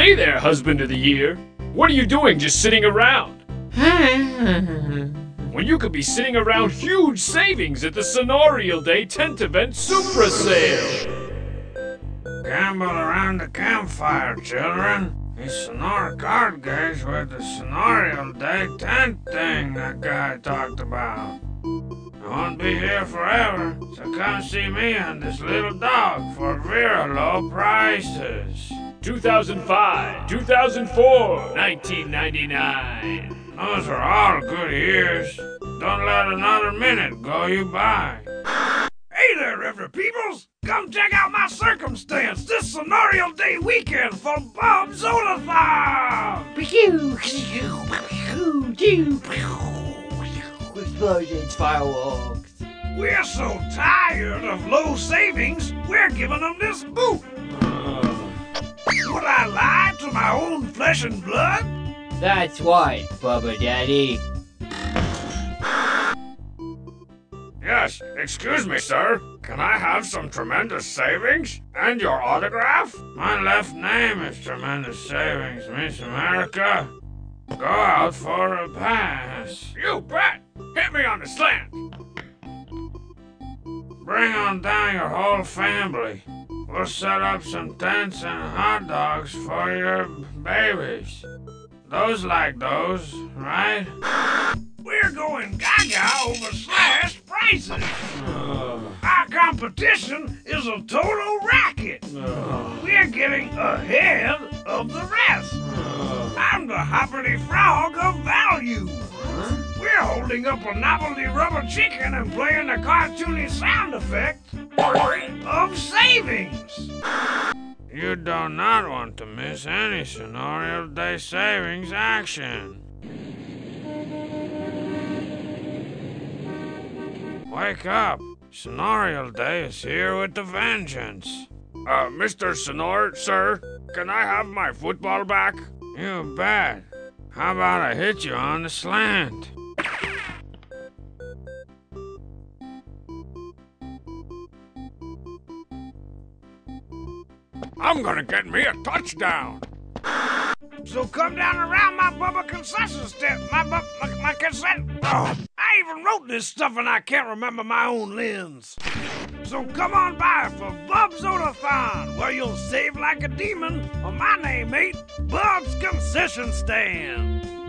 Say there, husband of the year. What are you doing just sitting around? when you could be sitting around huge savings at the Senorial Day tent event Supra sale. Gamble around the campfire, children. It's Sonora card games with the Senorial Day tent thing that guy talked about. I won't be here forever, so come see me and this little dog for very low prices. 2005, 2004, 1999. Those are all good years. Don't let another minute go you by. Hey there, River Peoples! Come check out my circumstance this Senorial Day weekend for Bob Zolathon! Explosions, fireworks. We're so tired of low savings, we're giving them this boot. Would I lie to my own flesh and blood? That's right, Bubba Daddy. Yes, excuse me, sir. Can I have some tremendous savings? And your autograph? My left name is Tremendous Savings, Miss America. Go out for a pass. You bet! Hit me on the slant! Bring on down your whole family. We'll set up some tents and hot dogs for your babies. Those like those, right? We're going gaga over slashed prices. Our competition is a total racket. We're getting ahead of the rest. I'm the hoppity frog of value. We're holding up a novelty rubber chicken and playing the cartoony sound effect of savings. You do not want to miss any Senorial Day savings action. Wake up! Senorial Day is here with the vengeance. Uh, Mr. Sonor, sir, can I have my football back? You bet. How about I hit you on the slant? I'm gonna get me a touchdown. So come down around my Bubba concession stand. My, bu- my, my concession. Oh, I even wrote this stuff and I can't remember my own lens. So come on by for Bub's Odathon, where you'll save like a demon on my name, mate, Bub's Concession Stand.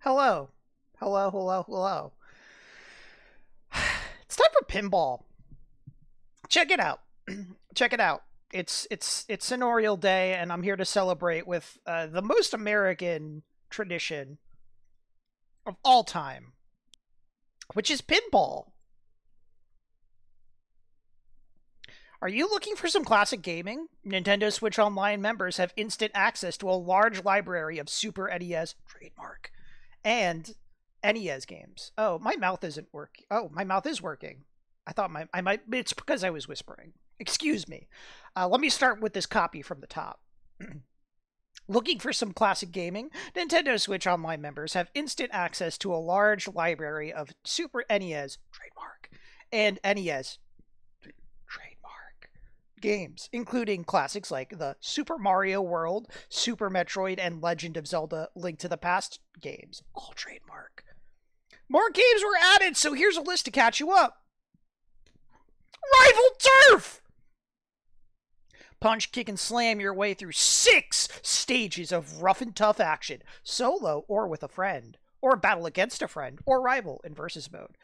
Hello. Hello, hello, hello. It's time for pinball. Check it out. Check it out. It's it's it's an Senorial Day, and I'm here to celebrate with uh, the most American tradition of all time, which is pinball. Are you looking for some classic gaming? Nintendo Switch Online members have instant access to a large library of Super NES trademark and NES games. Oh, my mouth isn't working. Oh, my mouth is working. I thought my I might. It's because I was whispering. Excuse me. Uh, let me start with this copy from the top. Looking for some classic gaming? Nintendo Switch Online members have instant access to a large library of Super NES trademark and NES trademark games, including classics like the Super Mario World, Super Metroid, and Legend of Zelda Link to the Past games, all trademark. More games were added, so here's a list to catch you up. Rival Turf! Punch, kick, and slam your way through six stages of rough and tough action, solo or with a friend, or battle against a friend, or rival in versus mode.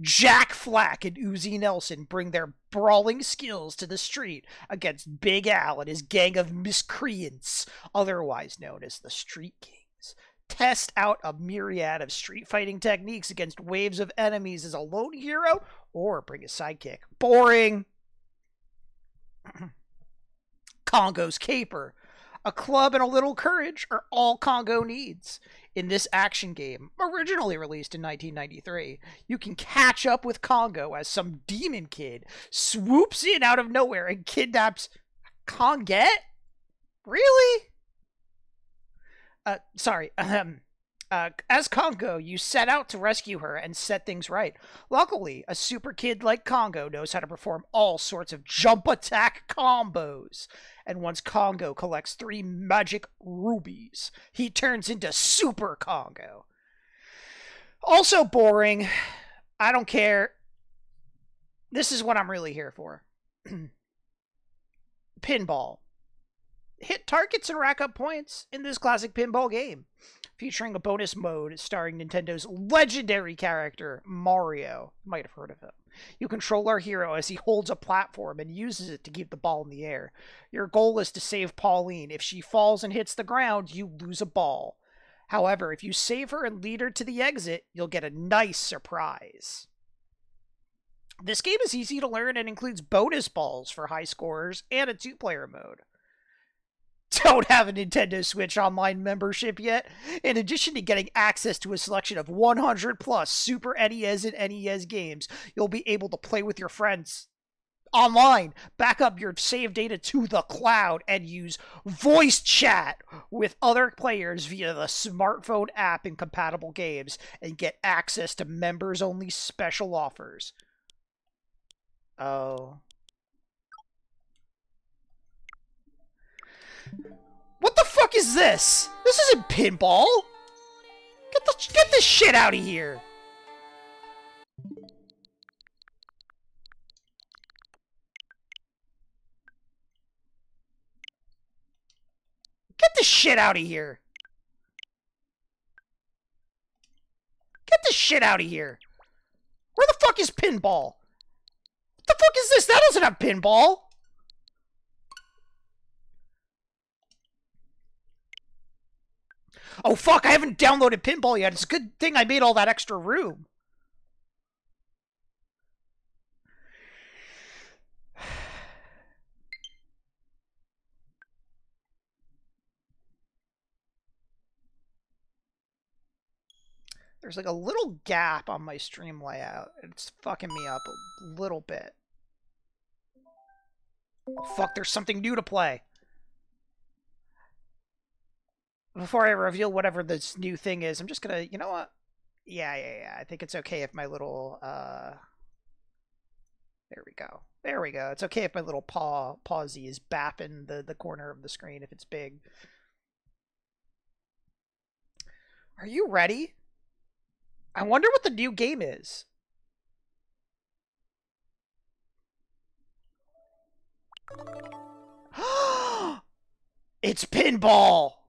Jack Flak and Oozie Nelson bring their brawling skills to the street against Big Al and his gang of miscreants, otherwise known as the Street Kings. Test out a myriad of street fighting techniques against waves of enemies as a lone hero or bring a sidekick. Boring. Congo's caper. A club and a little courage are all Congo needs. In this action game, originally released in 1993, you can catch up with Congo as some demon kid swoops in out of nowhere and kidnaps Congette? Really? Uh, sorry. Um, uh, as Congo, you set out to rescue her and set things right. Luckily, a super kid like Congo knows how to perform all sorts of jump attack combos. And once Congo collects three magic rubies, he turns into Super Congo. Also boring. I don't care. This is what I'm really here for. Pinball. Hit targets and rack up points in this classic pinball game featuring a bonus mode starring Nintendo's legendary character, Mario. You might have heard of him. You control our hero as he holds a platform and uses it to keep the ball in the air. Your goal is to save Pauline. If she falls and hits the ground, you lose a ball. However, if you save her and lead her to the exit, you'll get a nice surprise. This game is easy to learn and includes bonus balls for high scorers and a two player mode don't have a Nintendo Switch Online membership yet, in addition to getting access to a selection of 100 plus Super NES and NES games, you'll be able to play with your friends online, back up your save data to the cloud, and use voice chat with other players via the smartphone app in compatible games, and get access to members only special offers. Oh. What the fuck is this? This isn't pinball! Get the get this shit out of here! Get this shit out of here! Get this shit out of here! Where the fuck is pinball? What the fuck is this? That doesn't have pinball! Oh fuck, I haven't downloaded Pinball yet. It's a good thing I made all that extra room. There's like a little gap on my stream layout. It's fucking me up a little bit. Fuck, there's something new to play before I reveal whatever this new thing is, I'm just gonna, you know what? Yeah, yeah, yeah. I think it's okay if my little, uh, there we go. There we go. It's okay if my little paw, pawsy is bapping the, the corner of the screen if it's big. Are you ready? I wonder what the new game is. it's pinball!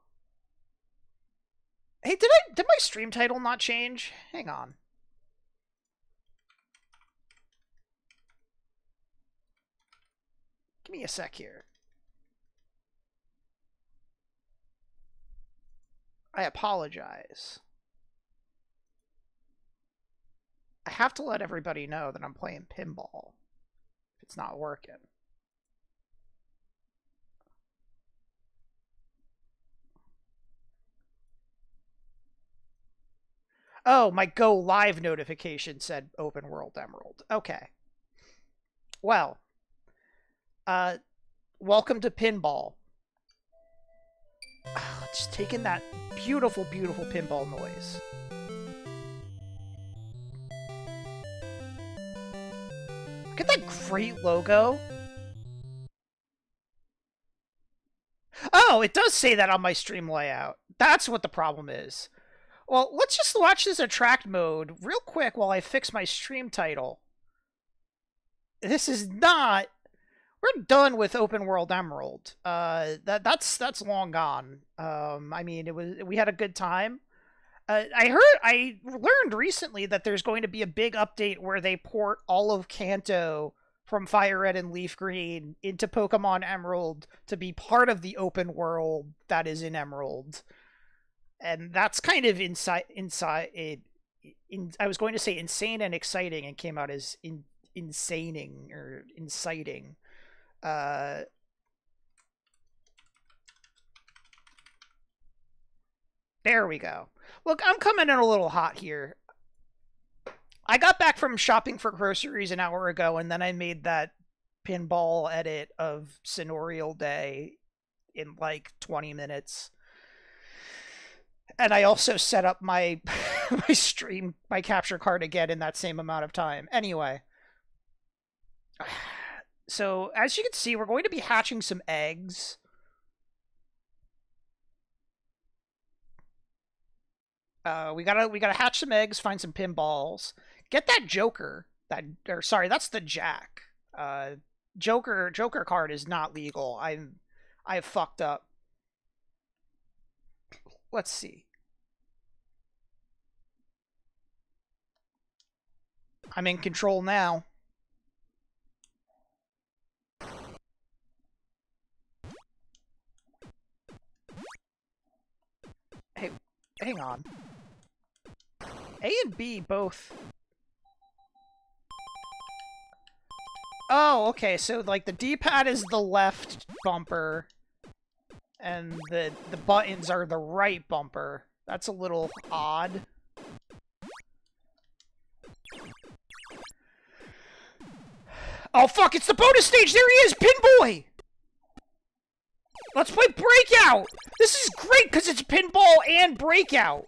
Hey, did I did my stream title not change? Hang on. Give me a sec here. I apologize. I have to let everybody know that I'm playing pinball if it's not working. Oh, my go live notification said open world emerald. Okay. Well, uh, welcome to pinball. Oh, just taking that beautiful, beautiful pinball noise. Look at that great logo. Oh, it does say that on my stream layout. That's what the problem is. Well, let's just watch this attract mode real quick while I fix my stream title. This is not. We're done with Open World Emerald. Uh, that that's that's long gone. Um, I mean, it was we had a good time. Uh, I heard I learned recently that there's going to be a big update where they port all of Kanto from Fire Red and Leaf Green into Pokemon Emerald to be part of the open world that is in Emerald and that's kind of inside inside it, in, I was going to say insane and exciting and came out as in, insaning or inciting. Uh, there we go. Look, I'm coming in a little hot here. I got back from shopping for groceries an hour ago, and then I made that pinball edit of Senorial Day in like 20 minutes. And I also set up my my stream my capture card again in that same amount of time. Anyway. So as you can see, we're going to be hatching some eggs. Uh, we gotta we gotta hatch some eggs, find some pinballs, get that Joker. That or sorry, that's the Jack. Uh, Joker Joker card is not legal. I'm I fucked up. Let's see. I'm in control now. Hey, hang on. A and B both. Oh, okay. So like the D-pad is the left bumper, and the the buttons are the right bumper. That's a little odd. Oh fuck! It's the bonus stage. There he is, Pinboy. Let's play Breakout. This is great because it's pinball and Breakout.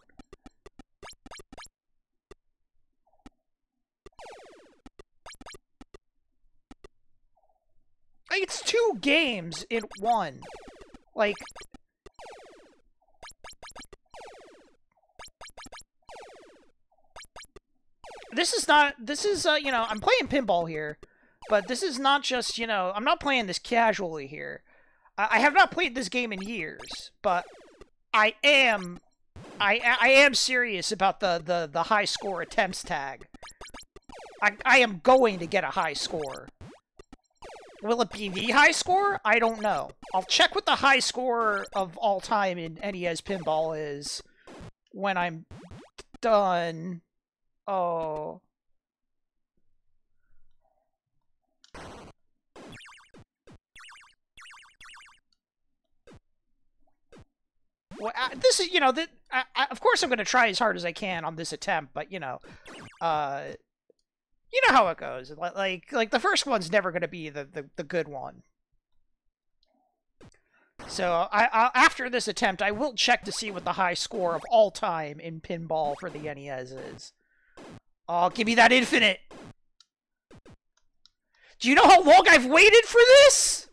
It's two games in one. Like, this is not, this is, uh, you know, I'm playing pinball here, but this is not just, you know, I'm not playing this casually here. I, I have not played this game in years, but I am, I, I am serious about the, the, the high score attempts tag. I, I am going to get a high score. Will it be the high score? I don't know. I'll check what the high score of all time in NES Pinball is when I'm done. Oh. Well, I, this is, you know, that I, I, of course I'm going to try as hard as I can on this attempt, but, you know, uh, you know how it goes. Like like the first one's never going to be the, the, the good one. So I, I, after this attempt, I will check to see what the high score of all time in pinball for the NES is. Oh, give me that infinite! Do you know how long I've waited for this?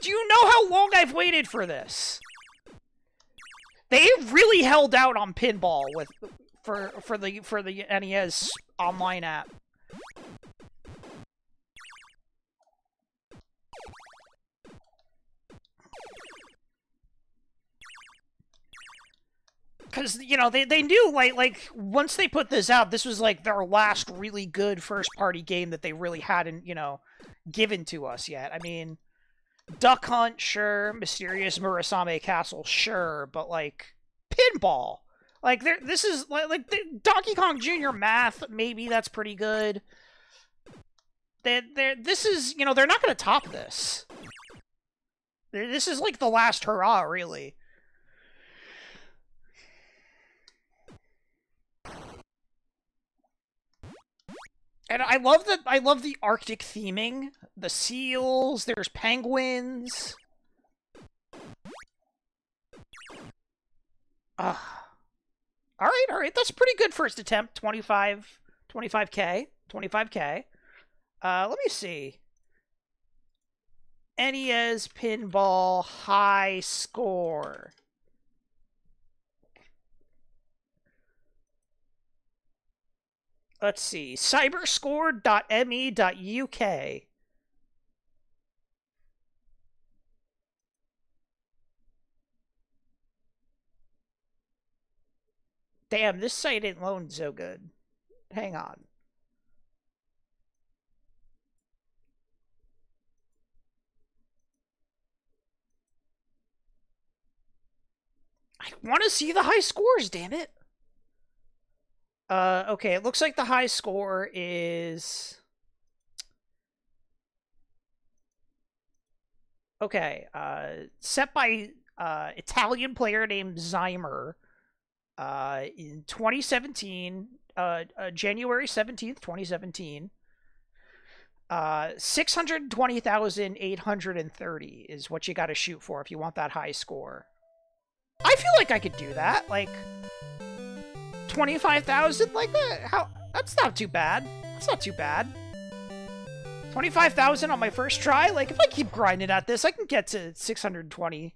Do you know how long I've waited for this? They really held out on pinball with for for the for the NES online app. Because you know they, they knew like like once they put this out, this was like their last really good first party game that they really hadn't you know given to us yet. I mean, Duck Hunt, sure, Mysterious Murasame Castle, sure, but like pinball, like there, this is like, like Donkey Kong Jr. math. Maybe that's pretty good. They, they, this is you know they're not going to top this. This is like the last hurrah, really. And I love the I love the Arctic theming. The seals, there's penguins. Ah. All right, all right. That's pretty good first attempt. 25 25k, 25k. Uh let me see. NES pinball high score. Let's see. Cyberscore.me.uk. Damn, this site ain't loading so good. Hang on. I want to see the high scores, damn it. Uh, okay, it looks like the high score is... Okay, uh, set by uh, Italian player named Zymer uh, in 2017, uh, uh, January 17th, 2017. Uh, 620,830 is what you got to shoot for if you want that high score. I feel like I could do that. Like 25,000 like that. How that's not too bad. That's not too bad. 25,000 on my first try. Like if I keep grinding at this, I can get to 620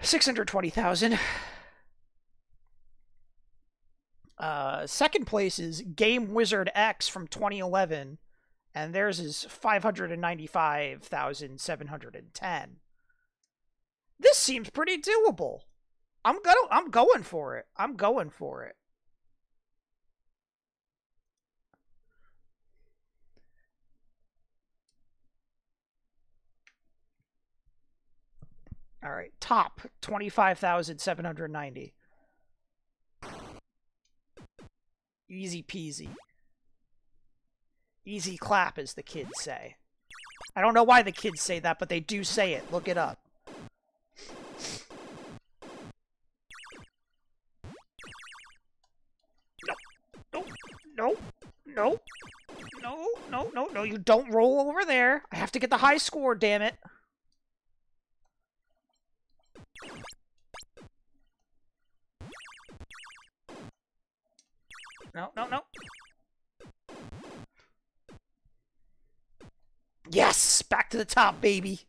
620,000. Uh, second place is Game Wizard X from 2011, and theirs is 595,710. This seems pretty doable. I'm go I'm going for it. I'm going for it. All right, top 25,790. Easy peasy. Easy clap, as the kids say. I don't know why the kids say that, but they do say it. Look it up. No, no, no, no, no, no, no, you don't roll over there. I have to get the high score, damn it. No, no, no. Yes! Back to the top, baby!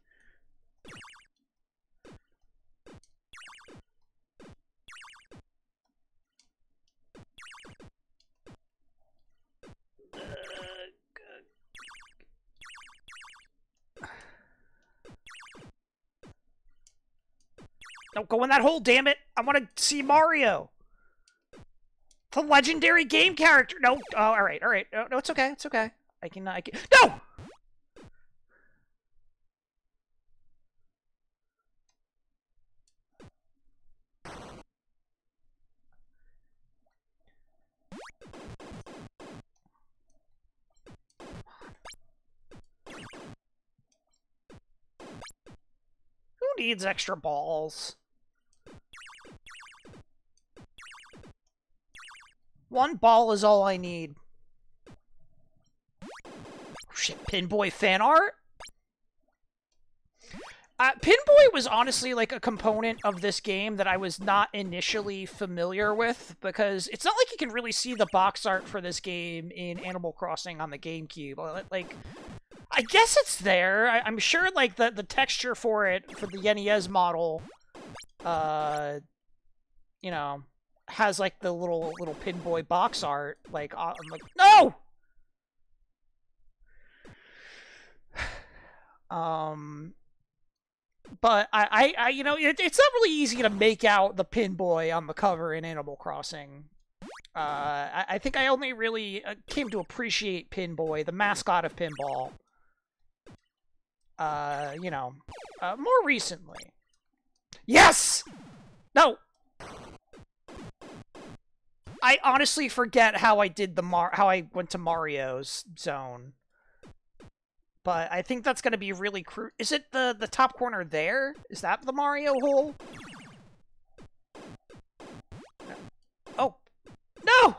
Don't go in that hole, damn it! I want to see Mario! The legendary game character! No! Oh, alright, alright. No, no, it's okay, it's okay. I can, I can- No! Who needs extra balls? One ball is all I need. Oh, shit, Pinboy fan art? Uh, Pinboy was honestly like a component of this game that I was not initially familiar with because it's not like you can really see the box art for this game in Animal Crossing on the GameCube. Like, I guess it's there. I, am sure like the the texture for it for the NES model, uh, you know, has like the little little Pinboy box art. Like, I'm like, no. Um, but I, I, I you know, it, it's not really easy to make out the Pinboy on the cover in Animal Crossing. Uh, I, I think I only really uh, came to appreciate Pinboy, the mascot of pinball. Uh, you know, uh, more recently. Yes! No! I honestly forget how I did the Mar- how I went to Mario's zone. But I think that's going to be really cru- Is it the the top corner there? Is that the Mario hole? Oh. No!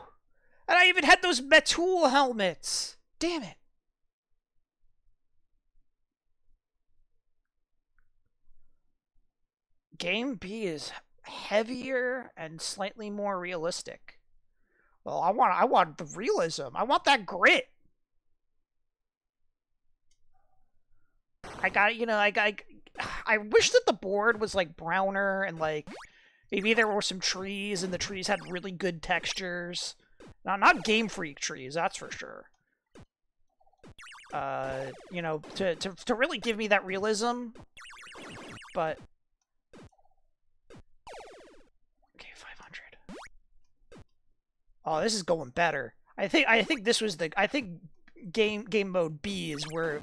And I even had those Metool helmets. Damn it. Game B is heavier and slightly more realistic. Well, I want I want the realism. I want that grit. I got you know I got I wish that the board was like browner and like maybe there were some trees and the trees had really good textures. Now not Game Freak trees, that's for sure. Uh, you know, to to to really give me that realism. But Oh, this is going better. I think I think this was the I think game game mode B is where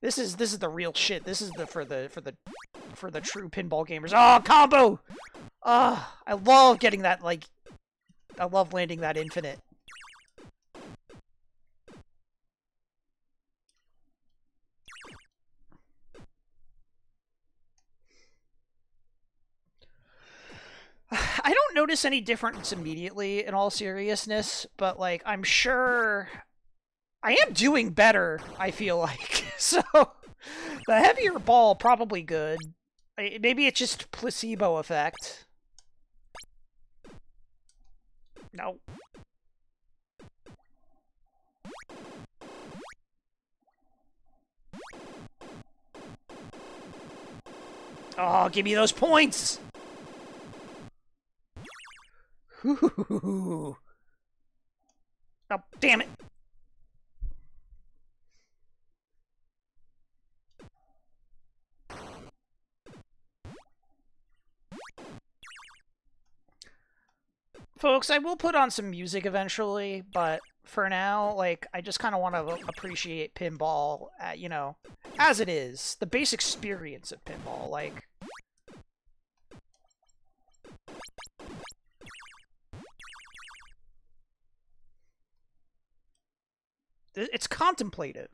this is this is the real shit. This is the for the for the for the true pinball gamers. Oh, combo! Ah, oh, I love getting that like I love landing that infinite. notice any difference immediately in all seriousness, but like I'm sure I am doing better, I feel like. so the heavier ball probably good. I- Maybe it's just placebo effect. No. Oh, give me those points! Oh, damn it. Folks, I will put on some music eventually, but for now, like, I just kind of want to appreciate pinball, uh, you know, as it is. The base experience of pinball, like... It's contemplative.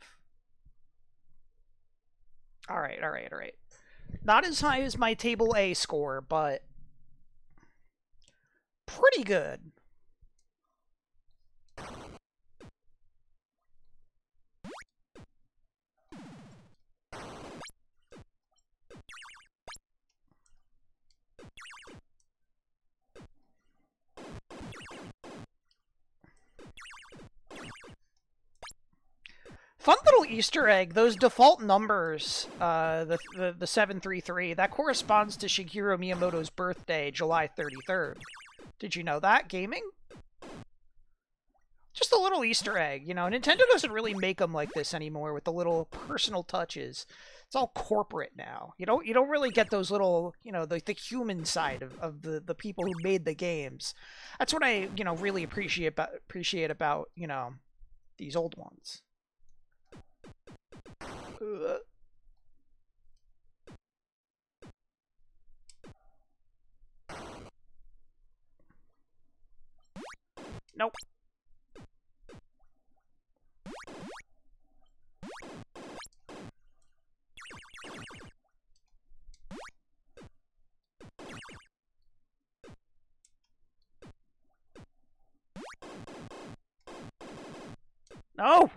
Alright, alright, alright. Not as high as my table A score, but pretty good. Fun little Easter egg. Those default numbers, uh, the the the seven three three, that corresponds to Shigeru Miyamoto's birthday, July thirty third. Did you know that gaming? Just a little Easter egg, you know. Nintendo doesn't really make them like this anymore with the little personal touches. It's all corporate now. You don't you don't really get those little, you know, the, the human side of, of the, the people who made the games. That's what I, you know, really appreciate about appreciate about, you know, these old ones. Nope. No!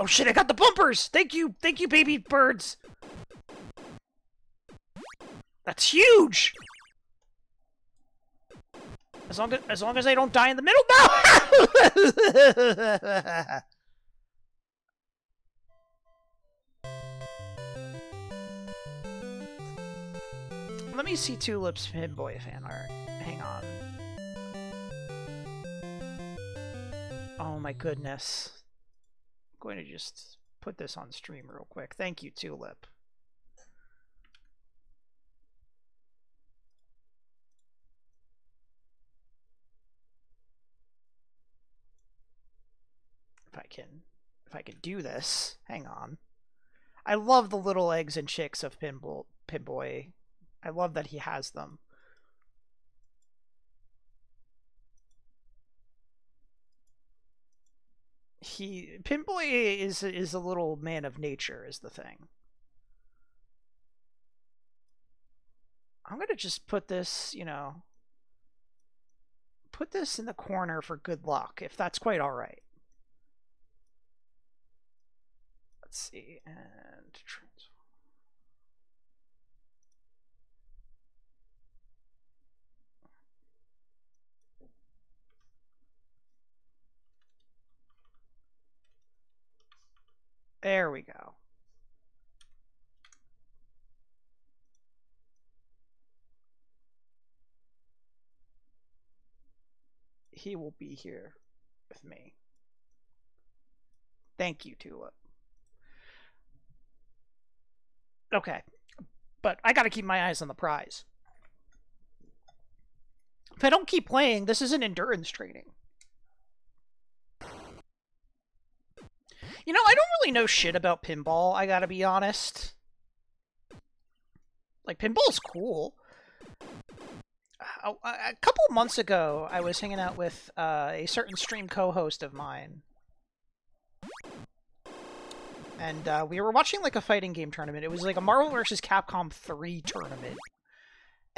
Oh shit, I got the bumpers! Thank you, thank you, baby birds! That's huge! As long as, as long as I don't die in the middle now! Let me see Tulip's Pinboy fan art. Hang on. Oh my goodness. Going to just put this on stream real quick. Thank you, Tulip. If I can if I can do this. Hang on. I love the little eggs and chicks of Pinball Pinboy. I love that he has them. He Pinboy is is a little man of nature is the thing. I'm gonna just put this, you know, put this in the corner for good luck, if that's quite all right. Let's see, and There we go. he will be here with me. Thank you, Tulip. Okay, but I got to keep my eyes on the prize. If I don't keep playing, this is an endurance training. You know, I don't really know shit about pinball, I gotta be honest. Like, pinball's cool. A, a couple months ago, I was hanging out with uh, a certain stream co-host of mine. And uh, we were watching, like, a fighting game tournament. It was, like, a Marvel vs. Capcom 3 tournament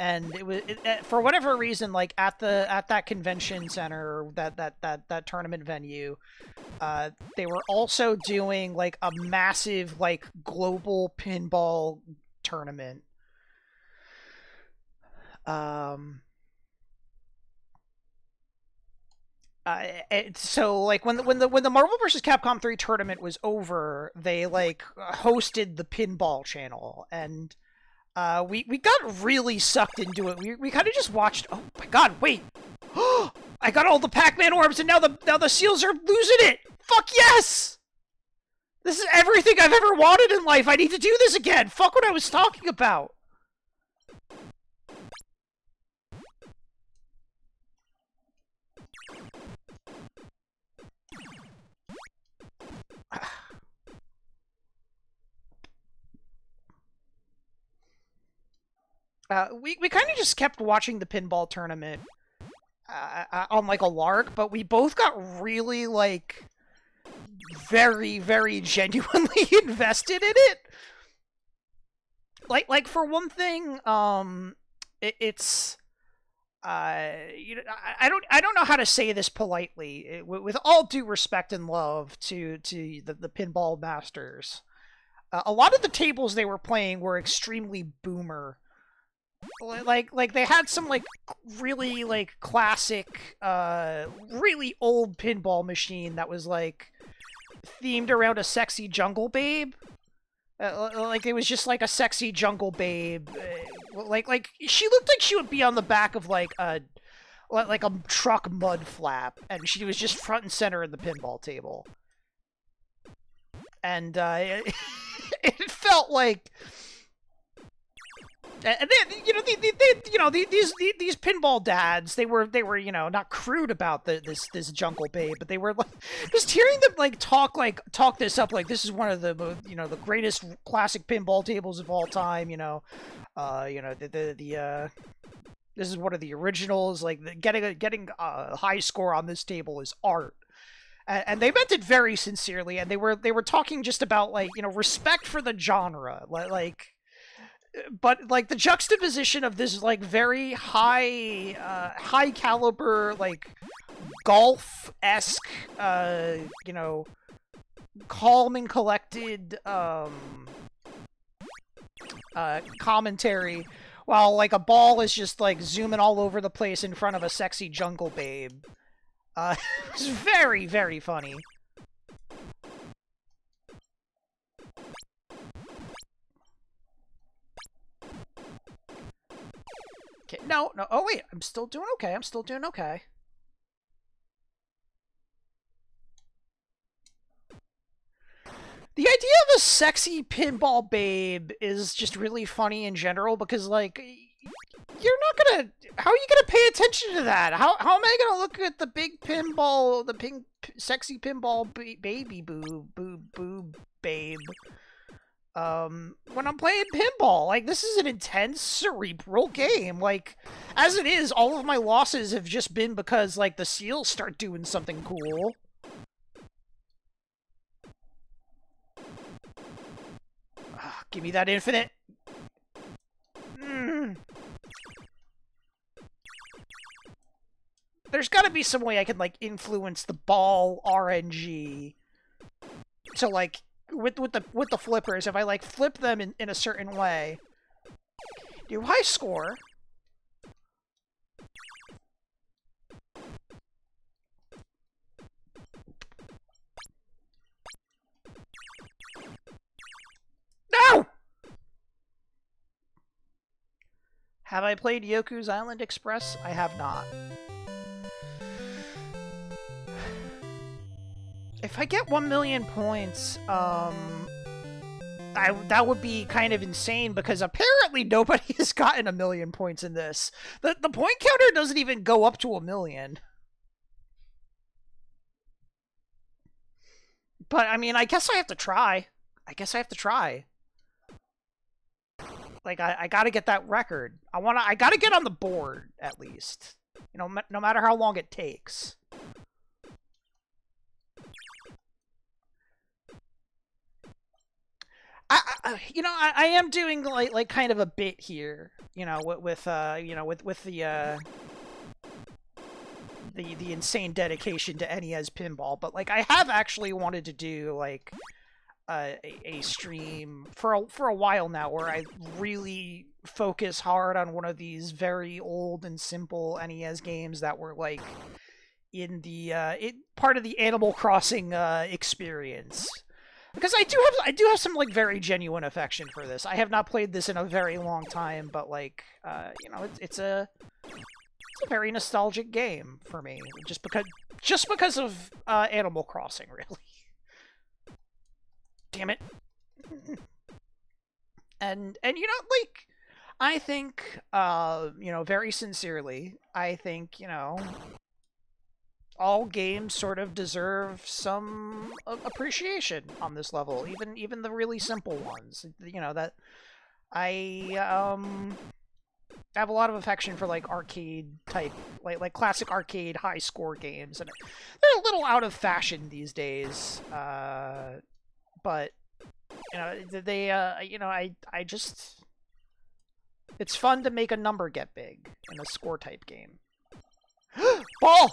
and it was it, for whatever reason like at the at that convention center that that that that tournament venue uh they were also doing like a massive like global pinball tournament um uh, so like when the, when the when the Marvel vs. Capcom 3 tournament was over, they like hosted the pinball channel and uh, we, we got really sucked into it. We, we kind of just watched. Oh my god! Wait, I got all the Pac-Man orbs, and now the now the seals are losing it. Fuck yes! This is everything I've ever wanted in life. I need to do this again. Fuck what I was talking about. Uh, we we kind of just kept watching the pinball tournament uh, uh, on like a lark, but we both got really like very very genuinely invested in it. Like like for one thing, um, it, it's uh you know I, don't I don't know how to say this politely it, with, with all due respect and love to to the, the pinball masters. Uh, a lot of the tables they were playing were extremely boomer like like they had some like really like classic uh really old pinball machine that was like themed around a sexy jungle babe. Uh, like it was just like a sexy jungle babe uh, like like she looked like she would be on the back of like a like a truck mud flap and she was just front and center in the pinball table. And uh it, it felt like and then you know they, they, they, you know these these pinball dads they were they were you know not crude about the, this this jungle babe but they were like just hearing them like talk like talk this up like this is one of the you know the greatest classic pinball tables of all time you know. Uh you know the the, the uh this is one of the originals like the, getting a getting a high score on this table is art. And they meant it very sincerely and they were they were talking just about like you know respect for the genre like but like the juxtaposition of this like very high uh high caliber like golf esque uh you know calm and collected um uh commentary while like a ball is just like zooming all over the place in front of a sexy jungle babe. Uh it's very very funny Okay, no, no. Oh, wait. I'm still doing okay. I'm still doing okay. The idea of a sexy pinball babe is just really funny in general because, like, you're not gonna. How are you gonna pay attention to that? How how am I gonna look at the big pinball, the pink, sexy pinball baby boob, boob, boob, babe? Um when I'm playing pinball. Like this is an intense cerebral game. Like as it is, all of my losses have just been because like the seals start doing something cool. Ah, give me that infinite. Mm. There's got to be some way I can like influence the ball RNG to like with with the with the flippers, if I like flip them in, in a certain way, do high score. No! Have I played Yoku's Island Express? I have not. If I get 1 million points, um... I, that would be kind of insane because apparently nobody has gotten a million points in this. The, the point counter doesn't even go up to a million. But, I mean, I guess I have to try. I guess I have to try. Like, I, I gotta get that record. I wanna, I gotta get on the board, at least. You know, no matter how long it takes. I, you know, I, I am doing like like kind of a bit here, you know, with, with uh, you know, with with the uh, the the insane dedication to NES pinball, but like I have actually wanted to do like uh, a, a stream for a, for a while now where I really focus hard on one of these very old and simple NES games that were like in the uh, it part of the Animal Crossing uh, experience because I do have I do have some like very genuine affection for this. I have not played this in a very long time, but like uh, you know, it's, it's a it's a very nostalgic game for me, just because just because of uh, Animal Crossing, really. Damn it. and and you know, like I think, uh, you know, very sincerely, I think you know all games sort of deserve some appreciation on this level, even even the really simple ones. You know that I um have a lot of affection for like arcade type, like like classic arcade high score games, and they're a little out of fashion these days. Uh, but you know they uh you know I I just it's fun to make a number get big in a score type game. Ball!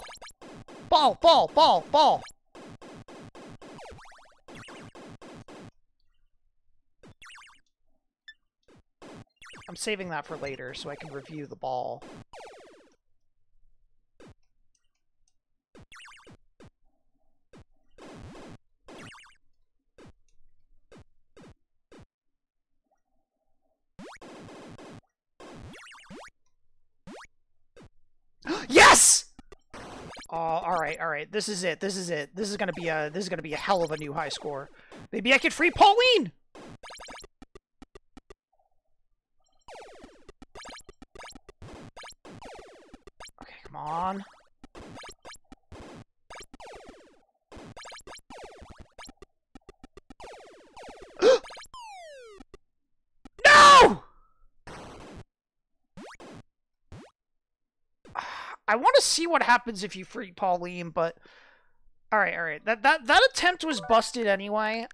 Ball, ball, ball, ball! I'm saving that for later so I can review the ball. Oh, all right, all right. This is it. This is it. This is gonna be a this is gonna be a hell of a new high score. Maybe I could free Pauline. Okay, come on. I want to see what happens if you free Pauline, but all right, all right. That that that attempt was busted anyway.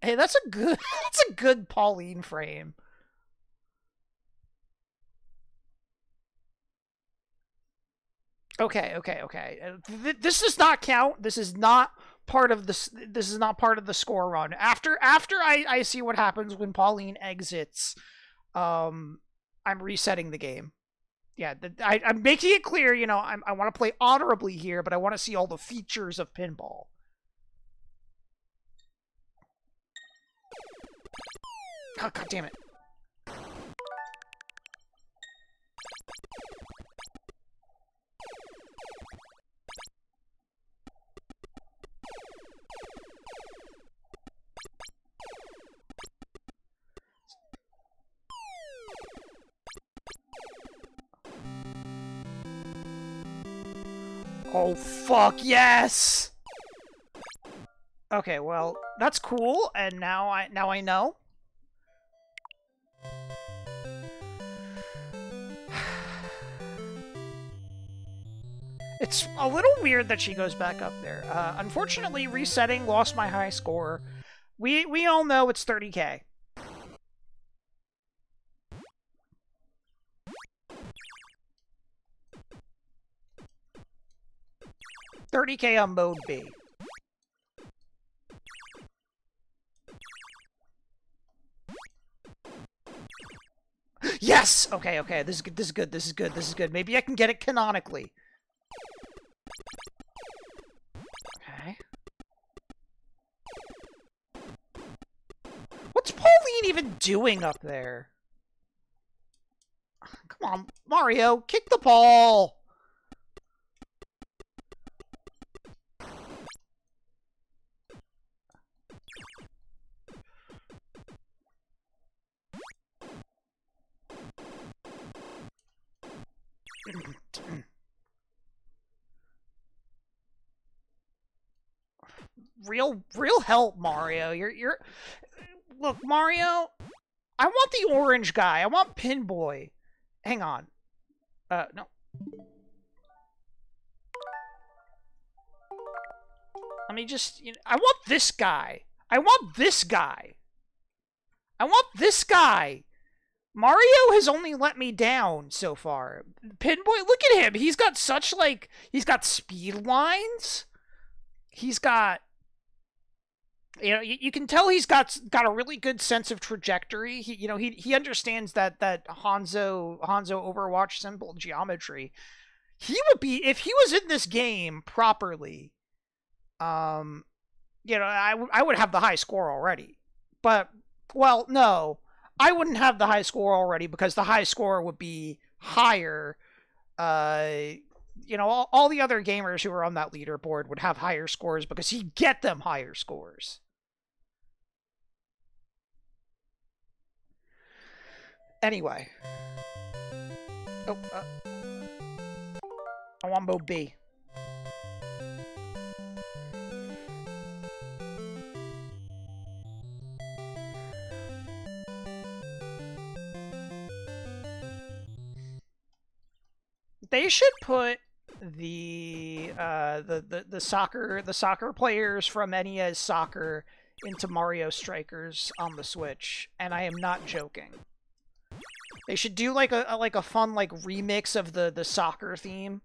Hey, that's a good that's a good Pauline frame. Okay, okay, okay. Th this does not count. This is not part of the this is not part of the score run. After after I I see what happens when Pauline exits, um I'm resetting the game yeah, I, am making it clear, you know, I'm, I want to play honorably here, but I want to see all the features of pinball. Oh, God damn it. Oh, fuck, yes! Okay, well, that's cool, and now I now I know. It's a little weird that she goes back up there. Uh, unfortunately, resetting lost my high score. We we all know it's 30k. 30k on mode B. Yes! Okay, okay, this is good, this is good, this is good, this is good. Maybe I can get it canonically. Okay. What's Pauline even doing up there? Come on, Mario, kick the ball! Real real help, Mario. You're you're look, Mario. I want the orange guy. I want Pinboy. Hang on. Uh, no. Let me just. You know, I want this guy. I want this guy. I want this guy. Mario has only let me down so far. Pinboy, look at him. He's got such like he's got speed lines. He's got you know you, you can tell he's got got a really good sense of trajectory. He you know he he understands that that Hanzo Hanzo Overwatch symbol geometry. He would be if he was in this game properly. Um, you know I I would have the high score already, but well no I wouldn't have the high score already because the high score would be higher. Uh, you know, all, all the other gamers who are on that leaderboard would have higher scores because he'd get them higher scores. Anyway. Oh, uh, I want mode B. they should put the uh the, the the soccer the soccer players from NES soccer into Mario Strikers on the Switch, and I am not joking. They should do like a, a like a fun like remix of the the soccer theme.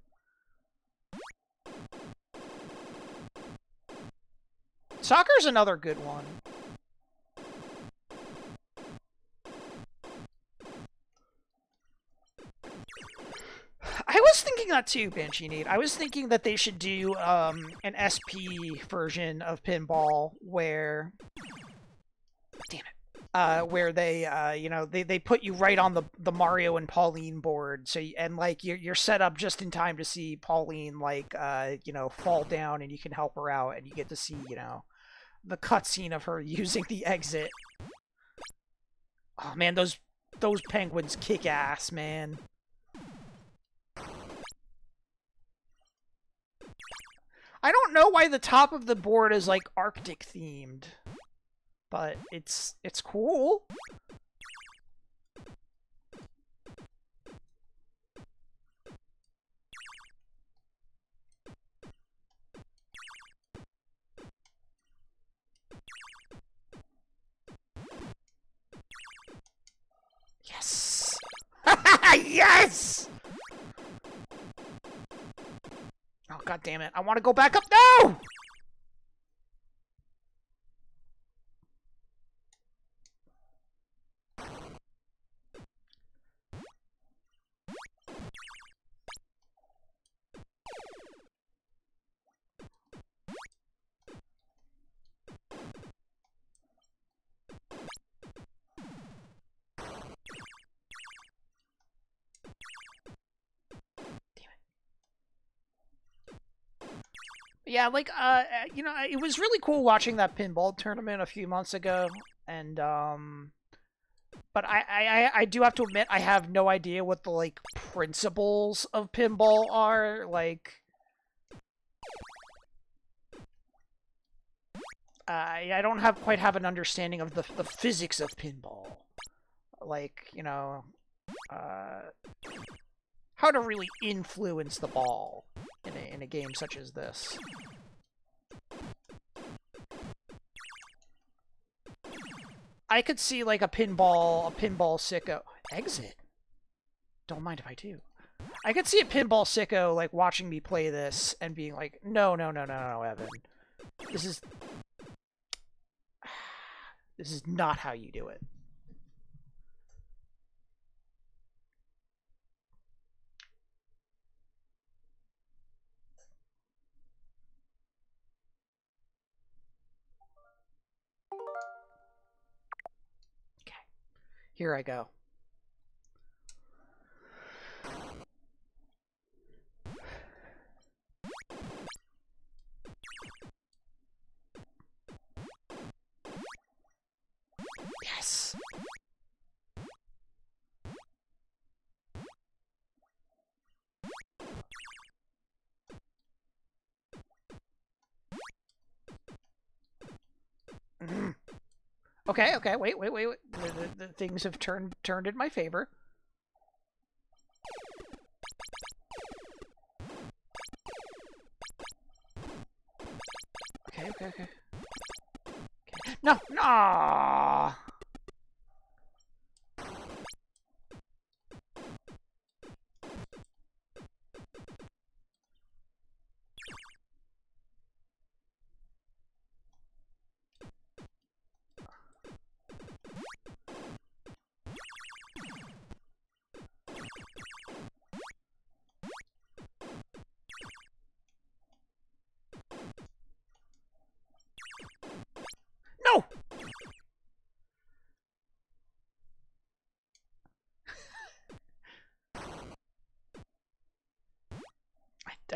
Soccer's another good one. Was thinking that too, Banshee Need. I was thinking that they should do um, an SP version of pinball where, damn it, uh, where they, uh, you know, they, they put you right on the the Mario and Pauline board, so you, and like you're you're set up just in time to see Pauline like, uh, you know, fall down, and you can help her out, and you get to see, you know, the cutscene of her using the exit. Oh man, those those penguins kick ass, man. I don't know why the top of the board is like Arctic themed, but it's it's cool. Yes! yes! God damn it. I want to go back up. No! Yeah, like uh, you know, it was really cool watching that pinball tournament a few months ago, and um, but I, I, I do have to admit I have no idea what the like principles of pinball are. Like, I I don't have quite have an understanding of the the physics of pinball. Like, you know, uh, how to really influence the ball in a, in a game such as this. I could see like a pinball, a pinball sicko exit. Don't mind if I do. I could see a pinball sicko like watching me play this and being like, "No, no, no, no, no, Evan. This is this is not how you do it." Here I go. Okay, okay, wait, wait, wait, wait. The, the, things have turned turned in my favor. Okay, okay, okay. okay. No, no.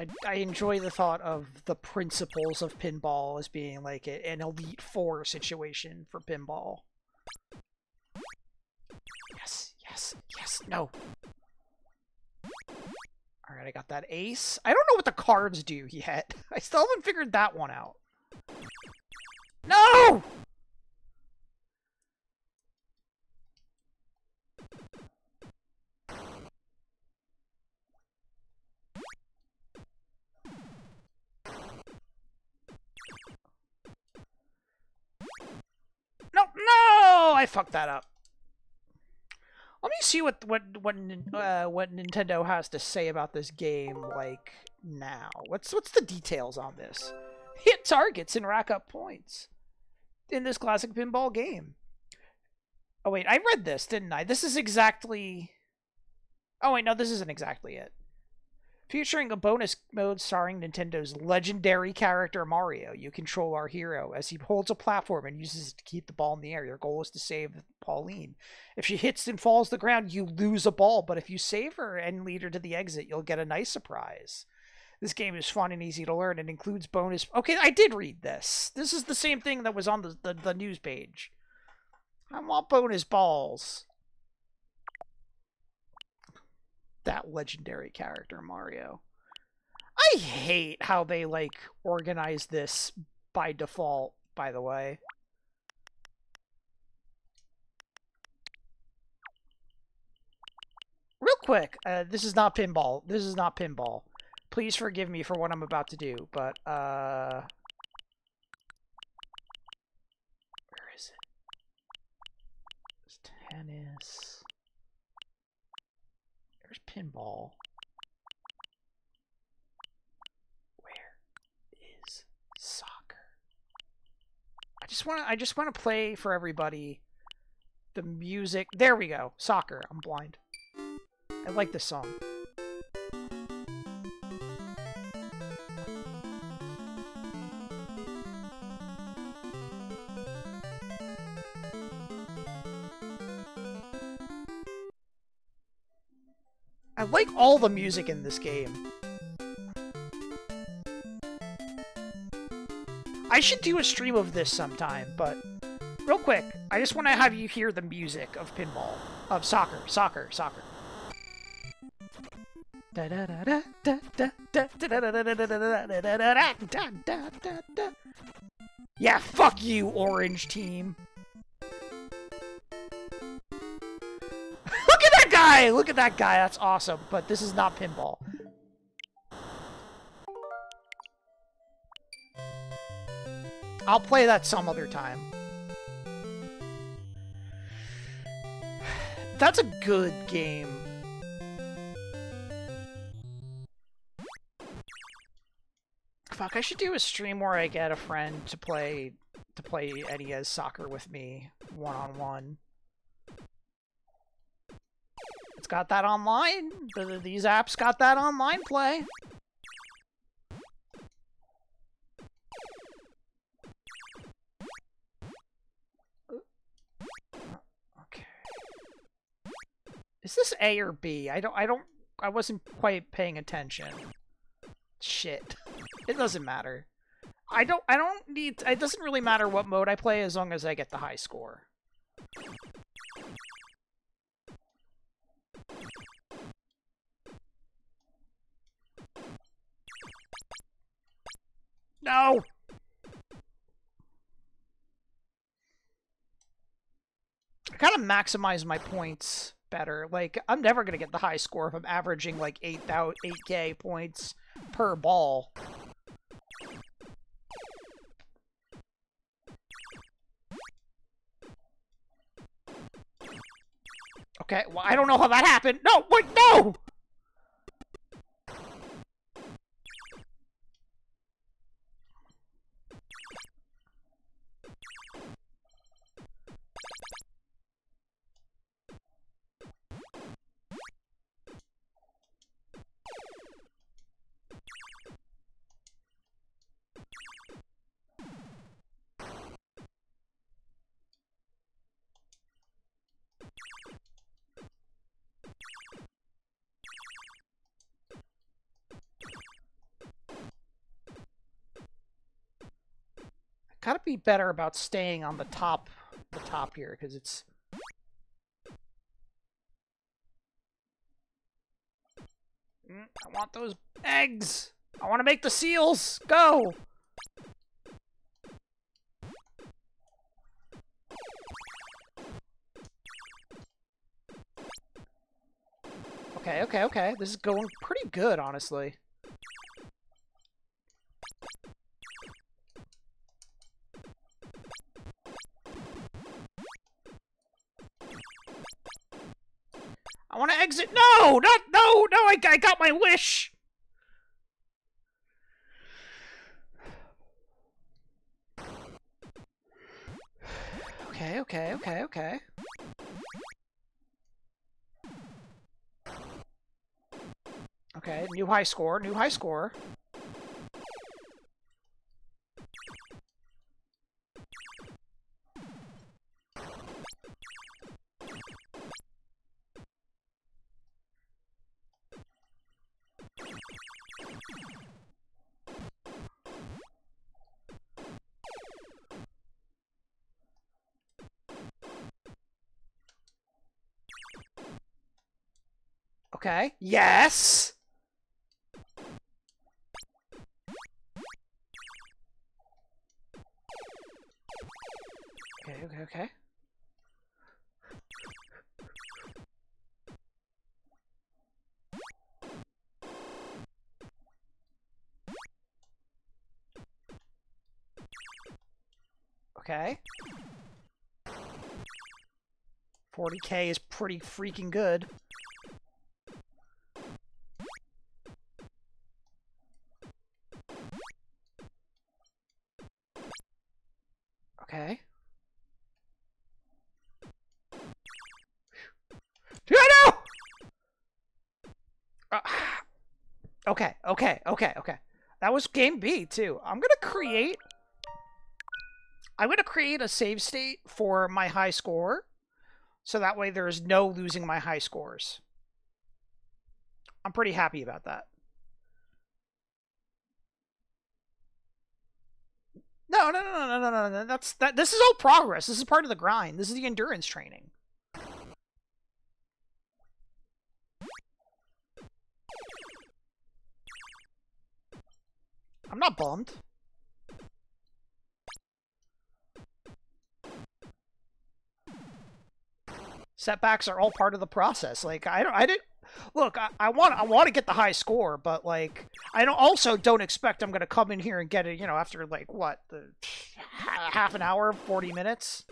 I, I, enjoy the thought of the principles of pinball as being like a, an Elite Four situation for pinball. Yes, yes, yes, no. Alright, I got that ace. I don't know what the cards do yet. I still haven't figured that one out. No, fucked that up. Let me see what what what uh, what Nintendo has to say about this game. Like now, what's what's the details on this? Hit targets and rack up points in this classic pinball game. Oh wait, I read this, didn't I? This is exactly. Oh wait, no, this isn't exactly it. Featuring a bonus mode starring Nintendo's legendary character Mario, you control our hero as he holds a platform and uses it to keep the ball in the air. Your goal is to save Pauline. If she hits and falls to the ground, you lose a ball, but if you save her and lead her to the exit, you'll get a nice surprise. This game is fun and easy to learn and includes bonus. Okay, I did read this. This is the same thing that was on the, the, the news page. I want bonus balls. That legendary character, Mario. I hate how they, like, organize this by default, by the way. Real quick, uh, this is not pinball. This is not pinball please forgive me for what I'm about to do, but, uh... Where is it? There's tennis. Pinball. Where is soccer? I just want to I just want to play for everybody the music. There we go. Soccer. I'm blind. I like this song. Like all the music in this game. I should do a stream of this sometime, but real quick, I just want to have you hear the music of pinball, of soccer, soccer, soccer. Yeah, fuck you, orange team. Guy! Look at that guy. That's awesome. But this is not pinball. I'll play that some other time. That's a good game. Fuck, I should do a stream where I get a friend to play to play NES soccer with me one on one. Got that online. These apps got that online play. Okay. Is this A or B? I don't I don't I wasn't quite paying attention. Shit. It doesn't matter. I don't I don't need it doesn't really matter what mode I play as long as I get the high score. No! I gotta maximize my points better. Like, I'm never gonna get the high score if I'm averaging like 8, 8k points per ball. Okay, well, I don't know how that happened. No, wait, no! Gotta be better about staying on the top the top here because it's Mm, I want those eggs. I want to make the seals. Go. Okay, okay, okay. This is going pretty good, honestly. Want to exit. No, not no, no. I, I got my wish. Okay, okay, okay, okay. Okay, new high score, new high score. Okay. Yes! Okay, okay, okay. Okay. 40k is pretty freaking good. Okay, okay. That was game B too. I'm gonna create. I'm gonna create a save state for my high score, so that way there is no losing my high scores. I'm pretty happy about that. No, no, no, no, no, no, no. That's that. This is all progress. This is part of the grind. This is the endurance training. I'm not bummed. Setbacks are all part of the process. Like I don't, I didn't look. I, I want, I want to get the high score, but like I don't also don't expect I'm gonna come in here and get it. You know, after like what the half an hour, forty minutes.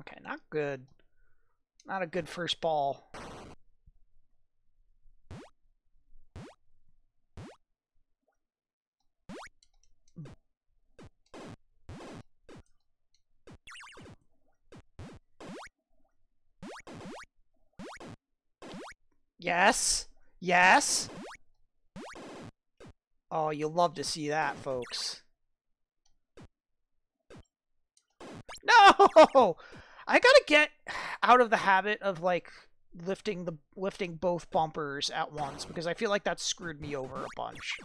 Okay, not good. Not a good first ball. Yes. Yes. Oh, you'll love to see that, folks. No! I gotta get out of the habit of, like, lifting the lifting both bumpers at once, because I feel like that screwed me over a bunch.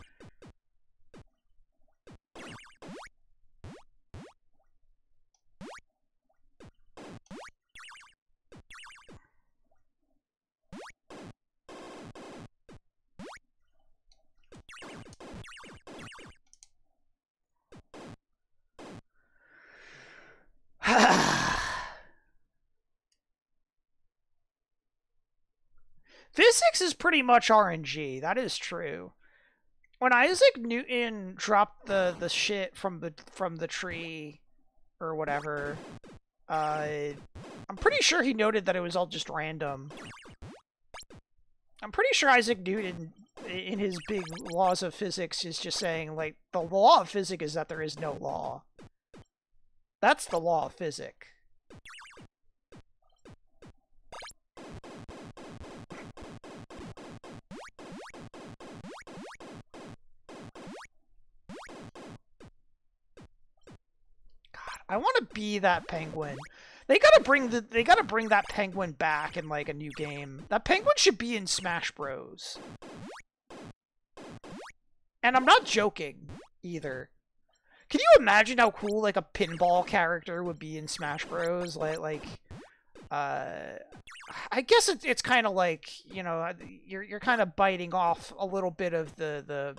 Physics is pretty much RNG. That is true. When Isaac Newton dropped the the shit from the from the tree or whatever, uh, I'm pretty sure he noted that it was all just random. I'm pretty sure Isaac Newton, in his big laws of physics, is just saying like the law of physics is that there is no law. That's the law of physics. I want to be that penguin. They gotta bring the they gotta bring that penguin back in like a new game. That penguin should be in Smash Bros. And I'm not joking either. Can you imagine how cool like a pinball character would be in Smash Bros? Like like uh I guess it, it's kind of like, you know, you're you're kind of biting off a little bit of the the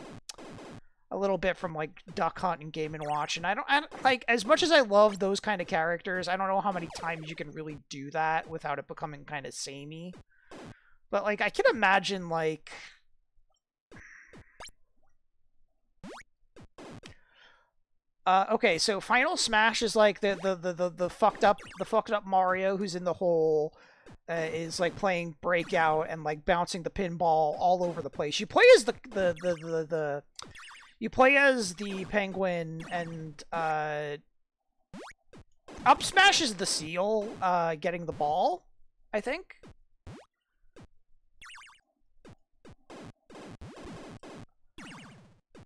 a little bit from like Duck Hunt and Game and Watch, and I don't, I don't like as much as I love those kind of characters. I don't know how many times you can really do that without it becoming kind of samey. But like, I can imagine like. Uh, okay, so Final Smash is like the, the, the, the, the fucked up the fucked up Mario who's in the hole uh, is like playing Breakout and like bouncing the pinball all over the place. You play as the the the the, the you play as the penguin and uh up smash is the seal uh getting the ball i think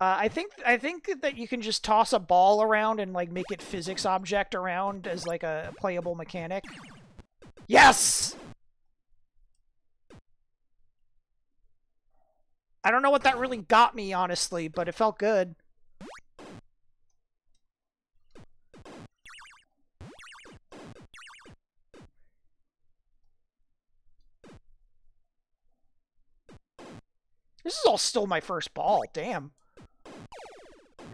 uh, I think I think that you can just toss a ball around and like make it physics object around as like a playable mechanic. Yes. I don't know what that really got me, honestly, but it felt good. This is all still my first ball, damn.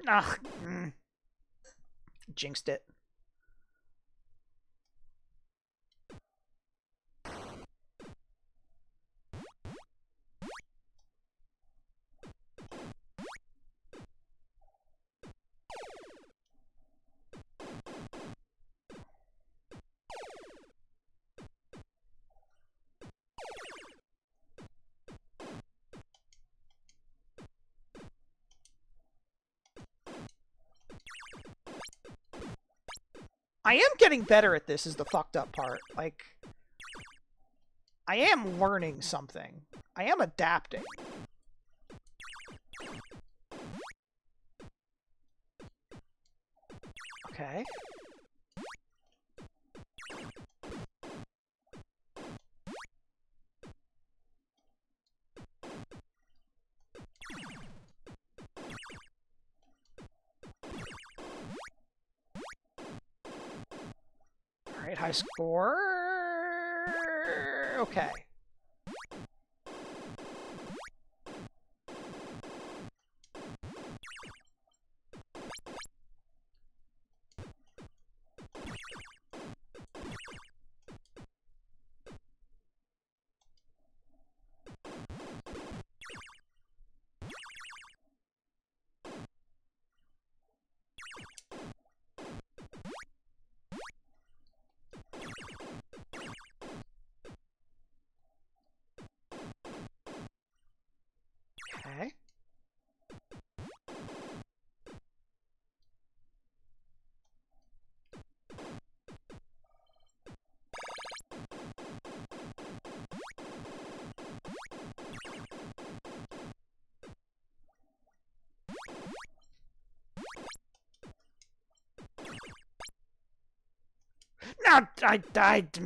Ah, mm. Jinxed it. Getting better at this is the fucked up part. Like, I am learning something. I am adapting. Okay. High score. Okay. Okay. I died.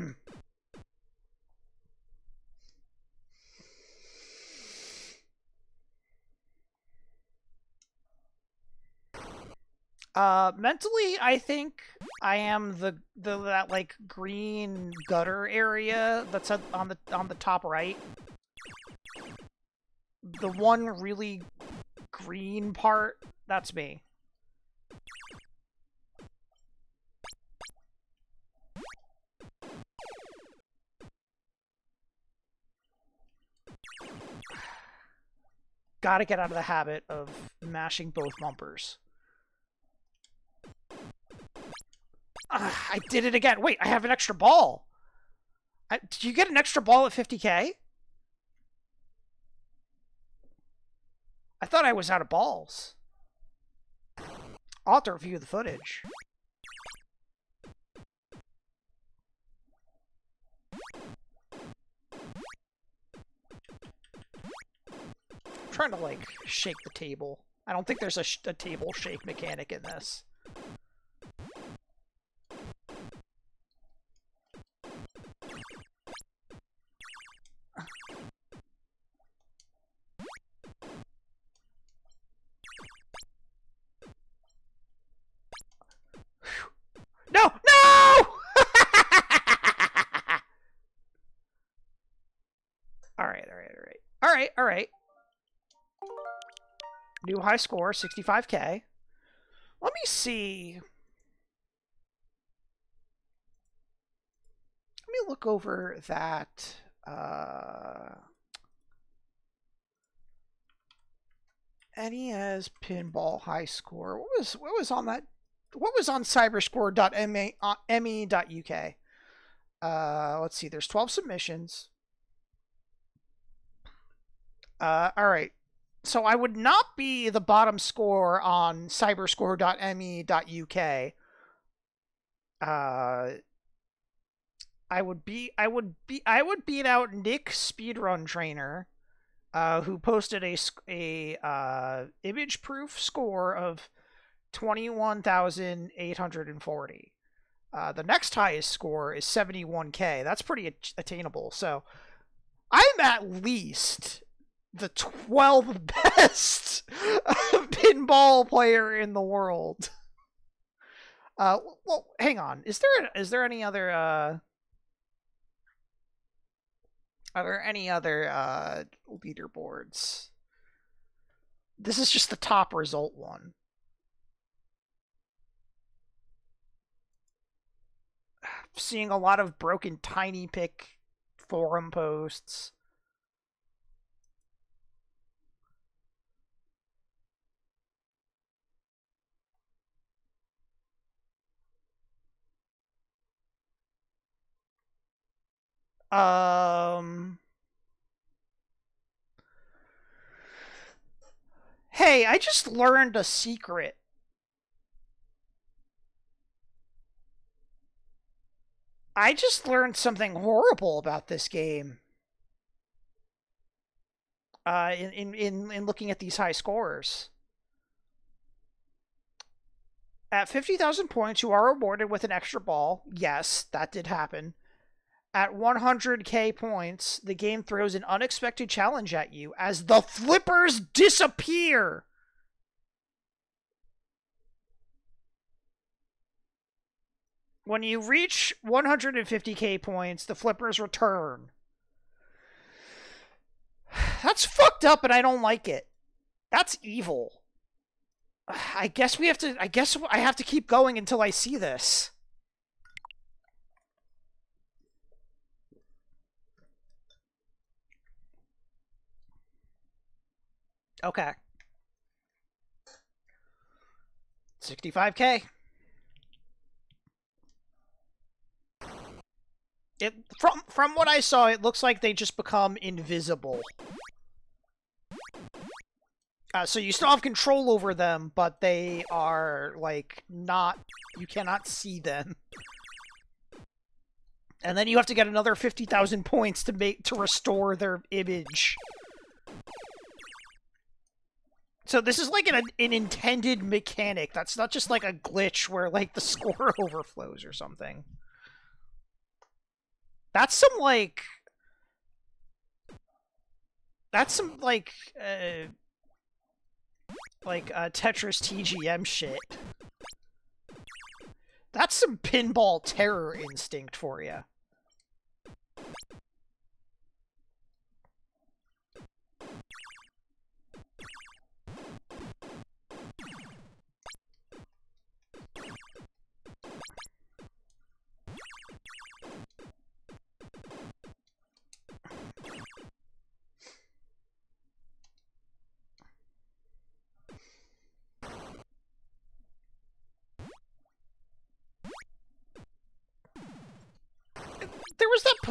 Uh, mentally, I think I am the the that like green gutter area that's on the on the top right. The one really green part, that's me. Gotta get out of the habit of mashing both bumpers. Ah, I did it again. Wait, I have an extra ball. I, did you get an extra ball at 50k? I thought I was out of balls. I'll to review the footage. Trying to, like, shake the table. I don't think there's a, a table shake mechanic in this. Score, 65k. Let me see. Let me look over that uh NES pinball high score. What was what was on that what was on cyberscore.me.uk? Uh, let's see. There's 12 submissions. Uh, all right. So I would not be the bottom score on cyberscore.me.uk. Uh, I would be. I would be. I would beat out Nick Speedrun Trainer, uh, who posted a a uh, image proof score of 21,840. Uh, the next highest score is 71k. That's pretty attainable. So I'm at least the 12th best pinball player in the world. Uh, well, hang on. Is there is there any other uh, are there any other uh, leaderboards? This is just the top result one. seeing a lot of broken TinyPic forum posts. Um Hey, I just learned a secret. I just learned something horrible about this game. Uh, in, in, in, in looking at these high scores. At 50,000 points, you are awarded with an extra ball. Yes, that did happen. At 100k points, the game throws an unexpected challenge at you as the flippers disappear. When you reach 150k points, the flippers return. That's fucked up and I don't like it. That's evil. I guess we have to I guess I have to keep going until I see this. Okay. 65k. It from from what I saw, it looks like they just become invisible. Uh, so you still have control over them, but they are like not. You cannot see them. And then you have to get another fifty thousand points to make to restore their image. So this is like an, an intended mechanic. That's not just like a glitch where like the score overflows or something. That's some like that's some like uh like uh Tetris TGM shit. That's some pinball terror instinct for you.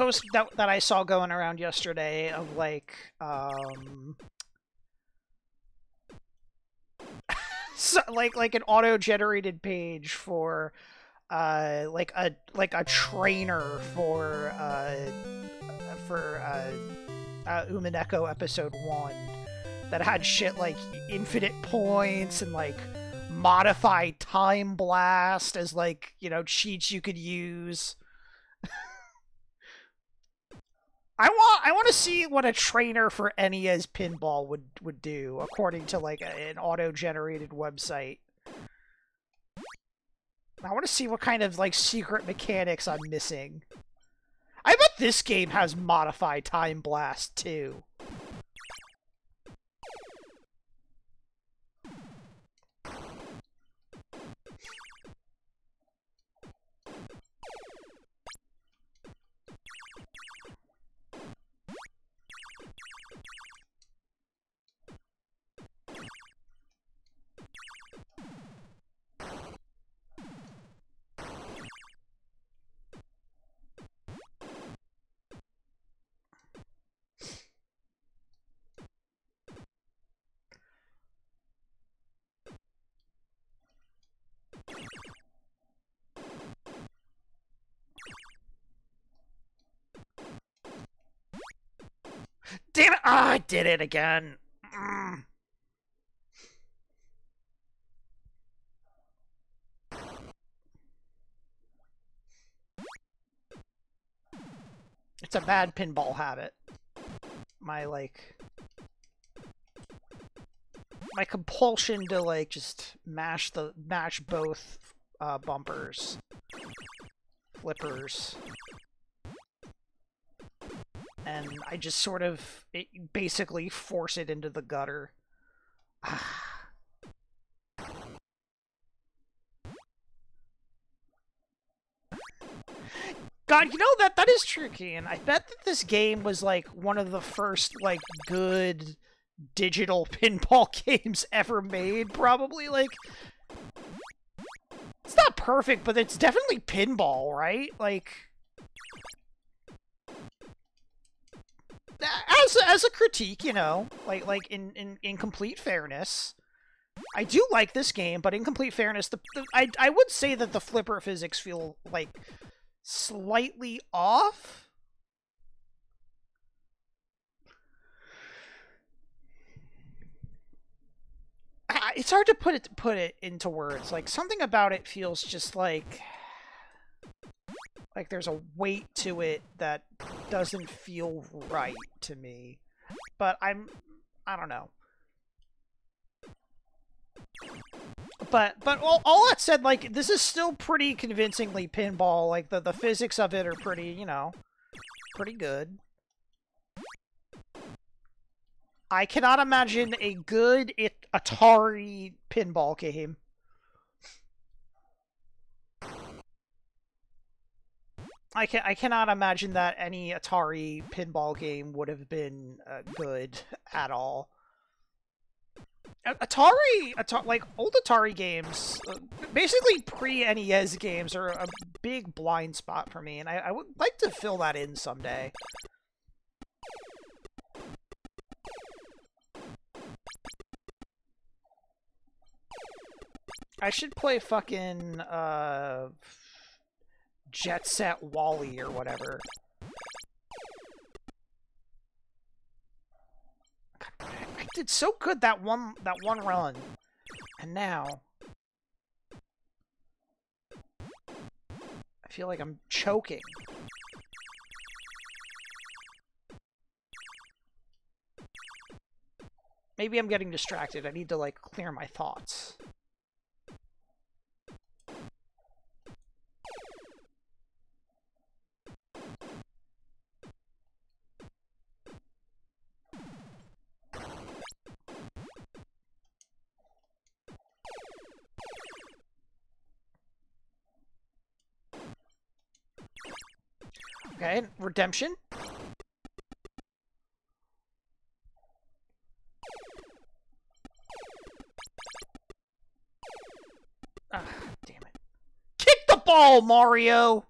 Post that that I saw going around yesterday of like um so, like like an auto generated page for uh like a like a trainer for uh for uh, uh Umineko episode 1 that had shit like infinite points and like modify time blast as like, you know, cheats you could use. I want I want to see what a trainer for NES pinball would would do according to like a, an auto-generated website. I want to see what kind of like secret mechanics I'm missing. I bet this game has modified time blast too. Did it again. Mm. It's a bad pinball habit. My, like... My compulsion to, like, just mash the mash both uh, bumpers. Flippers and I just sort of basically force it into the gutter. God, you know that that is tricky, and I bet that this game was like one of the first like good digital pinball games ever made. Probably like it's not perfect, but it's definitely pinball, right? Like as as a critique, you know, like like in in, in complete fairness, I do like this game, but in complete fairness, the, the I I would say that the flipper physics feel like slightly off. It's hard to put it put it into words. Like something about it feels just like like there's a weight to it that doesn't feel right to me. But I'm I don't know. But but all, all that said, like this is still pretty convincingly pinball. Like the the physics of it are pretty, you know, pretty good. I cannot imagine a good Atari pinball game I can I cannot imagine that any Atari pinball game would have been uh, good at all. Atari, Atari, like old Atari games, uh, basically pre-NES games, are a big blind spot for me, and I, I would like to fill that in someday. I should play fucking uh Jet Set Wally or whatever. I did so good that one that one run, and now I feel like I'm choking. Maybe I'm getting distracted. I need to like clear my thoughts. Okay, redemption. Ah, damn it. Kick the ball, Mario!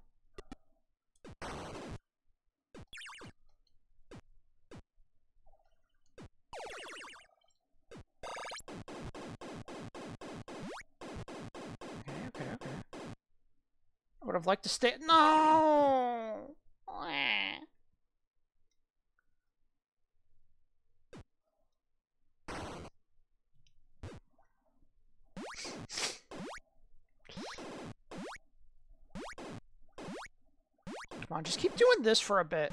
i would have liked to stay. No! This for a bit.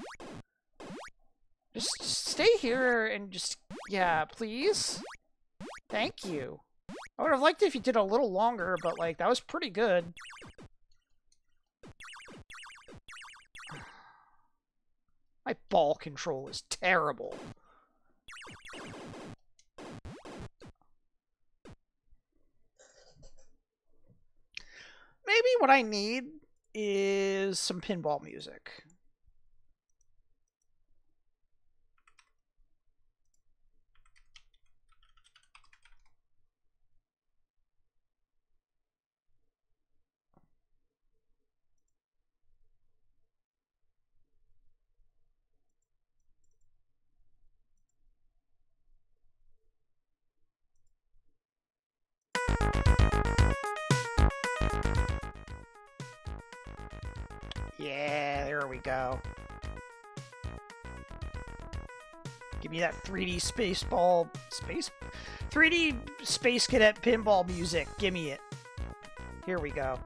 Just stay here and just... Yeah, please? Thank you. I would have liked it if you did a little longer, but, like, that was pretty good. My ball control is terrible. Maybe what I need is some pinball music. We go. Give me that 3D space ball space 3D Space Cadet pinball music. Give me it. Here we go.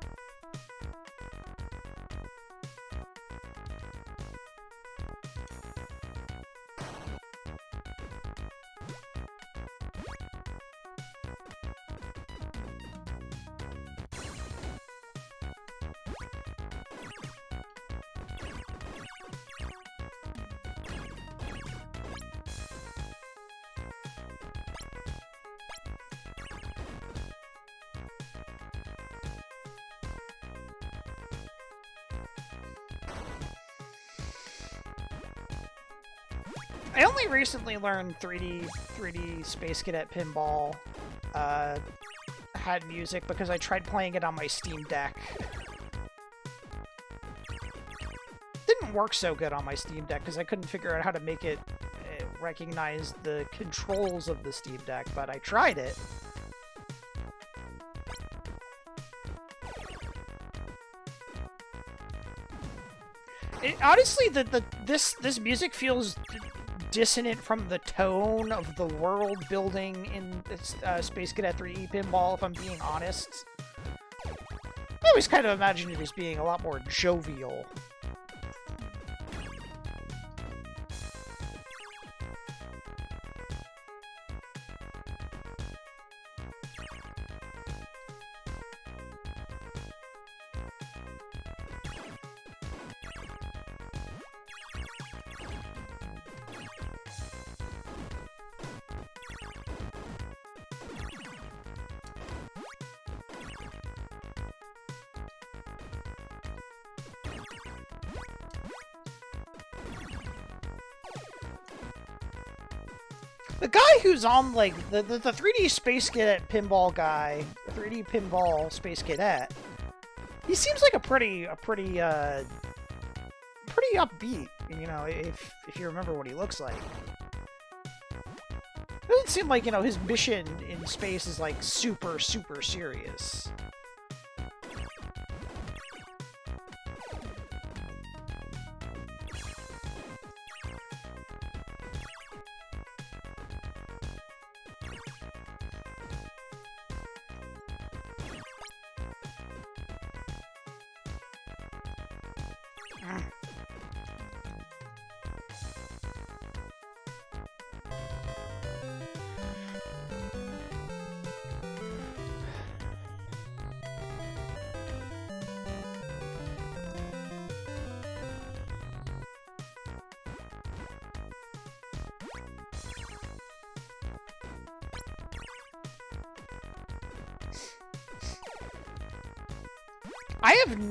Recently learned 3D 3D Space Cadet Pinball uh, had music because I tried playing it on my Steam Deck. Didn't work so good on my Steam Deck because I couldn't figure out how to make it uh, recognize the controls of the Steam Deck, but I tried it. It, honestly, the, the this this music feels dissonant from the tone of the world building in uh, Space Cadet 3D Pinball, if I'm being honest. I always kind of imagined it as being a lot more jovial. On, like, the, the, the 3D Space Cadet pinball guy, the 3D pinball Space Cadet, he seems like a pretty, a pretty, uh, pretty upbeat, you know, if, if you remember what he looks like. Doesn't seem like, you know, his mission in space is, like, super, super serious.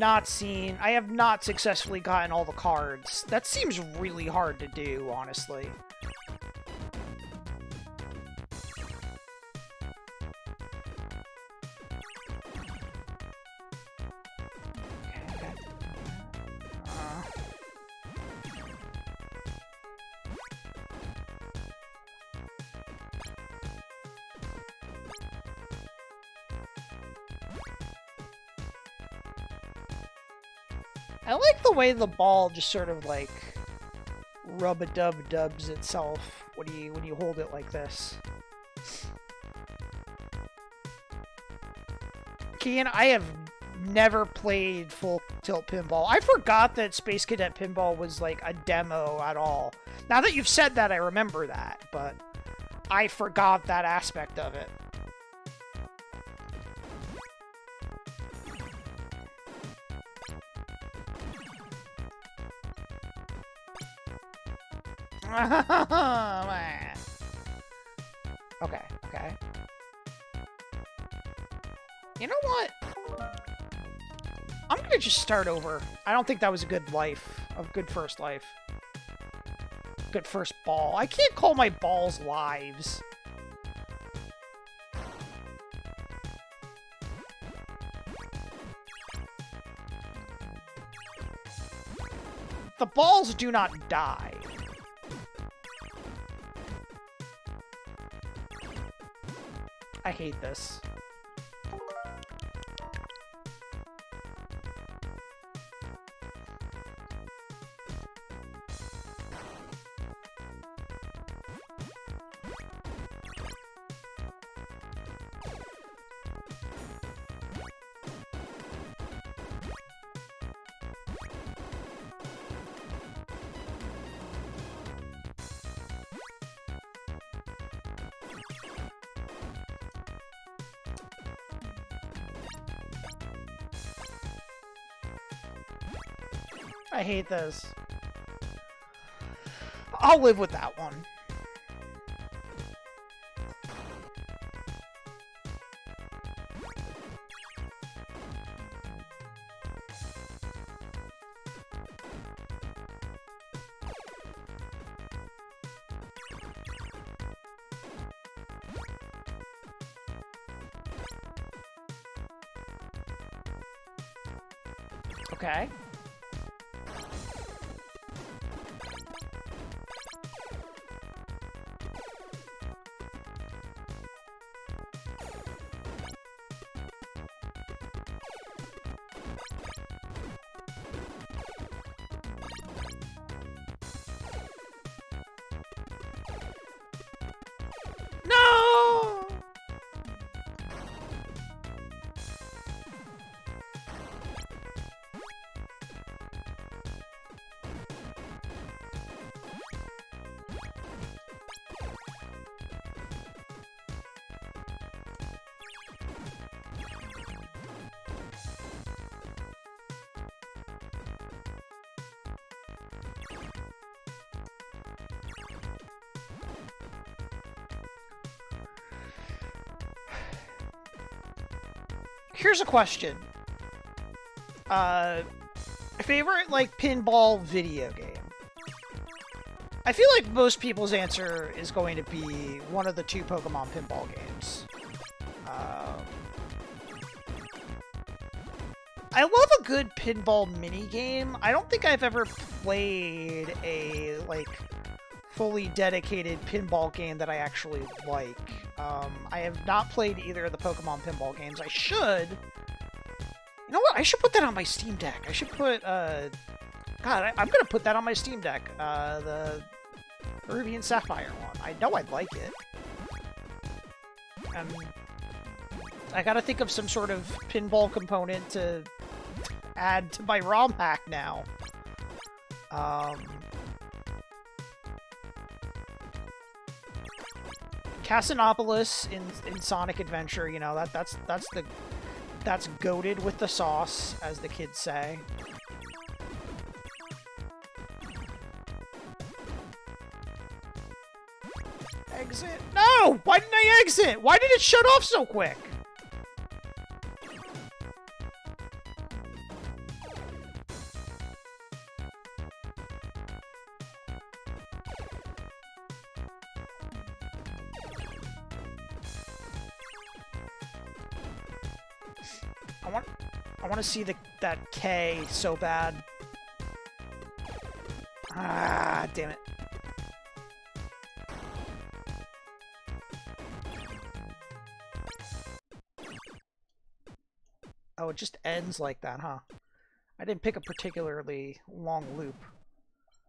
Not seen, I have not successfully gotten all the cards. That seems really hard to do, honestly. Way the ball just sort of like rub a dub dubs itself when you when you hold it like this. Kian, I have never played full tilt pinball. I forgot that Space Cadet Pinball was like a demo at all. Now that you've said that, I remember that, but I forgot that aspect of it. okay, okay. You know what? I'm gonna just start over. I don't think that was a good life. A good first life. Good first ball. I can't call my balls lives. The balls do not die. Hate this. I hate this. I'll live with that one. Here's a question. Uh, favorite like pinball video game. I feel like most people's answer is going to be one of the two Pokemon pinball games. Um, I love a good pinball mini game. I don't think I've ever played a like fully dedicated pinball game that I actually like. Um, I have not played either of the Pokemon pinball games. I should. You know what? I should put that on my Steam Deck. I should put, uh... God, I, am gonna put that on my Steam Deck. Uh, the Ruby and Sapphire one. I know I'd like it. Um, I gotta think of some sort of pinball component to add to my ROM hack now. Um... Casinopolis in in Sonic Adventure, you know, that that's that's the that's goaded with the sauce, as the kids say. Exit. No! Why didn't I exit? Why did it shut off so quick? To see the that K so bad. Ah, damn it. Oh, it just ends like that, huh? I didn't pick a particularly long loop.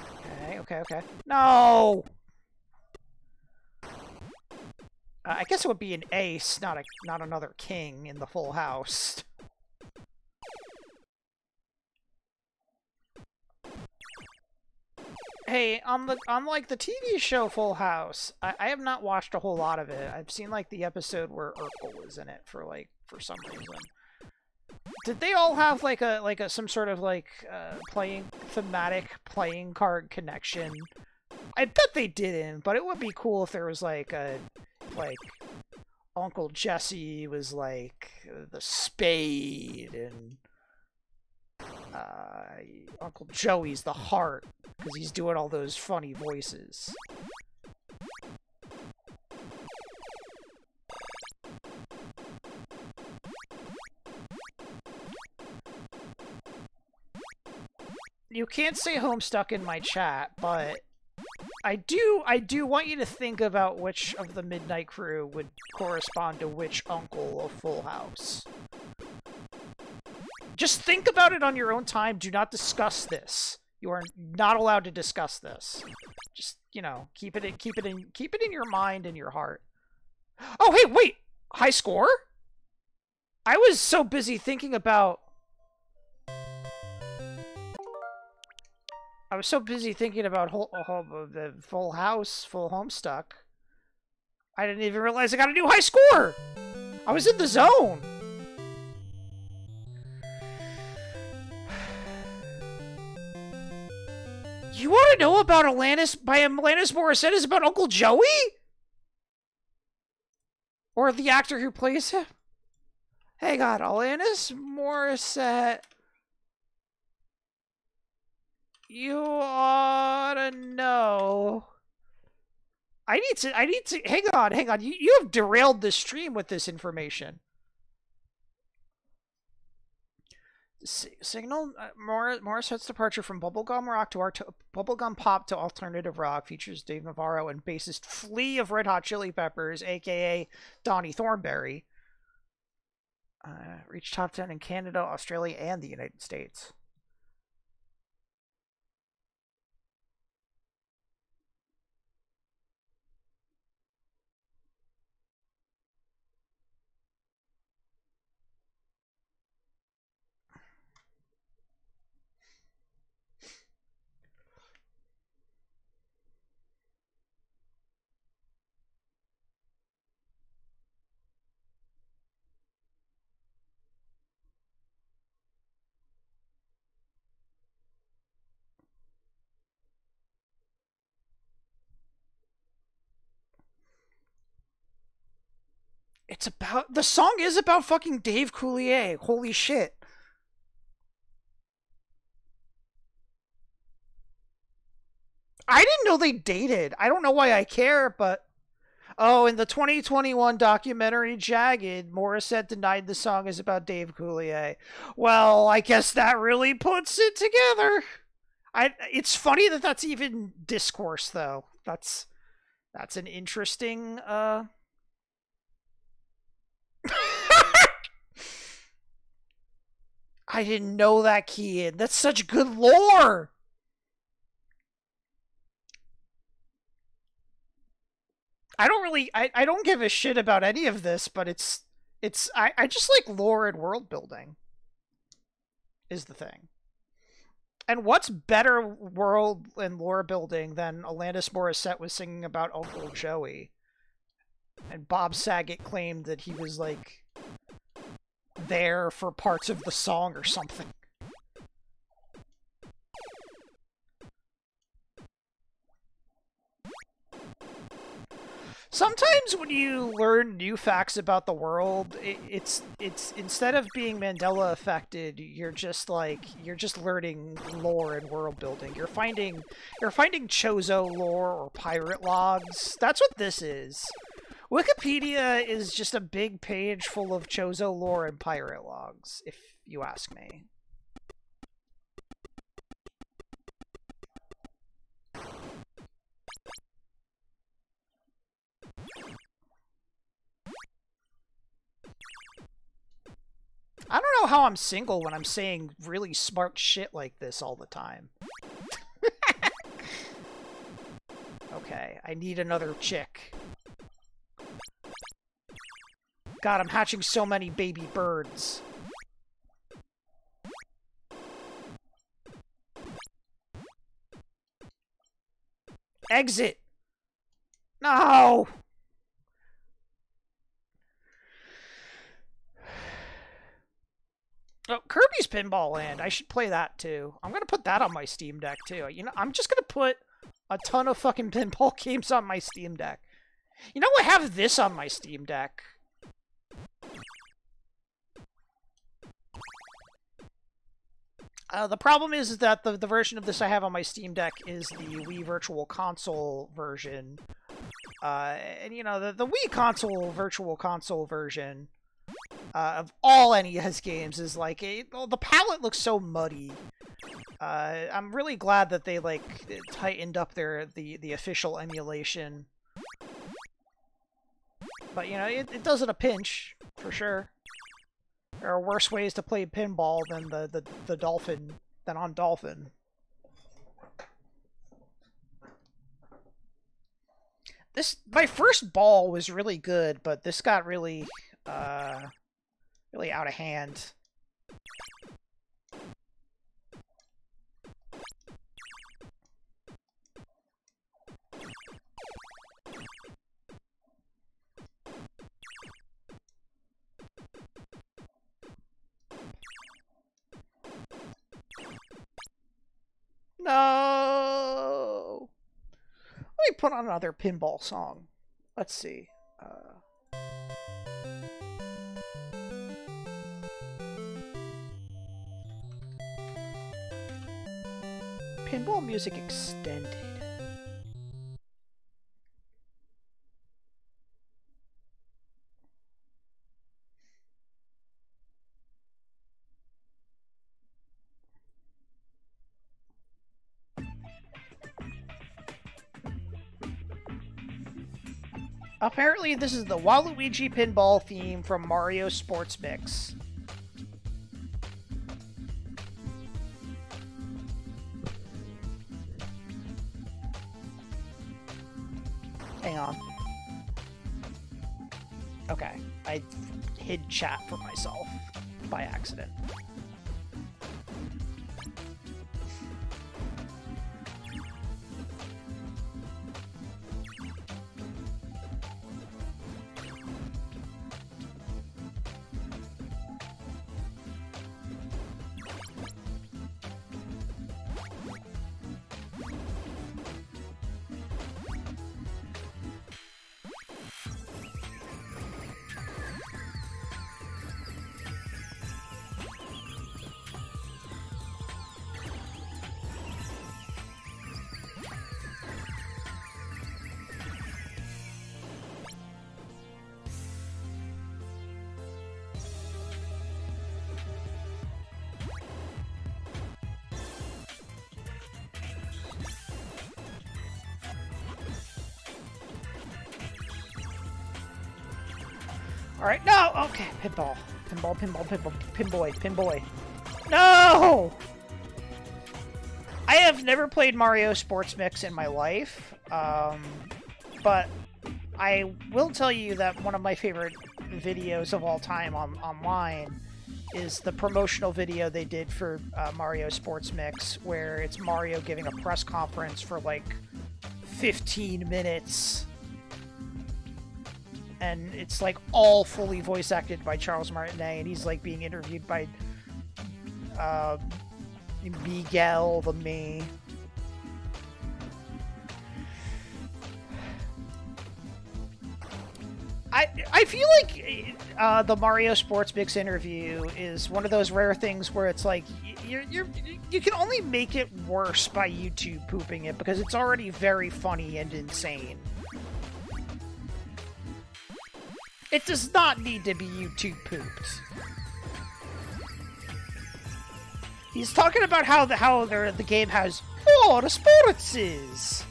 Okay, okay, okay. No! Uh, I guess it would be an ace, not a not another king in the full house. Hey, on the on like the TV show Full House, I, I have not watched a whole lot of it. I've seen like the episode where Urkel was in it for like for some reason. Did they all have like a like a some sort of like uh, playing thematic playing card connection? I bet they didn't, but it would be cool if there was like a like Uncle Jesse was like the spade and uh, Uncle Joey's the heart because he's doing all those funny voices. You can't say Homestuck in my chat, but I do I do want you to think about which of the Midnight Crew would correspond to which uncle of Full House. Just think about it on your own time. Do not discuss this. You are not allowed to discuss this. Just, you know, keep it in keep it in keep it in your mind and your heart. Oh, hey, wait. High score? I was so busy thinking about I was so busy thinking about whole, whole, the full house, full homestuck. I didn't even realize I got a new high score. I was in the zone. You want to know about Alanis by Alanis Morissette is about Uncle Joey? Or the actor who plays him? Hey, God, Alanis Morissette. You ought to know. I need to, I need to, hang on, hang on. You, you have derailed the stream with this information. Signal uh, Morris, departure from bubblegum rock to art bubblegum pop to alternative rock features Dave Navarro and bassist Flea of Red Hot Chili Peppers, aka Donnie Thornberry. Uh, reached top 10 in Canada, Australia, and the United States. It's about the song is about fucking Dave Coulier. Holy shit. I didn't know they dated. I don't know why I care, but oh, in the 2021 documentary Jagged, Morissette denied the song is about Dave Coulier. Well, I guess that really puts it together. I it's funny that that's even discourse though. That's that's an interesting uh I didn't know that, kid. That's such good lore. I don't really I, I don't give a shit about any of this, but it's it's I, I just like lore and world building is the thing. And what's better world and lore building than Alanis Morissette was singing about Uncle Joey? And Bob Saget claimed that he was like there for parts of the song or something. Sometimes when you learn new facts about the world, it, it's it's instead of being Mandela affected, you're just like you're just learning lore and world building. You're finding you're finding Chozo lore or pirate logs. That's what this is. Wikipedia is just a big page full of Chozo lore and pirate logs, if you ask me. I don't know how I'm single when I'm saying really smart shit like this all the time. okay, I need another chick. God, I'm hatching so many baby birds. Exit! No! Oh, Kirby's Pinball Land. I should play that too. I'm gonna put that on my Steam Deck too. You know, I'm just gonna put a ton of fucking pinball games on my Steam Deck. You know, I have this on my Steam Deck. Uh, the problem is that the, the version of this I have on my Steam Deck is the Wii Virtual Console version. Uh, and, you know, the, the Wii Console Virtual Console version uh, of all NES games is like, a, well, the palette looks so muddy. Uh, I'm really glad that they, like, tightened up their the, the official emulation. But, you know, it, it does it a pinch, for sure. There are worse ways to play pinball than the, the, the Dolphin, than on Dolphin. This, my first ball was really good, but this got really, uh, really out of hand. No! Let me put on another pinball song. Let's see. Uh... Pinball music extended. Apparently, this is the Waluigi pinball theme from Mario Sports Mix. Hang on. Okay, I hid chat for myself by accident. Pinball. Pinball, pinball, pinball, pinboy, pinboy. No! I have never played Mario Sports Mix in my life, um, but I will tell you that one of my favorite videos of all time on online is the promotional video they did for uh, Mario Sports Mix, where it's Mario giving a press conference for like 15 minutes and it's like all fully voice acted by Charles Martinet, and he's like being interviewed by uh, Miguel the Mii. I I feel like uh, the Mario Sports Mix interview is one of those rare things where it's like you're, you're you can only make it worse by YouTube pooping it because it's already very funny and insane. It does not need to be YouTube pooped. He's talking about how the how the, the game has four sports.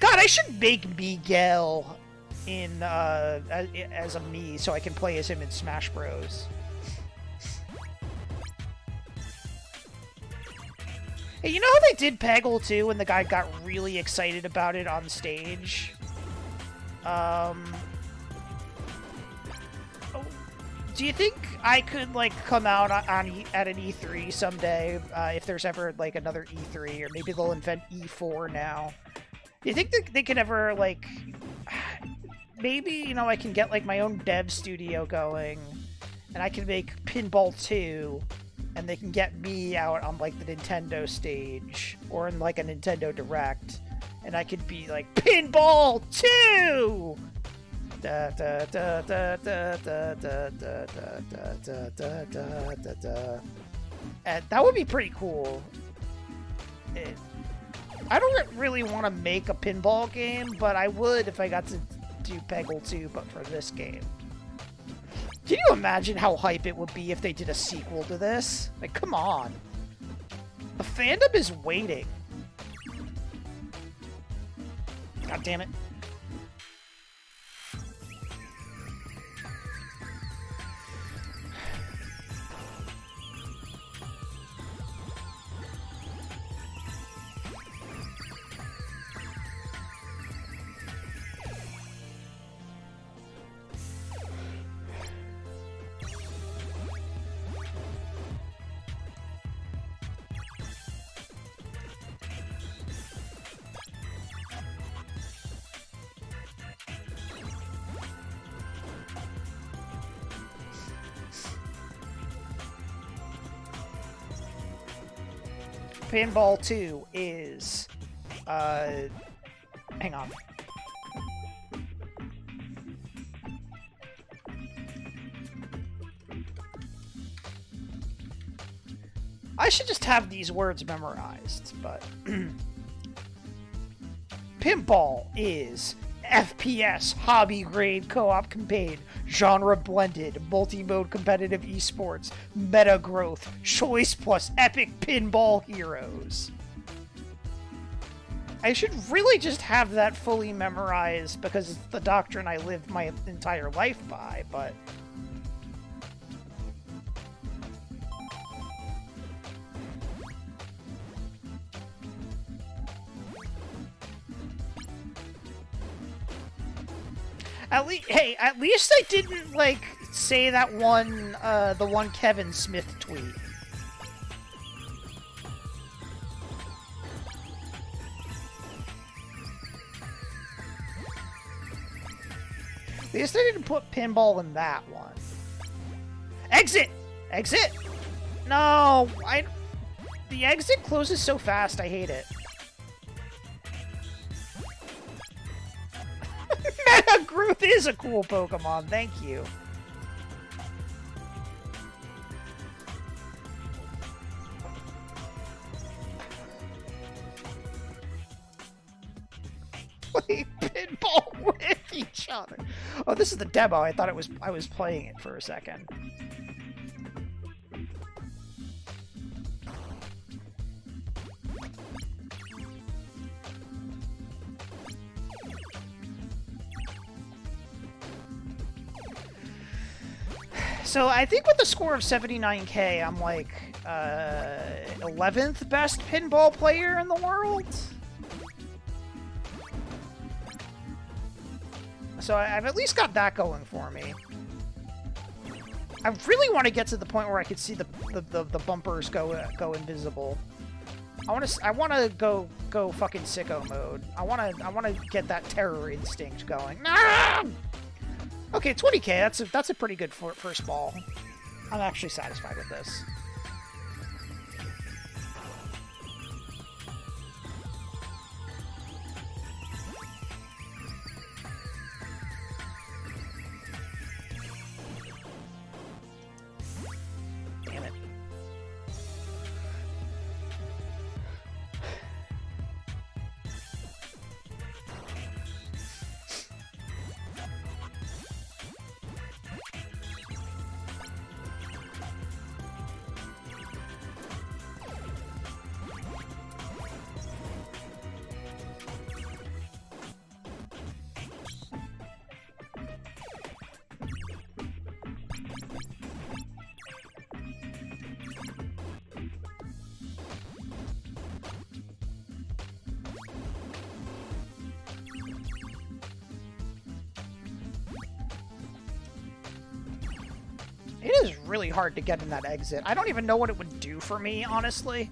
God, I should make Miguel in uh, as, a Mii, so I can play as him in Smash Bros. Hey, you know how they did Peggle too, and the guy got really excited about it on stage? Um, oh, do you think I could like come out on, on E- at an E3 someday uh, if there's ever like another E3, or maybe they'll invent E4 now? Do you think that they can ever like maybe you know I can get like my own dev studio going, and I can make Pinball 2 and they can get me out on like the Nintendo stage or in like a Nintendo Direct, and I could be like Pinball Two. Da, da, da, da, da, da, da, da, da, da, da, da, da. And that would be pretty cool. I don't really want to make a pinball game, but I would if I got to do Peggle 2, but for this game. Can you imagine how hype it would be if they did a sequel to this? Like, come on. The fandom is waiting. God damn it. Pinball 2 is uh hang on. I should just have these words memorized, but Pinball is FPS hobby grade co-op campaign, genre blended, multi-mode competitive esports, meta growth, choice plus epic pinball heroes. I should really just have that fully memorized because it's the doctrine I lived my entire life by, but At least, hey, at least I didn't like say that one, uh, the one Kevin Smith tweet. At least I didn't put pinball in that one. Exit! Exit! No, I. The exit closes so fast. I hate it. Meta Groot is a cool Pokemon. Thank you. Play pinball with each other. Oh, this is the demo. I thought it was I was playing it for a second. So I think with a score of 79k, I'm like uh, 11th best pinball player in the world. So I've at least got that going for me. I really want to get to the point where I could see the the, the, the bumpers go go invisible. I want to I want to go go fucking sicko mode. I want to I want to get that terror instinct going. Ah! Okay, 20k. That's a that's a pretty good first ball. I'm actually satisfied with this. Hard to get in that exit. I don't even know what it would do for me, honestly.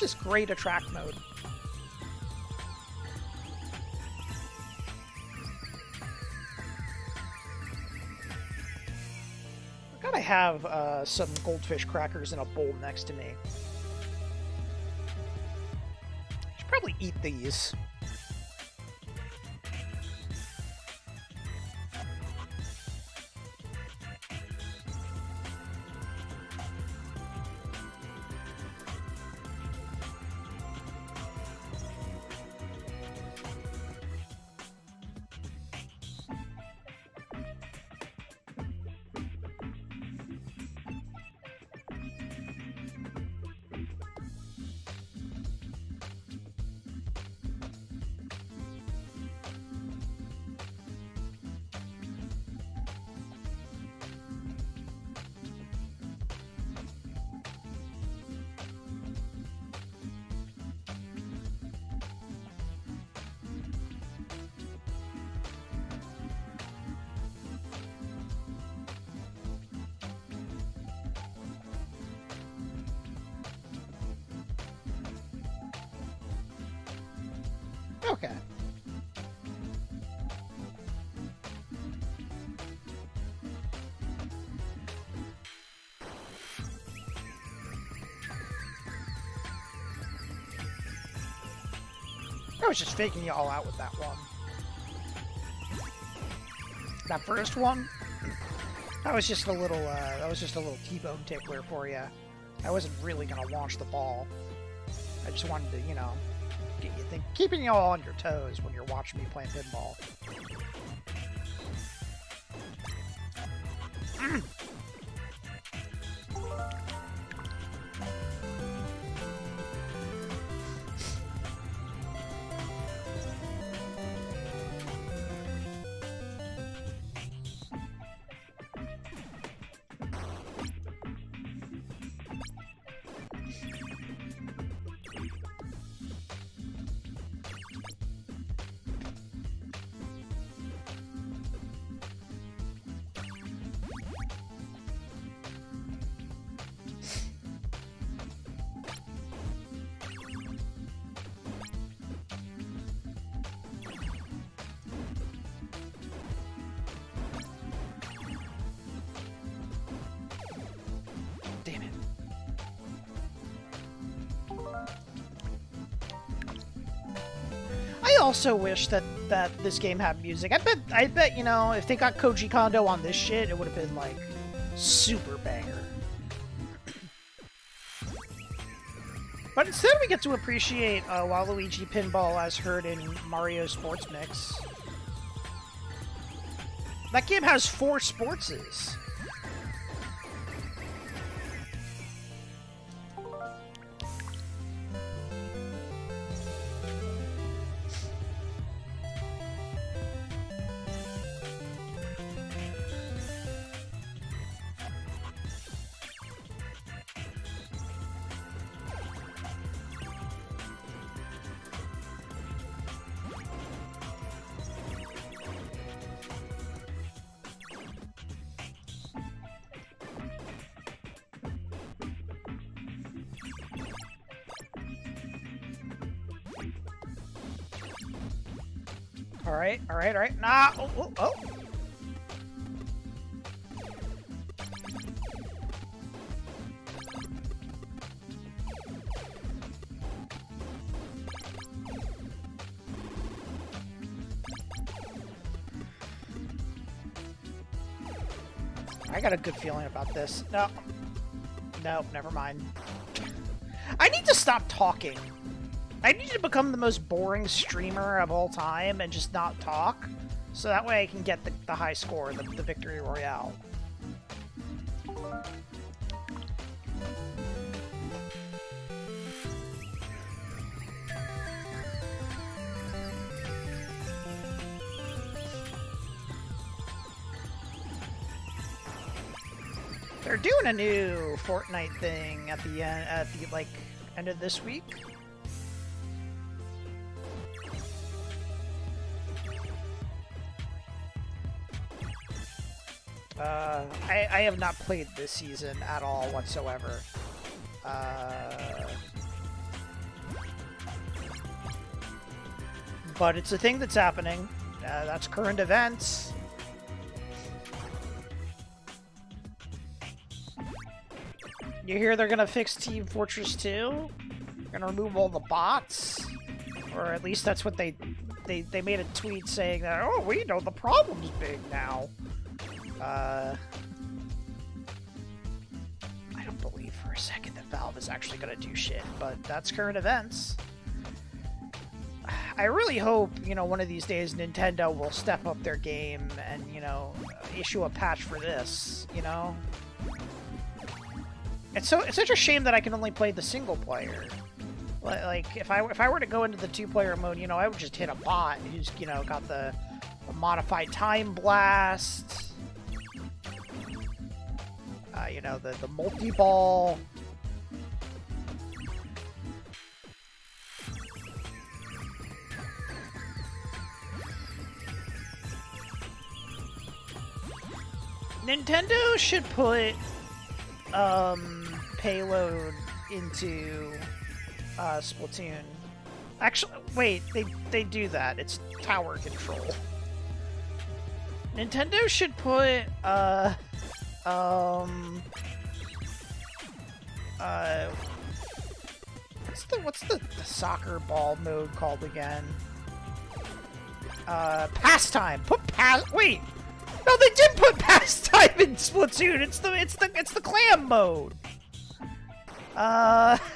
We'll great attract mode. I gotta have uh, some goldfish crackers in a bowl next to me. Should probably eat these. Was just faking y'all out with that one. That first one, that was just a little, uh, that was just a little T-bone tickler for you. I wasn't really gonna launch the ball. I just wanted to, you know, get you think, keeping you all on your toes when you're watching me playing pinball. Also wish that that this game had music. I bet I bet, you know, if they got Koji Kondo on this shit, it would have been like super banger. But instead we get to appreciate uh, Waluigi Pinball as heard in Mario Sports Mix. That game has four sportses. Right, all right. Nah. Oh, oh, oh. I got a good feeling about this. No. No, never mind. I need to stop talking. I need to become the most boring streamer of all time and just not talk, so that way I can get the, the high score, the, the victory royale. They're doing a new Fortnite thing at the end, at the like end of this week. I, have not played this season at all whatsoever. Uh, but it's a thing that's happening. Uh, that's current events. You hear they're gonna fix Team Fortress 2? Gonna remove all the bots? Or at least that's what they they they made a tweet saying that oh we know the problem's big now. Uh actually gonna do shit, but that's current events. I really hope, you know, one of these days Nintendo will step up their game and, you know, issue a patch for this, you know? It's so it's such a shame that I can only play the single player. Like if I if I were to go into the two player mode, you know, I would just hit a bot who's you know got the, the modified time blast. Uh, you know the the multi ball. Nintendo should put um, payload into uh, Splatoon. Actually, wait, they they do that. It's tower control. Nintendo should put uh um uh what's the what's the, the soccer ball mode called again? Uh, pastime. Put. Wait, no, they did put pastime in Splatoon. It's the it's the it's the clam mode. Uh.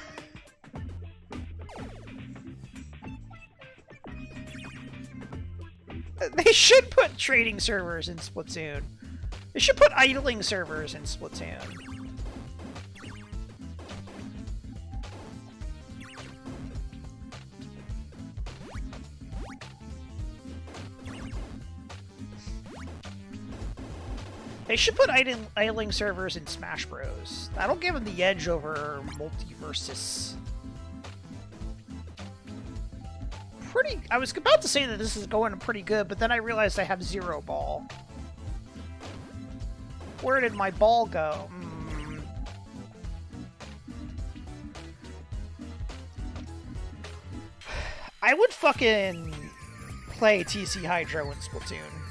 They should put trading servers in Splatoon. They should put idling servers in Splatoon. They should put idling, servers in Smash Bros. That'll give them the edge over Multiversus. Pretty. I was about to say that this is going pretty good, but then I realized I have zero ball. Where did my ball go? Hmm. I would fucking play TC Hydro in Splatoon.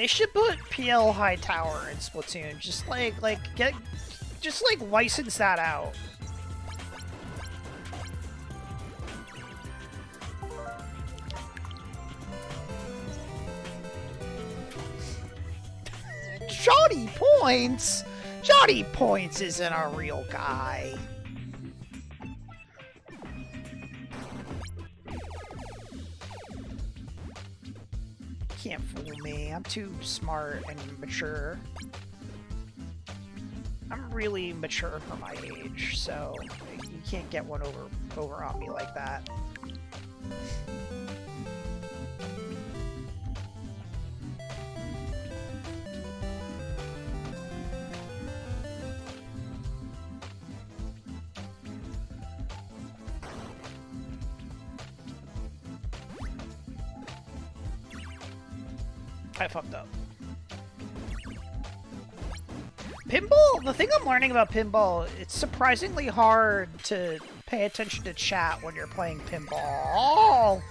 They should put PL High Tower in Splatoon. Just like like get just like license that out. Johnny Points? Johnny Points isn't a real guy. Can't fool me. I'm too smart and mature. I'm really mature for my age, so you can't get one over over on me like that. I fucked up. Pinball, the thing I'm learning about pinball, it's surprisingly hard to pay attention to chat when you're playing pinball.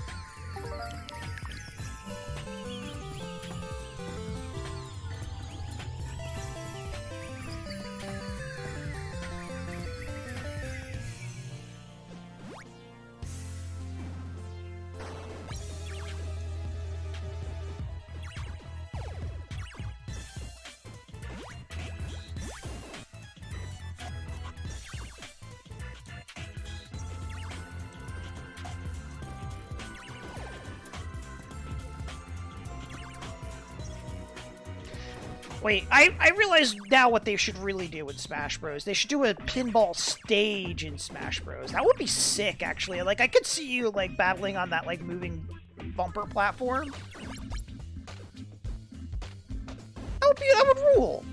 Wait, I, I realize now what they should really do in Smash Bros. They should do a pinball stage in Smash Bros. That would be sick, actually. Like, I could see you, like, battling on that, like, moving bumper platform. That would be, that would rule.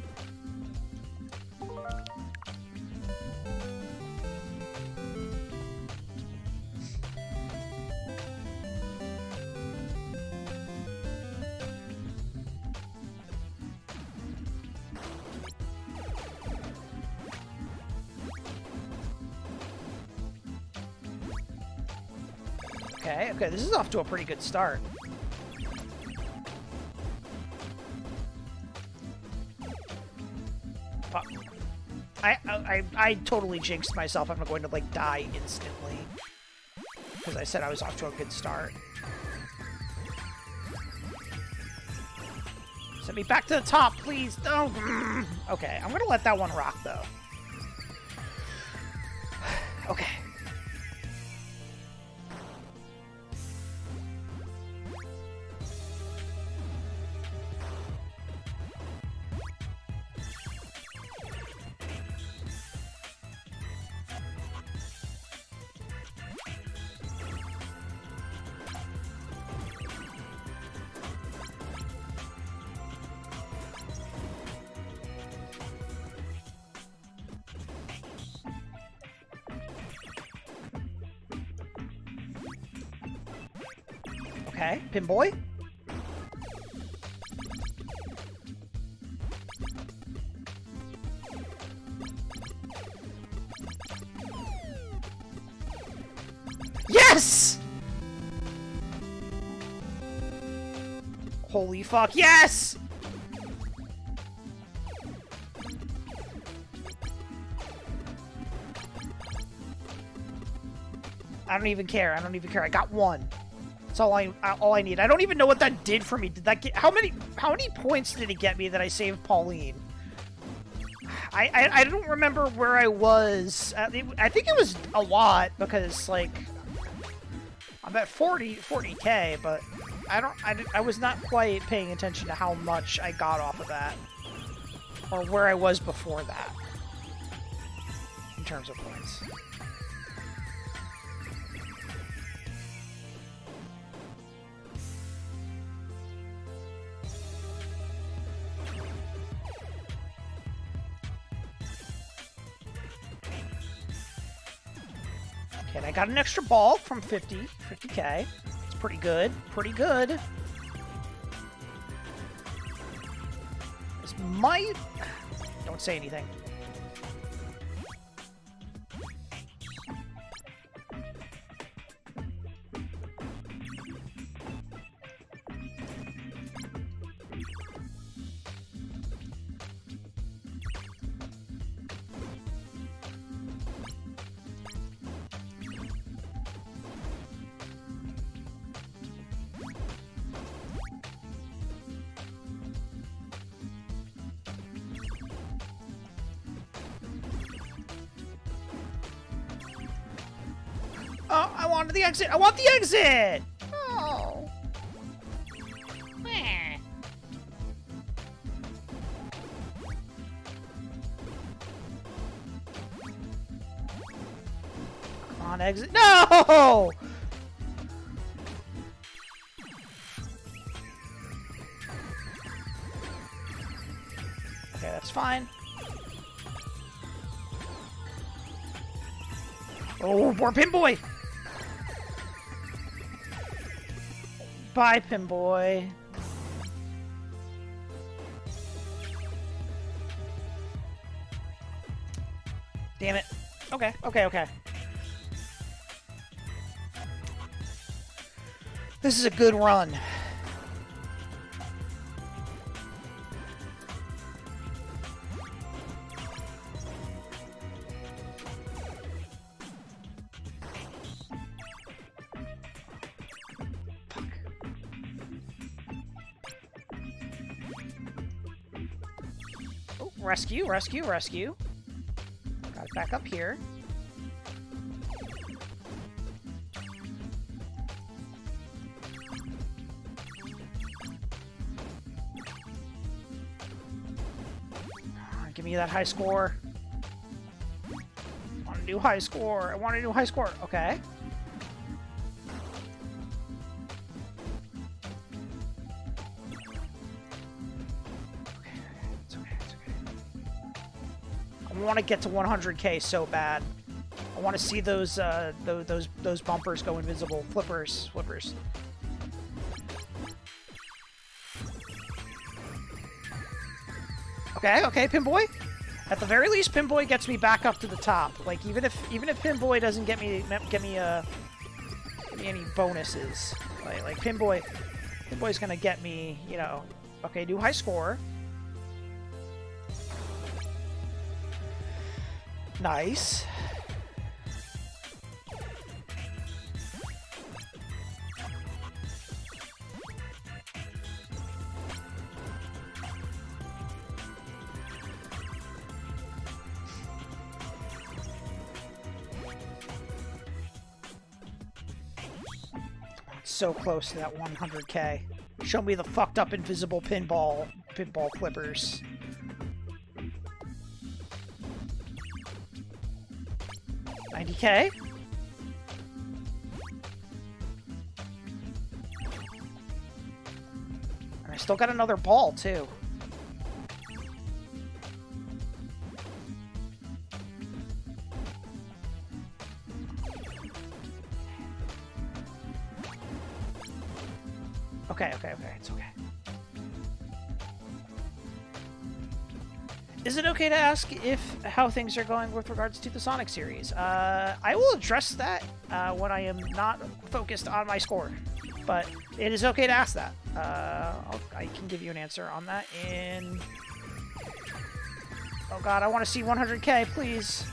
Okay, this is off to a pretty good start. I, I, I totally jinxed myself. I'm going to, like, die instantly. Because I said I was off to a good start. Send me back to the top, please. No. Okay, I'm going to let that one rock, though. Okay. Pinboy. Yes! Holy fuck, yes! I don't even care. I don't even care. I got one. That's all I all I need. I don't even know what that did for me. Did that get how many how many points did it get me that I saved Pauline? I I, I don't remember where I was. Uh, it, I think it was a lot because like I'm at 40 40k, but I don't I, I was not quite paying attention to how much I got off of that or where I was before that in terms of points. Got an extra ball from 50, 50k. It's pretty good, pretty good. This might... Don't say anything. I wanted the exit! I want the exit! Oh. Meh. Come on, exit. No! Okay, that's fine. Oh, poor Pinboy! Bye, Pinboy. Damn it. Okay, okay, okay. This is a good run. Rescue, rescue, rescue. Got it back up here. Ah, give me that high score. I want a new high score. I want a new high score. Okay. Want to get to 100k so bad. I want to see those uh, those those those bumpers go invisible. Flippers, flippers. Okay, okay, Pinboy. At the very least, Pinboy gets me back up to the top. Like even if even if Pinboy doesn't get me get me uh get me any bonuses, like like Pinboy, Pinboy's gonna get me. You know, okay, new high score. Nice. So close to that 100k. Show me the fucked up invisible pinball pinball flippers. K? And I still got another ball too. Ask if how things are going with regards to the Sonic series? Uh, I will address that uh, when I am not focused on my score, but it is okay to ask that. Uh, I can give you an answer on that in. Oh God, I want to see 100k, please.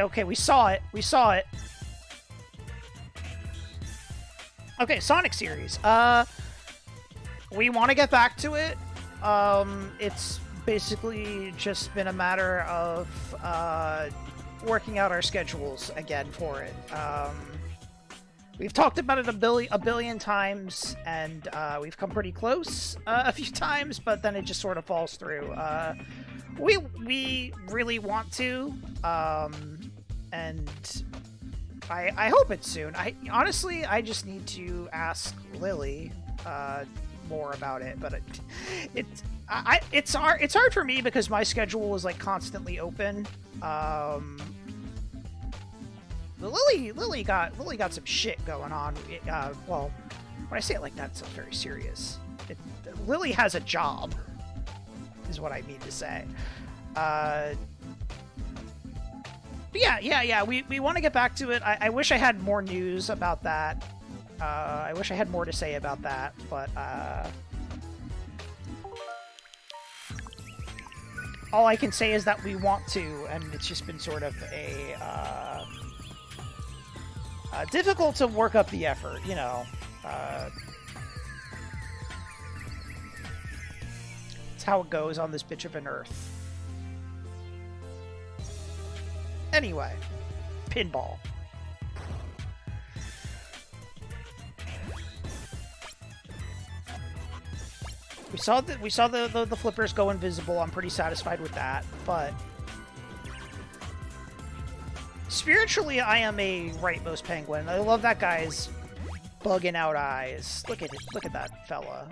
Okay. We saw it. We saw it. Okay, Sonic series. Uh, we want to get back to it. Um, it's basically just been a matter of uh, working out our schedules again for it. Um, we've talked about it a billion a billion times, and uh, we've come pretty close uh, a few times, but then it just sort of falls through. Uh, we we really want to, um, and I I hope it's soon. I honestly I just need to ask Lily uh, more about it, but it it I it's hard it's hard for me because my schedule is like constantly open. Um, Lily Lily got Lily got some shit going on. Uh, well, when I say it like that, it's very serious. It, Lily has a job is what I mean to say. Uh, but yeah, yeah, yeah. We, we want to get back to it. I, I wish I had more news about that. Uh, I wish I had more to say about that, but uh, all I can say is that we want to, and it's just been sort of a uh, uh, difficult to work up the effort, you know. Uh, It's how it goes on this bitch of an earth. Anyway, pinball. We saw that we saw the, the the flippers go invisible. I'm pretty satisfied with that, but spiritually, I am a rightmost penguin. I love that guy's bugging out eyes. Look at it. Look at that fella.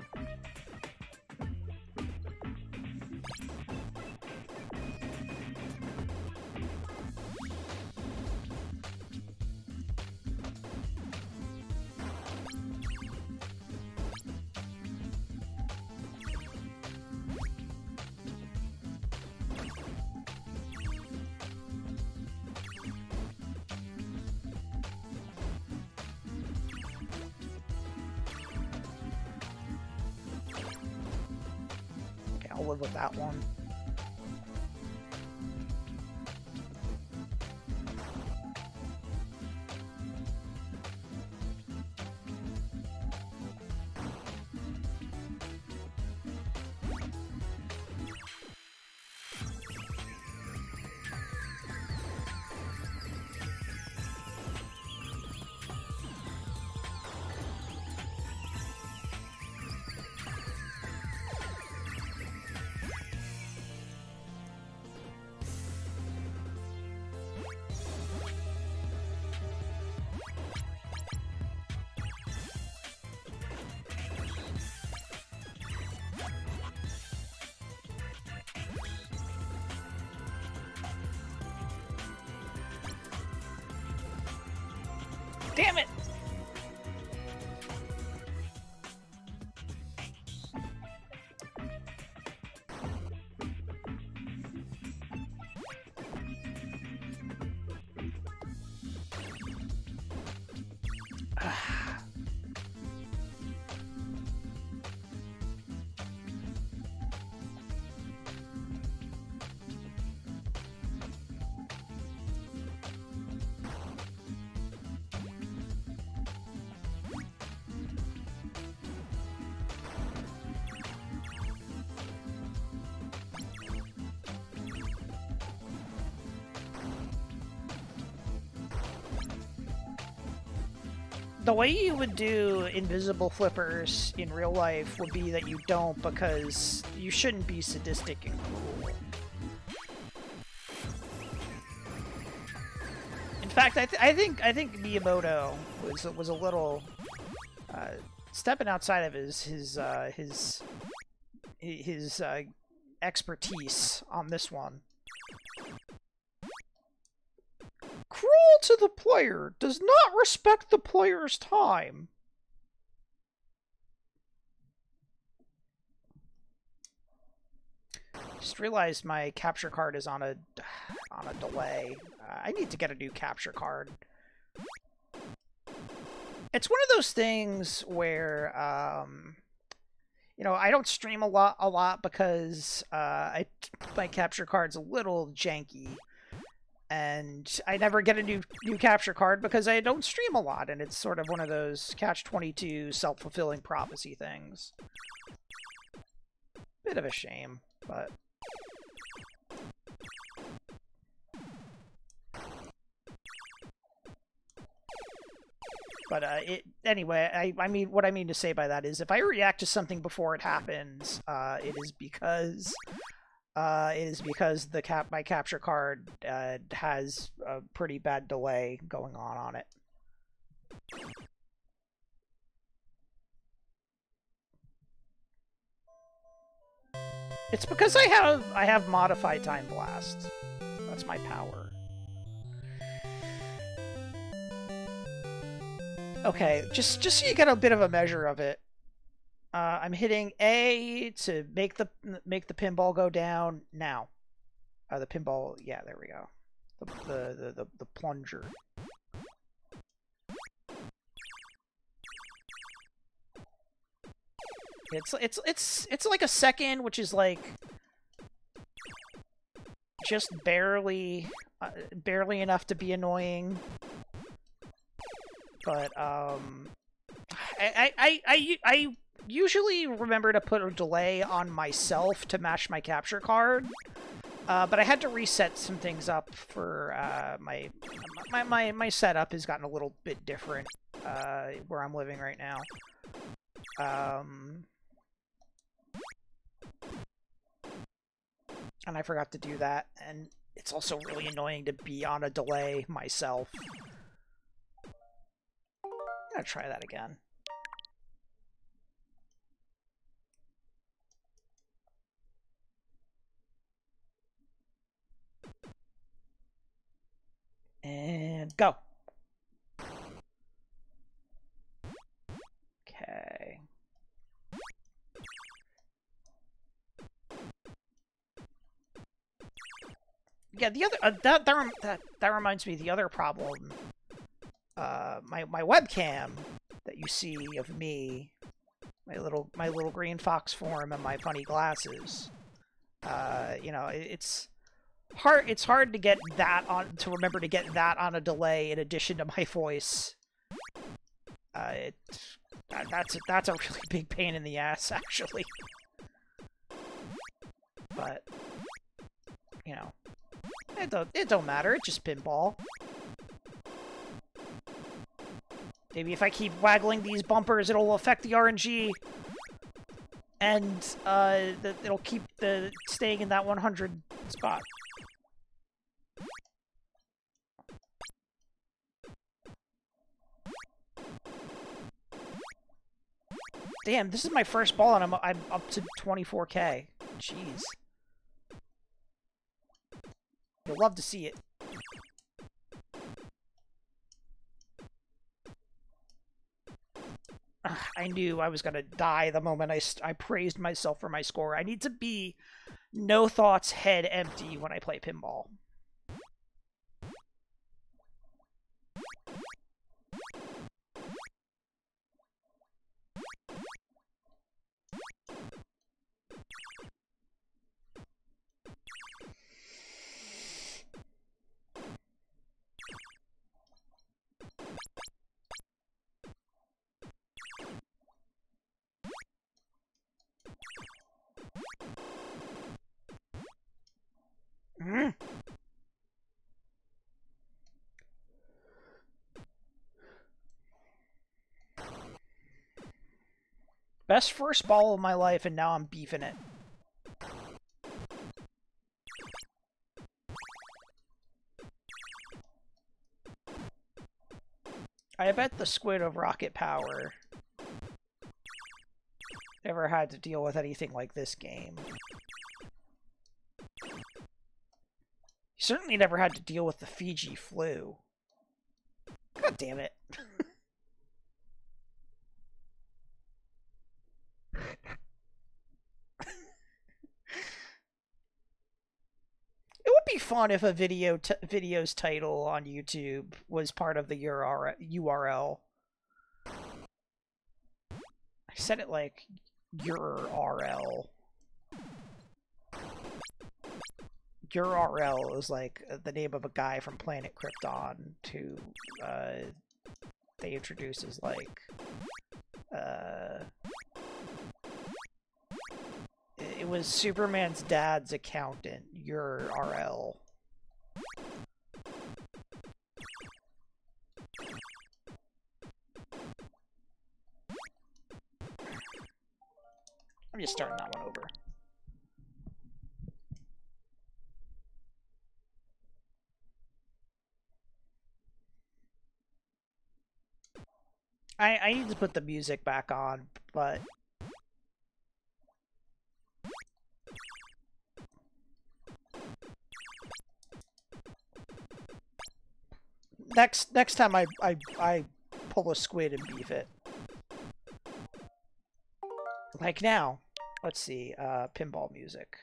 The way you would do invisible flippers in real life would be that you don't because you shouldn't be sadistic and cruel. In fact, I, th I think I think Miyamoto was was a little uh, stepping outside of his his uh, his his uh, expertise on this one. To the player does not respect the player's time. Just realized my capture card is on a on a delay. Uh, I need to get a new capture card. It's one of those things where um, you know I don't stream a lot a lot because uh, I my capture card's a little janky and I never get a new new capture card because I don't stream a lot, and it's sort of one of those catch twenty two self fulfilling prophecy things. Bit of a shame, but. But uh, it anyway. I I mean, what I mean to say by that is, if I react to something before it happens, uh, it is because uh, is because the cap my capture card uh, has a pretty bad delay going on on it. It's because I have I have modified time blast. That's my power. Okay, just just so you get a bit of a measure of it. Uh, I'm hitting A to make the make the pinball go down now. Uh, the pinball, yeah, there we go. The the the, the, the plunger. It's it's it's it's like a second, which is like just barely uh, barely enough to be annoying. But um, I I I I usually remember to put a delay on myself to match my capture card. Uh, but I had to reset some things up for uh, my, my my my setup has gotten a little bit different uh, where I'm living right now. Um, and I forgot to do that, and it's also really annoying to be on a delay myself. I'm gonna try that again. Go. Okay. Yeah, the other uh, that that that that reminds me the other problem. Uh, my my webcam that you see of me, my little my little green fox form and my funny glasses. Uh, you know, it, it's hard it's hard to get that on to remember to get that on a delay in addition to my voice. Uh, it that's a, that's a really big pain in the ass actually. But you know, it don't it don't matter. It's just pinball. Maybe if I keep waggling these bumpers, it'll affect the RNG and uh, it'll keep the staying in that 100 spot. Damn, this is my first ball and I'm, I'm up to 24k. Jeez. You'll love to see it. I knew I was gonna die the moment I, I praised myself for my score. I need to be no thoughts, head empty when I play pinball. Best first ball of my life, and now I'm beefing it. I bet the squid of rocket power never had to deal with anything like this game. He certainly never had to deal with the Fiji flu. God damn it. If a video video's title on YouTube was part of the URL. I said it like URL. Your URL is like the name of a guy from Planet Krypton who uh, they introduce as like uh, it was Superman's dad's accountant, your URL. I'm just starting that one over. I, I need to put the music back on, but next next time I, I I pull a squid and beef it. Like now. Let's see, uh pinball music.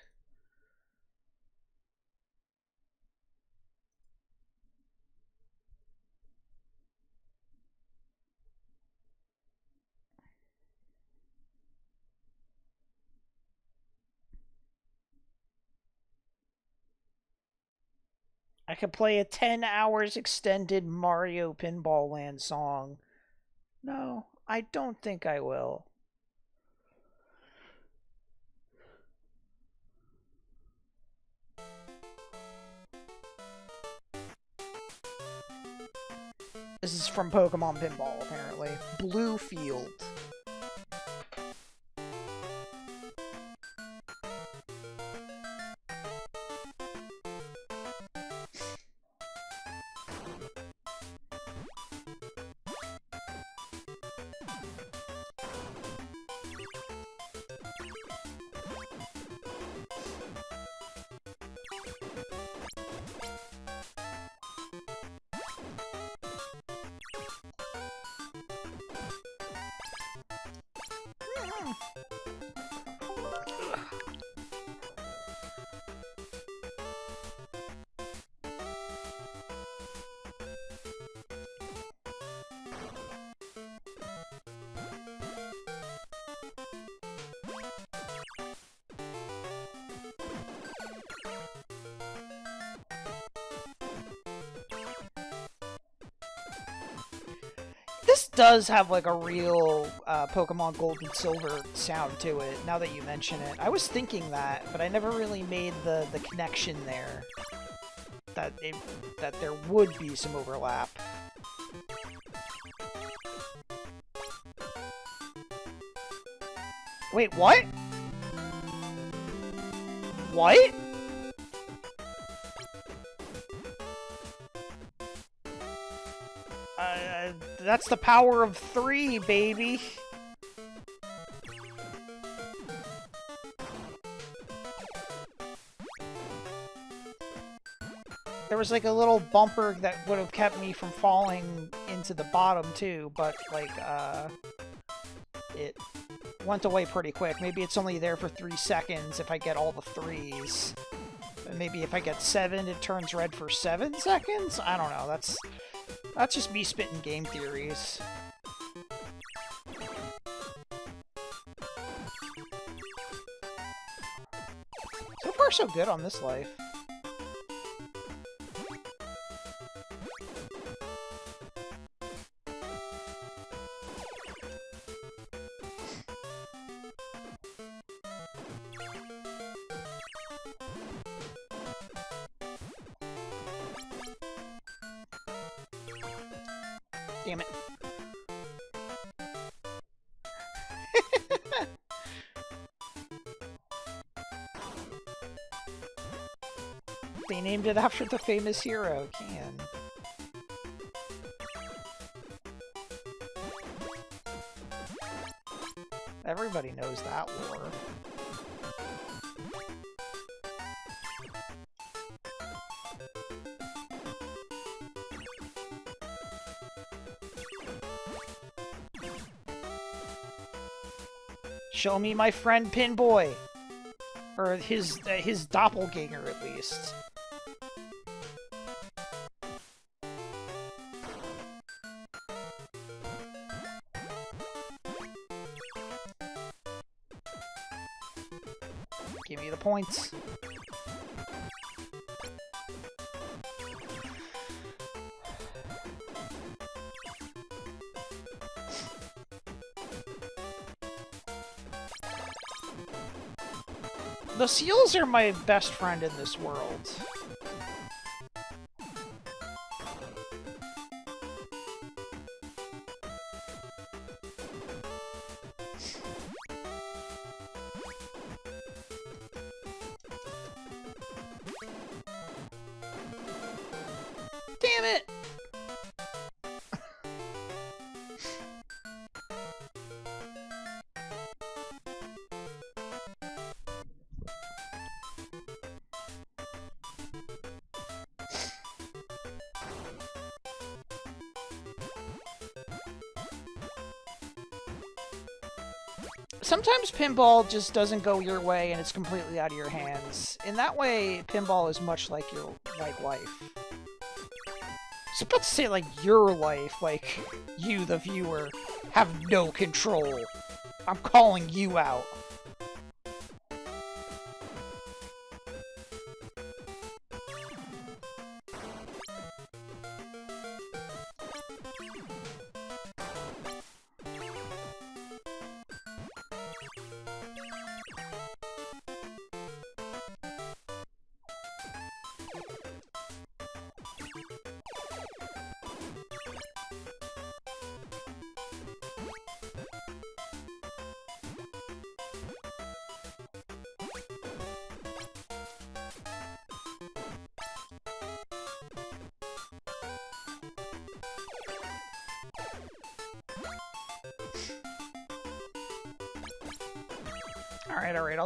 I could play a 10 hours extended Mario Pinball Land song. No, I don't think I will. This is from Pokemon Pinball, apparently. Blue Field. Does have like a real uh, Pokemon Gold and Silver sound to it, now that you mention it. I was thinking that, but I never really made the, the connection there. That, it, that there would be some overlap. Wait, what? What? That's the power of three, baby. There was like a little bumper that would have kept me from falling into the bottom too, but like, uh... it went away pretty quick. Maybe it's only there for three seconds if I get all the threes. Maybe if I get seven, it turns red for seven seconds? I don't know. That's that's just me spitting game theories. So far, so good on this life. After the famous hero, Can. Everybody knows that war. Show me my friend Pinboy. Or his uh, his doppelganger, at least. Points. The seals are my best friend in this world. Pinball just doesn't go your way and it's completely out of your hands. In that way, pinball is much like your like life. I was about to say like your life, like you, the viewer, have no control. I'm calling you out.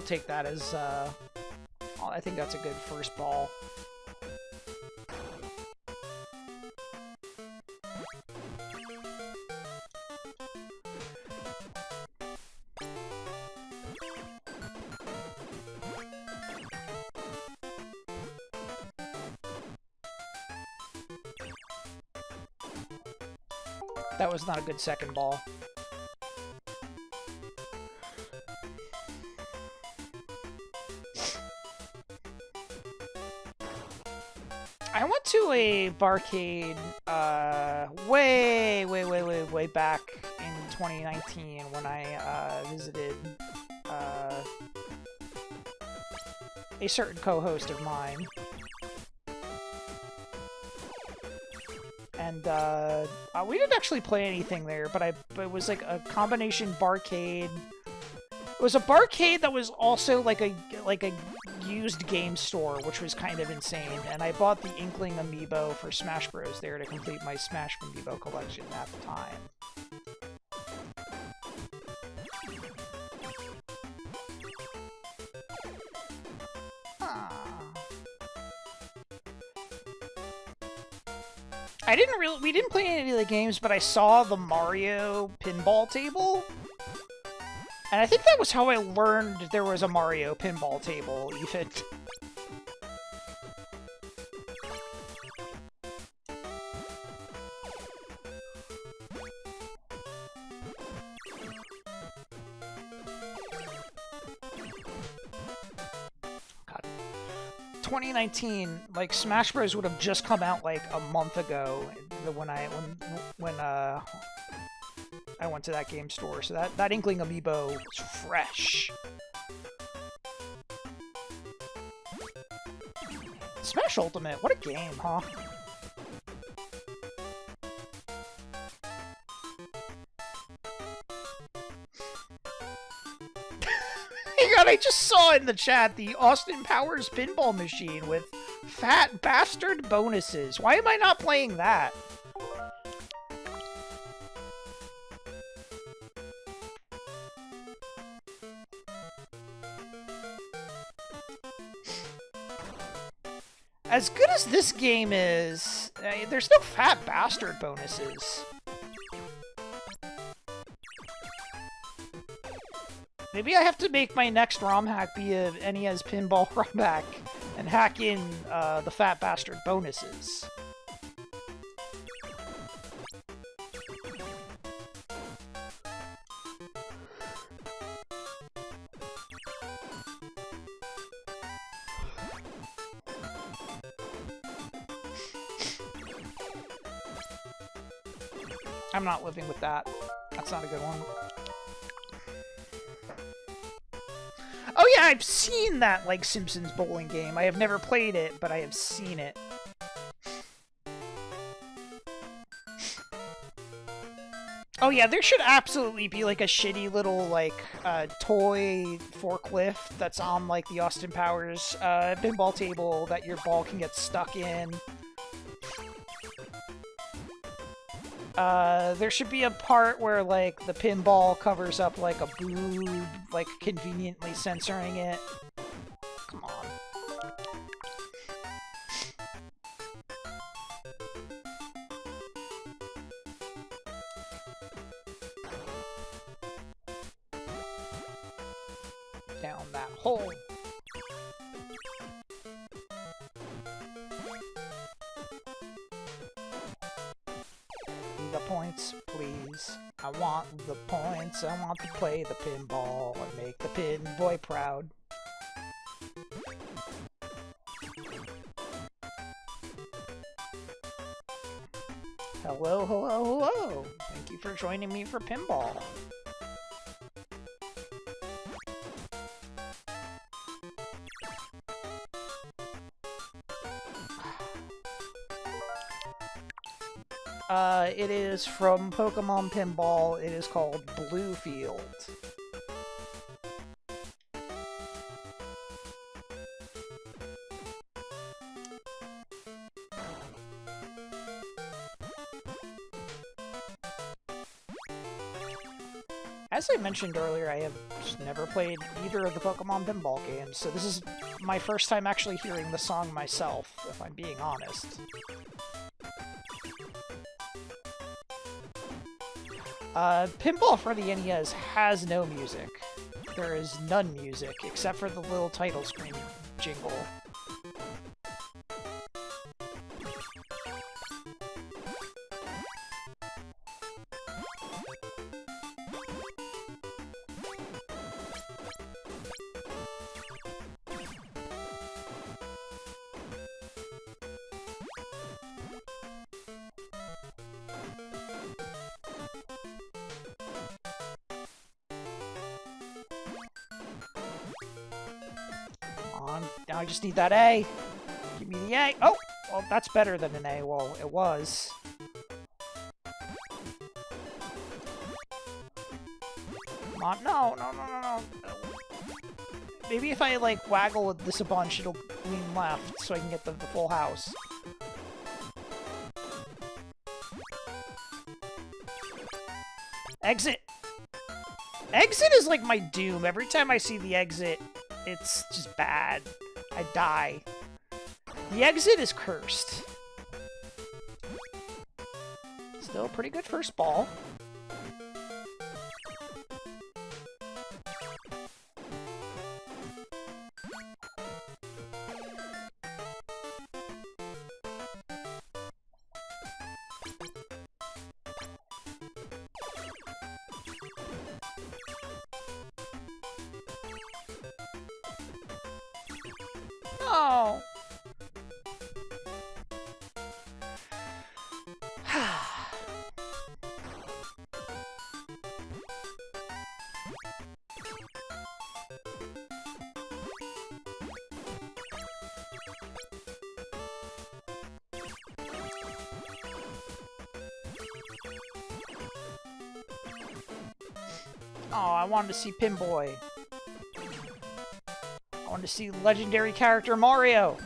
Take that as, uh... oh, I think that's a good first ball. That was not a good second ball. I went to a barcade uh, way, way, way, way, way back in 2019 when I uh, visited uh, a certain co-host of mine. And uh, uh, we didn't actually play anything there, but I but it was like a combination barcade. It was a barcade that was also like a like a used game store, which was kind of insane. And I bought the Inkling amiibo for Smash Bros. there to complete my Smash amiibo collection at the time. I didn't really, we didn't play any of the games, but I saw the Mario pinball table. And I think that was how I learned there was a Mario pinball table, even. God. 2019, like Smash Bros would have just come out like a month ago when I when when uh I went to that game store. So that that Inkling amiibo was fresh. Smash Ultimate, what a game, huh? On, I just saw in the chat the Austin Powers pinball machine with fat bastard bonuses. Why am I not playing that? As good as this game is, uh, there's no fat bastard bonuses. Maybe I have to make my next ROM hack be a NES pinball ROM hack and hack in uh, the fat bastard bonuses. Not living with that. That's not a good one. Oh yeah, I've seen that like Simpsons bowling game. I have never played it, but I have seen it. Oh yeah, there should absolutely be like a shitty little like uh, toy forklift that's on like the Austin Powers uh, pinball table that your ball can get stuck in. Uh, there should be a part where like the pinball covers up like a boob, like conveniently censoring it. I want to play the pinball and make the pin boy proud. Hello, hello, hello. Thank you for joining me for pinball. It is from Pokemon Pinball. It is called Bluefield. As I mentioned earlier, I have never played either of the Pokemon Pinball games, so this is my first time actually hearing the song myself, if I'm being honest. Uh, Pinball for the NES has no music. There is none music, except for the little title screen jingle. Just need that A. Give me the A. Oh, well, that's better than an A. Well, it was. Come on, no, no, no, no, no. Maybe if I, like, waggle this a bunch, it'll lean left so I can get the, the full house. Exit! Exit is like my doom. Every time I see the exit, it's just bad. I die. The exit is cursed. Still a pretty good first ball. To see Pinboy. I wanted to see legendary character Mario.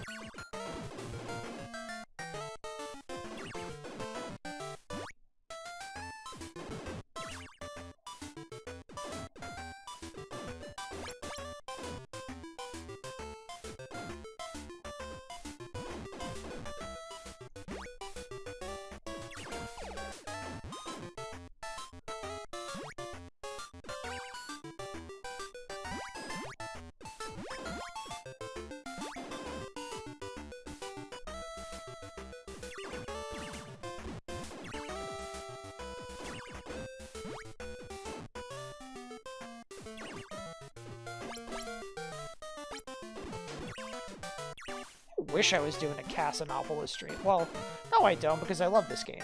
I was doing a Casanopolis stream. Well, no I don't, because I love this game.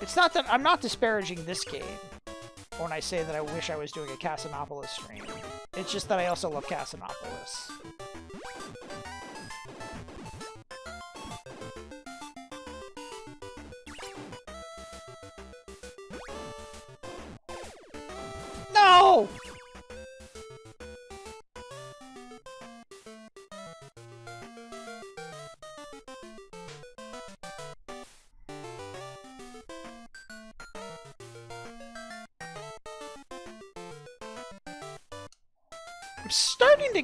It's not that I'm not disparaging this game when I say that I wish I was doing a Casanopolis stream. It's just that I also love Casanopolis.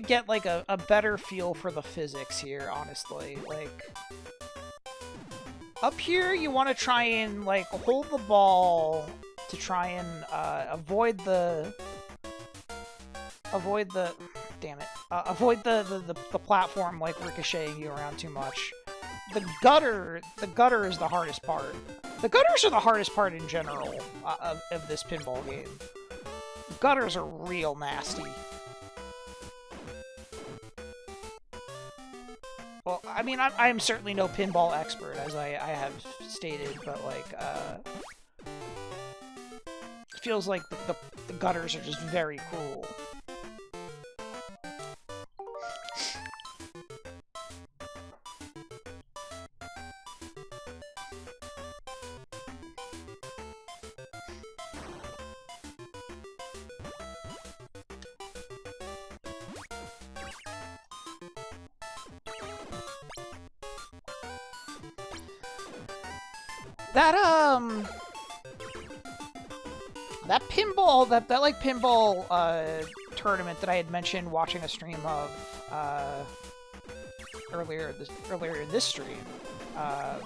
Get like a, a better feel for the physics here, honestly. Like up here you want to try and like hold the ball to try and uh, avoid the avoid the damn it uh, avoid the, the, the the platform like ricocheting you around too much. The gutter the gutter is the hardest part. The gutters are the hardest part in general uh, of, of this pinball game. Gutters are real nasty. Mean, I'm, I'm certainly no pinball expert, as I, I have stated, but, like, uh... It feels like the, the, the gutters are just very cruel. That, that like, pinball, uh, tournament that I had mentioned watching a stream of, uh, earlier this, earlier in this stream, um,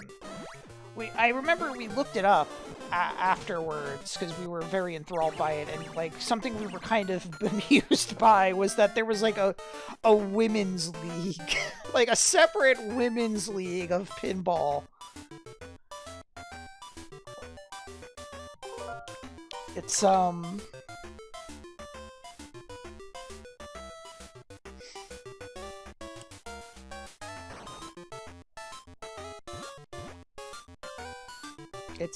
we, I remember we looked it up afterwards because we were very enthralled by it and like something we were kind of bemused by was that there was like a a women's league like a separate women's league of pinball. It's, um...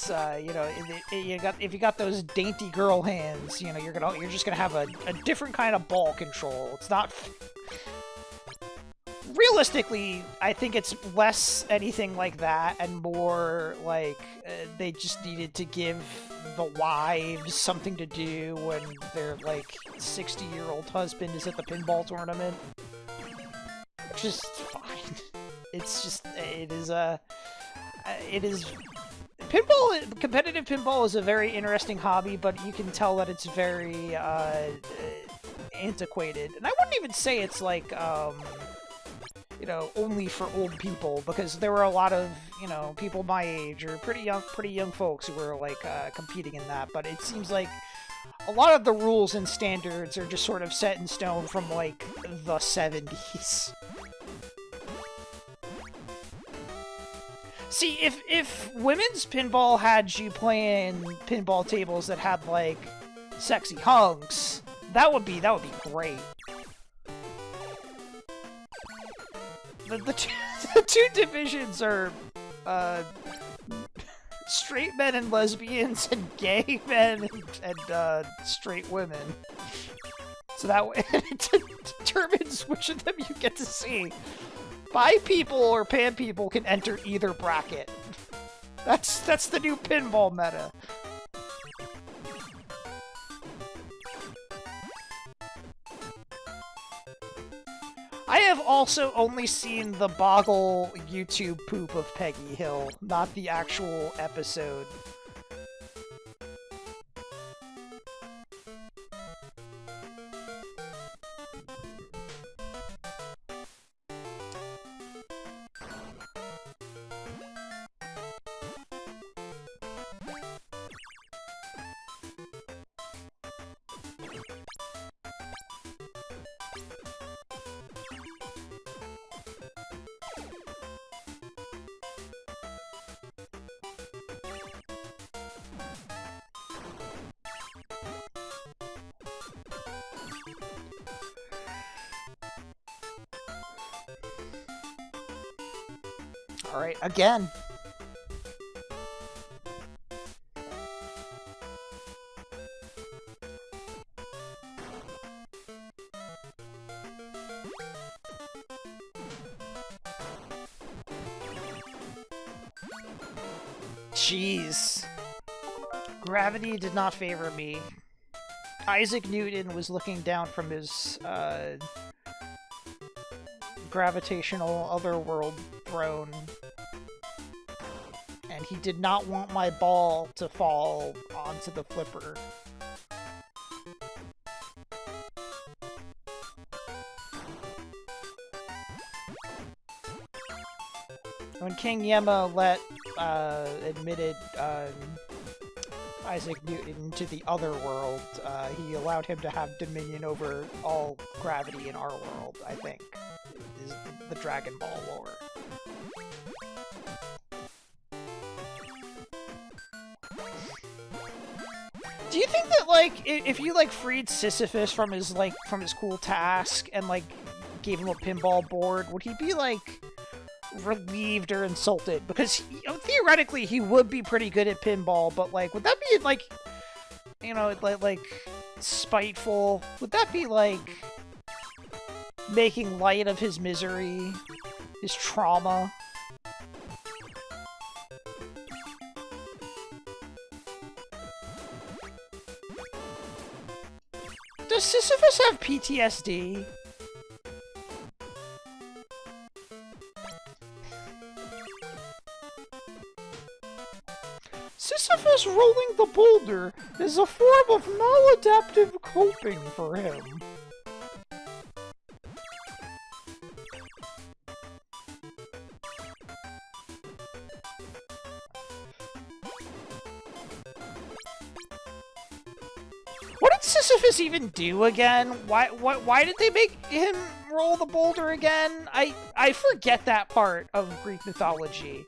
It's uh, you know, it, it, you got if you got those dainty girl hands, you know, you're gonna you're just gonna have a, a different kind of ball control. It's not realistically, I think it's less anything like that and more like uh, they just needed to give the wives something to do when their like 60 year old husband is at the pinball tournament. Is fine. It's just, it is a, uh, it is pinball competitive pinball is a very interesting hobby but you can tell that it's very uh, antiquated and i wouldn't even say it's like um, you know, only for old people because there were a lot of, you know, people my age or pretty young, pretty young folks who were like uh, competing in that. But it seems like a lot of the rules and standards are just sort of set in stone from like the 70s. See, if if women's pinball had you playing pinball tables that had like sexy hunks, that would be that would be great. The the two, the two divisions are uh, straight men and lesbians and gay men and, and uh, straight women. So that way it determines which of them you get to see. Bi people or pan people can enter either bracket. That's that's the new pinball meta. I have also only seen the Boggle YouTube poop of Peggy Hill, not the actual episode. Again. Jeez. Gravity did not favor me. Isaac Newton was looking down from his, uh, gravitational otherworld throne. He did not want my ball to fall onto the flipper. When King Yemma let uh, admitted um, Isaac Newton to the other world, uh, he allowed him to have dominion over all gravity in our world, I think, is the Dragon Ball lore. Do you think that, like, if you, like, freed Sisyphus from his, like, from his cool task and, like, gave him a pinball board, would he be, like, relieved or insulted because he, theoretically he would be pretty good at pinball, but like, would that be like, you know, like like spiteful? Would that be like making light of his misery, his trauma? Does Sisyphus have PTSD? Sisyphus rolling the boulder is a form of maladaptive coping for him. Sisyphus even do again? Why, why, why did they make him roll the boulder again? I, I forget that part of Greek mythology.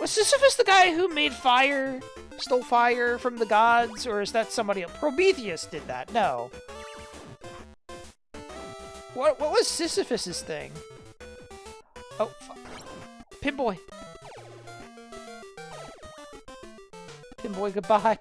Was Sisyphus the guy who made fire, stole fire from the gods, or is that somebody else? Prometheus did that. No. What what was Sisyphus's thing? Oh, Pinboy. Pinboy, goodbye.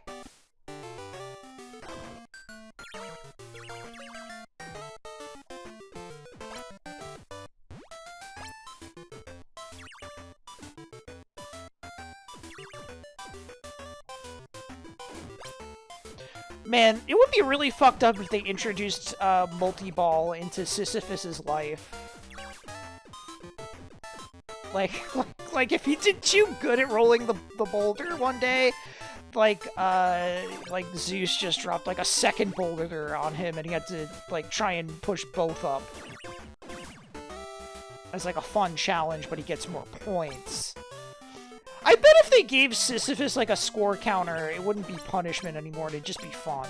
Be really fucked up if they introduced uh, multi-ball into Sisyphus's life. Like, like, like if he did too good at rolling the, the boulder one day, like, uh, like Zeus just dropped like a second boulder on him and he had to, like, try and push both up. As like a fun challenge, but he gets more points. I bet if they gave Sisyphus like a score counter, it wouldn't be punishment anymore, it'd just be fun.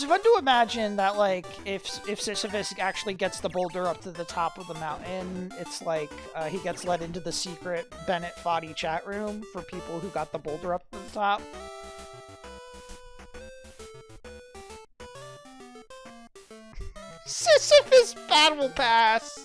It's fun to imagine that, like, if if Sisyphus actually gets the boulder up to the top of the mountain, it's like uh, he gets let into the secret Bennett Foddy chat room for people who got the boulder up to the top. Sisyphus Battle Pass!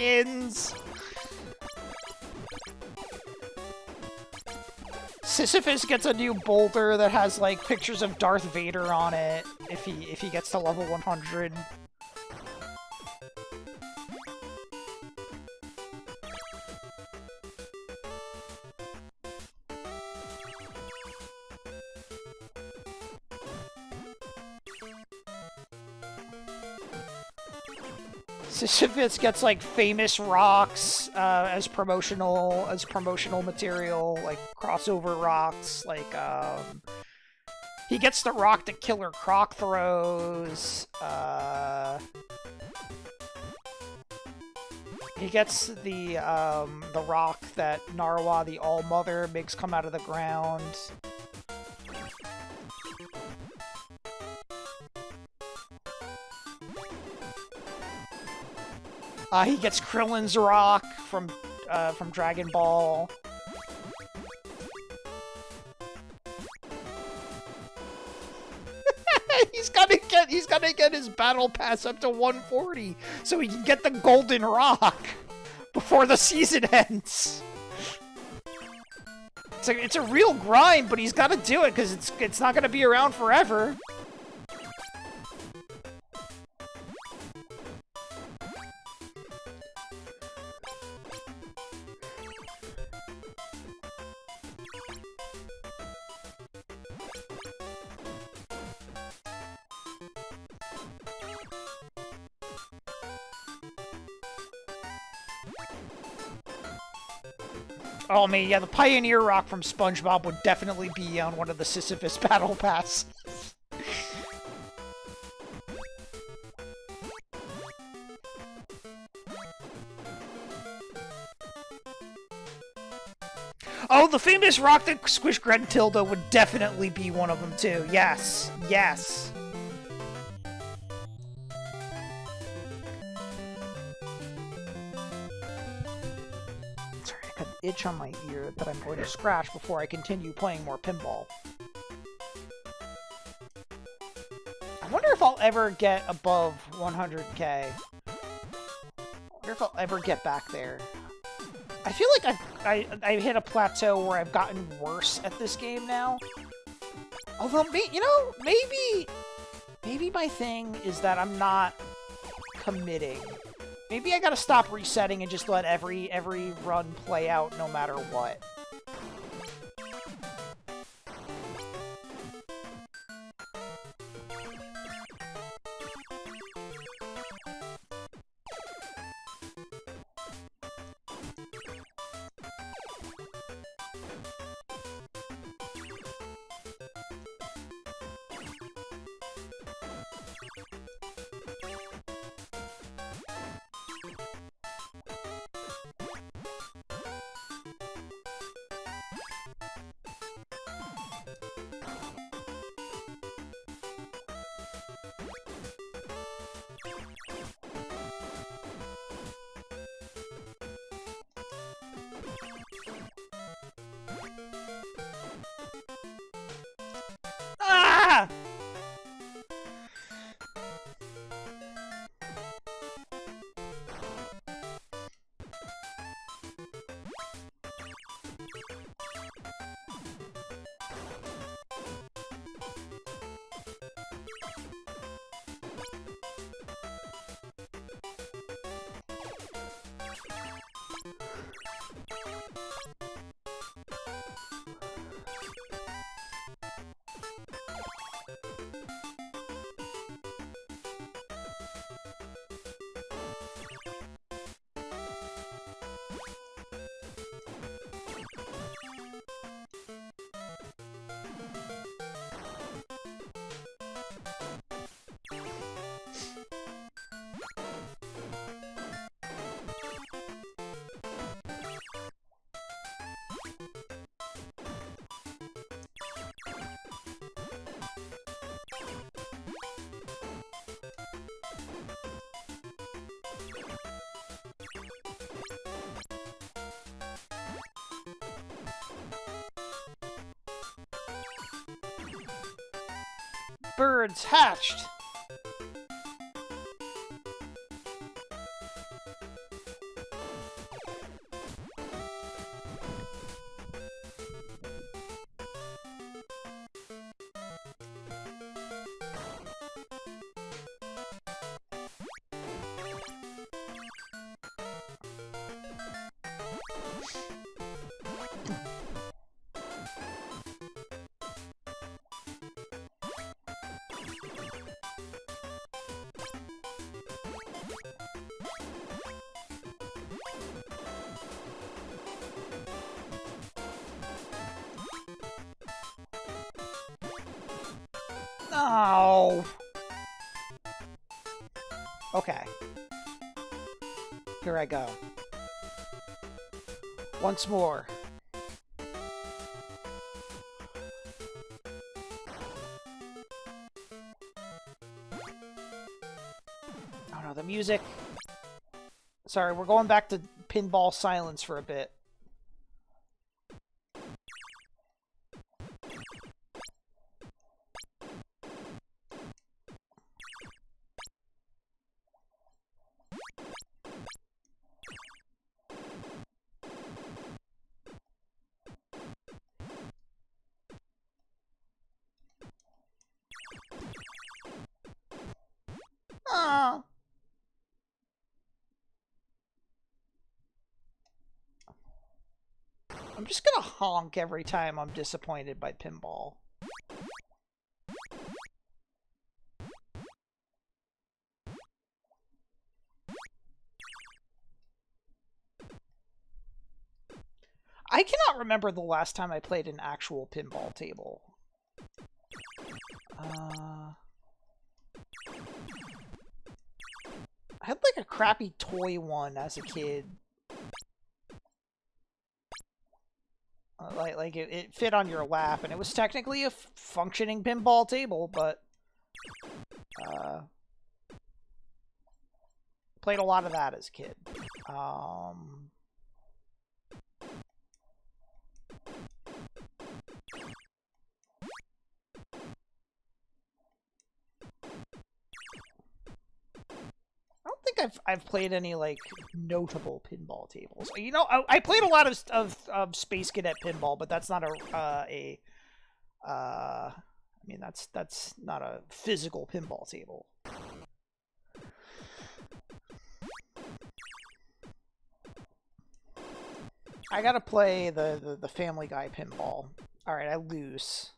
Skins! Sisyphus gets a new boulder that has like pictures of Darth Vader on it if he if he gets to level 100. Sisyphus gets like famous rocks uh, as promotional as promotional material, like crossover rocks. Like um, he gets the rock that Killer Croc throws. Uh, he gets the um, the rock that Narwa, the All Mother, makes come out of the ground. Uh, he gets Krillin's rock from uh, from Dragon Ball. he's gotta get he's gotta get his battle pass up to 140 so he can get the golden rock before the season ends. It's a, it's a real grind, but he's got to do it because it's it's not going to be around forever. Oh man, yeah, the Pioneer Rock from SpongeBob would definitely be on one of the Sisyphus Battle Pass. oh, the famous rock that squished Gruntilda would definitely be one of them too. Yes, yes. Itch on my ear that I'm going to scratch before I continue playing more pinball. I wonder if I'll ever get above 100k. I wonder if I'll ever get back there. I feel like I've, I, I've hit a plateau where I've gotten worse at this game now. Although, you know, maybe, maybe my thing is that I'm not committing. Maybe I gotta stop resetting and just let every every run play out no matter what. Birds hatched. I go. Once more. Oh no, the music. Sorry, we're going back to pinball silence for a bit. Every time I'm disappointed by pinball. I cannot remember the last time I played an actual pinball table. Uh... I had like a crappy toy one as a kid. Uh, like, it, it fit on your lap, and it was technically a functioning pinball table, but uh, played a lot of that as a kid. Um, I don't think I've I've played any like notable pinball tables. You know, I, I played a lot of, of of Space Cadet pinball, but that's not a uh, a uh, I mean that's that's not a physical pinball table. I gotta play the, the, the Family Guy pinball. Alright, I lose.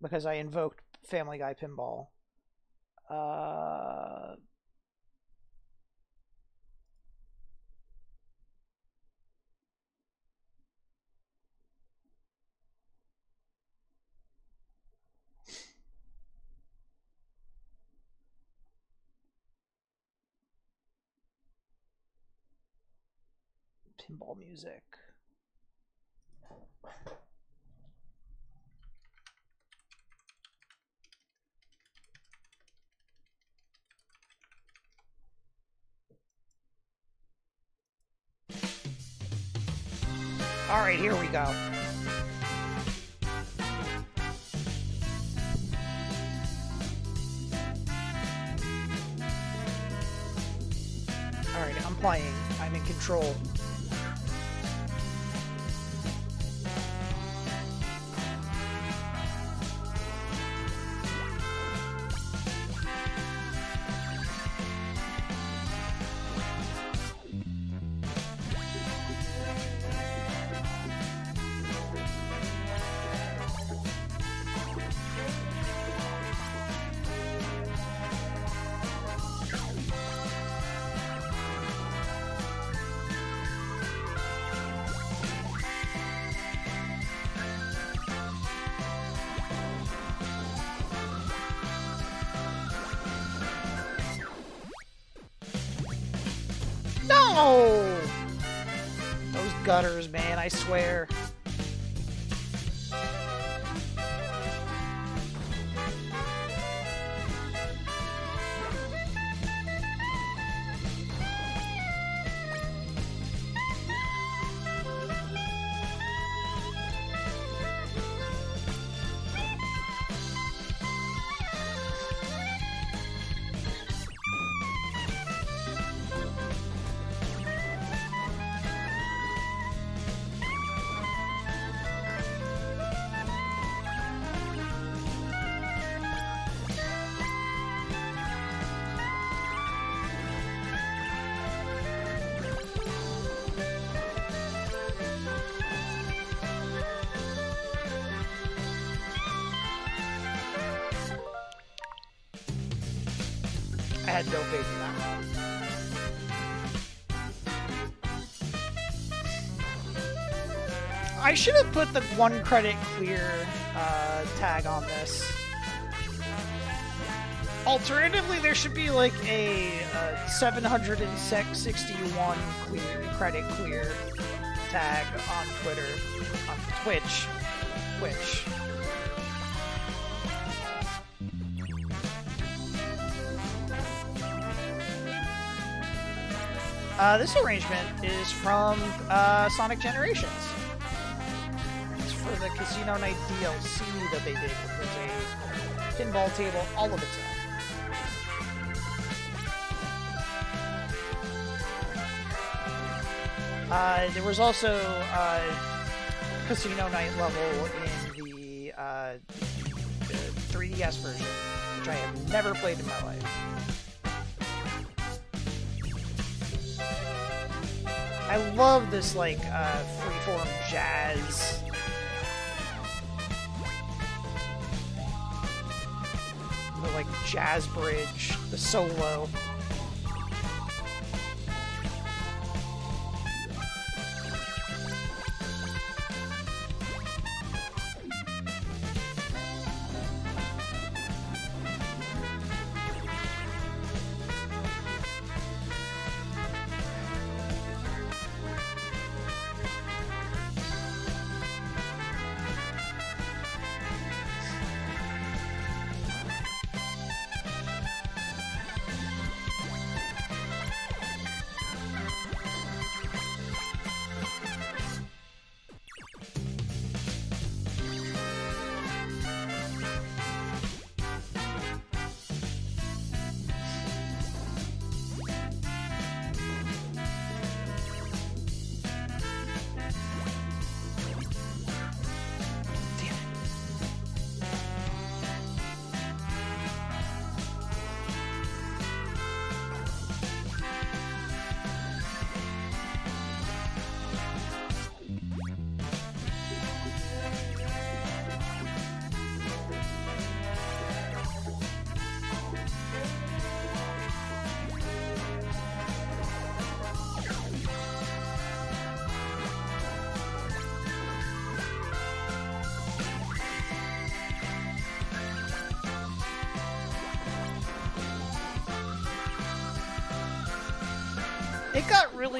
Because I invoked Family Guy pinball. Uh pinball music. All right, here we go. All right, I'm playing. I'm in control. I swear. Should have put the one credit clear uh, tag on this. Alternatively, there should be like a uh, 761 clear credit clear tag on Twitter, on Twitch, Twitch. Uh, this arrangement is from uh, Sonic Generations. It's for the Casino Night DLC that they did, which was a pinball table all of its own. Uh, there was also uh, Casino Night level in the, uh, the 3DS version, which I have never played in my life. I love this like uh, freeform jazz. Like jazz bridge, the solo.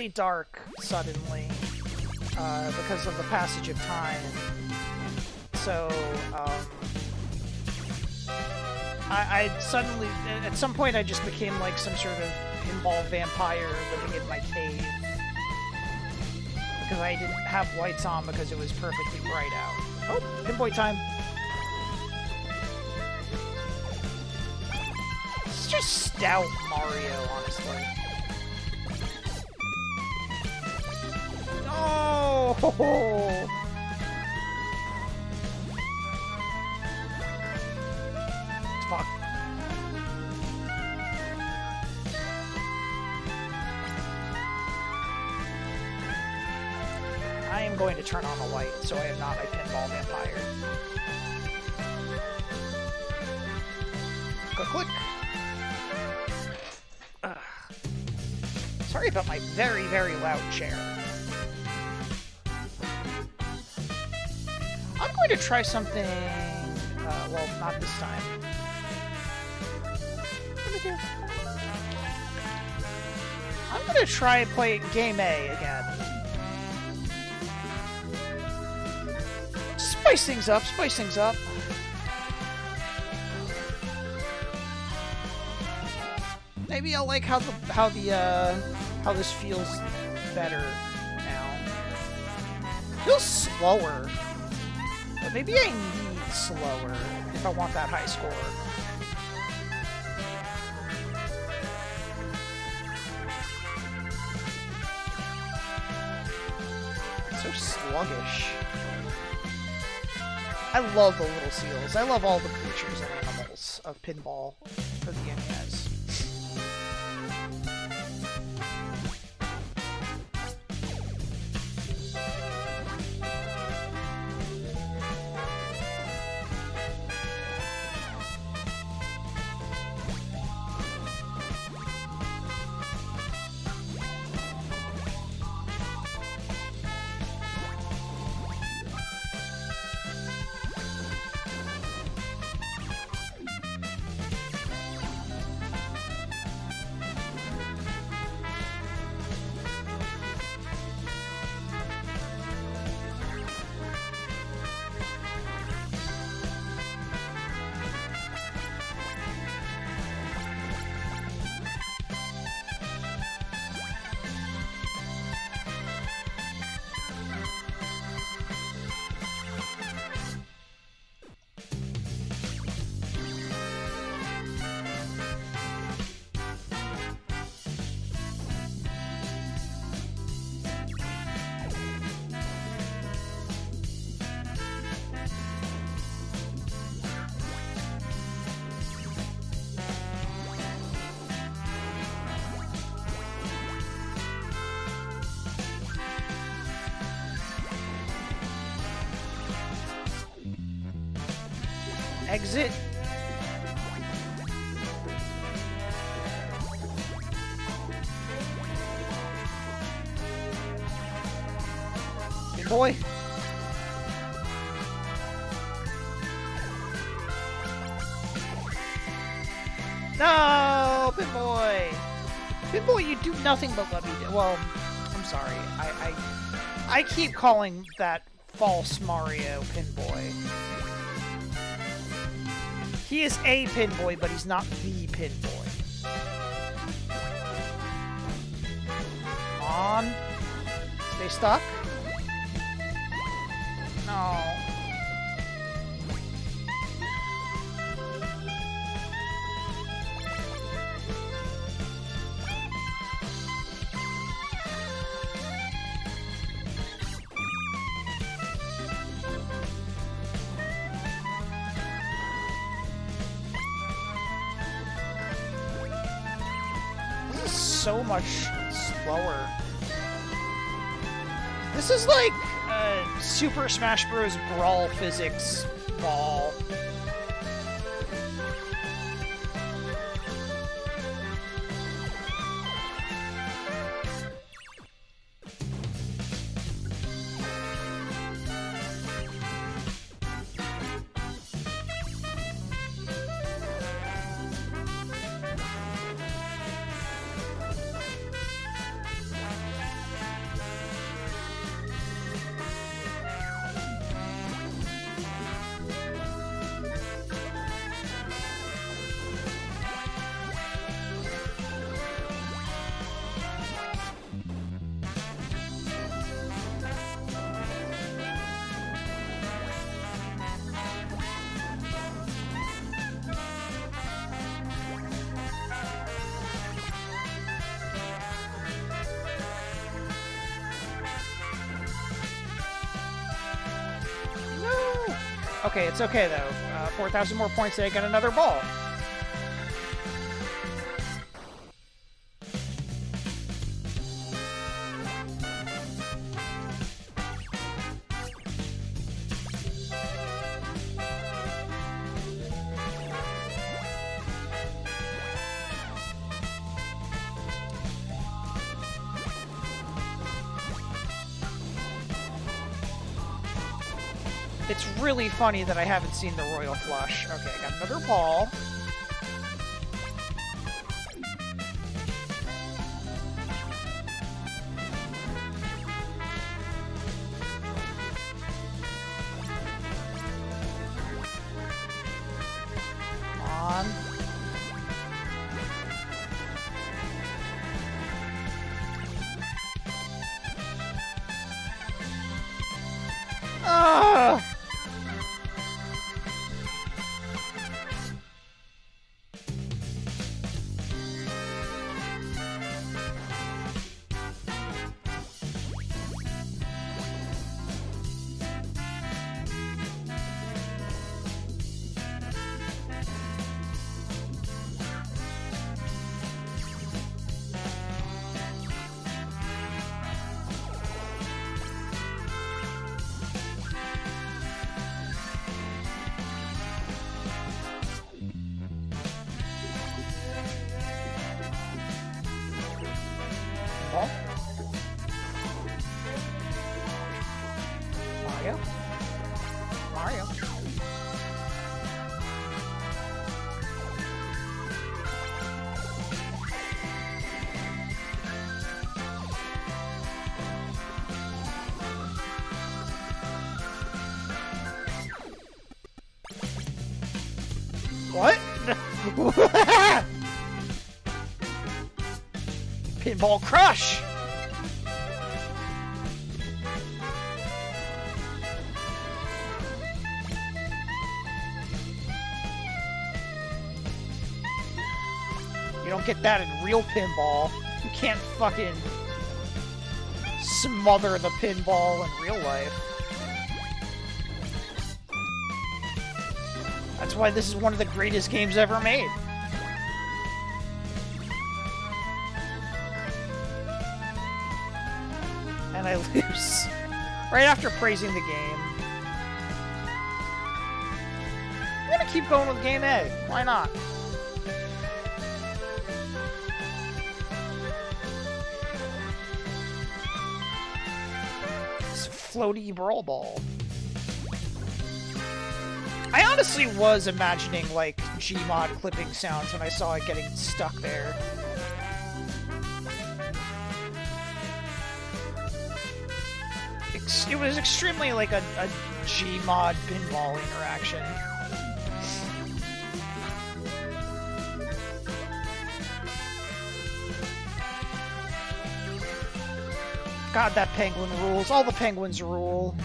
Dark suddenly uh, because of the passage of time. So, um, I, I suddenly, at some point, I just became like some sort of pinball vampire living in my cave. Because I didn't have lights on because it was perfectly bright out. Oh, pinboy time! It's just stout Mario, honestly. Fuck. I am going to turn on the light so I am not a pinball vampire. Click, click. Ugh. Sorry about my very, very loud chair. Try something. Uh, well, not this time. I'm to try and play Game A again. Spice things up, spice things up. Maybe I'll like how the how the uh, how this feels better now. Feels slower. Maybe I need slower if I want that high score. So sluggish. I love the little seals. I love all the creatures and animals of pinball for the NES. Nothing but let me do. Well, I'm sorry. I, I, I keep calling that false Mario Pinboy. He is a Pinboy, but he's not the Pinboy. Come on. Stay stuck. Slower. This is like uh, Super Smash Bros. Brawl physics it's okay though. Uh, 4,000 more points I get another ball. Funny that I haven't seen the Royal Flush. Okay, I got another ball. Pinball Crush! You don't get that in real pinball. You can't fucking smother the pinball in real life. That's why this is one of the greatest games ever made. Right after praising the game. I'm gonna keep going with game A. Why not? It's floaty brawl ball. I honestly was imagining like Gmod clipping sounds when I saw it getting stuck there. Was extremely like a, a Gmod pinball interaction. God, that penguin rules. All the penguins rule.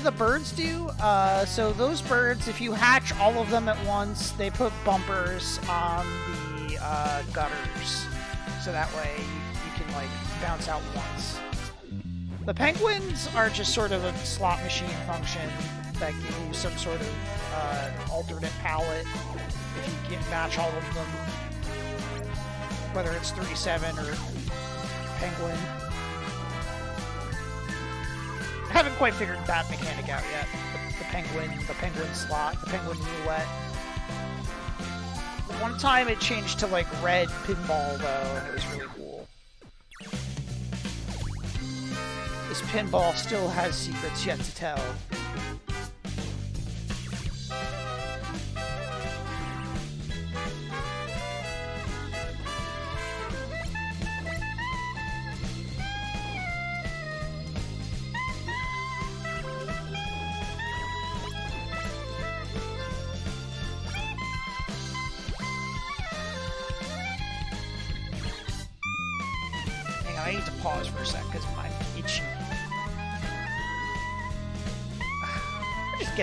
Do the birds do? Uh, so those birds, if you hatch all of them at once, they put bumpers on the uh, gutters, so that way you, you can like bounce out once. The penguins are just sort of a slot machine function that give you some sort of uh, alternate palette if you can match all of them, whether it's 37 or penguin. Haven't quite figured that mechanic out yet. The, the penguin, the penguin slot, the penguin roulette. One time it changed to like red pinball though, and it was really cool. This pinball still has secrets yet to tell.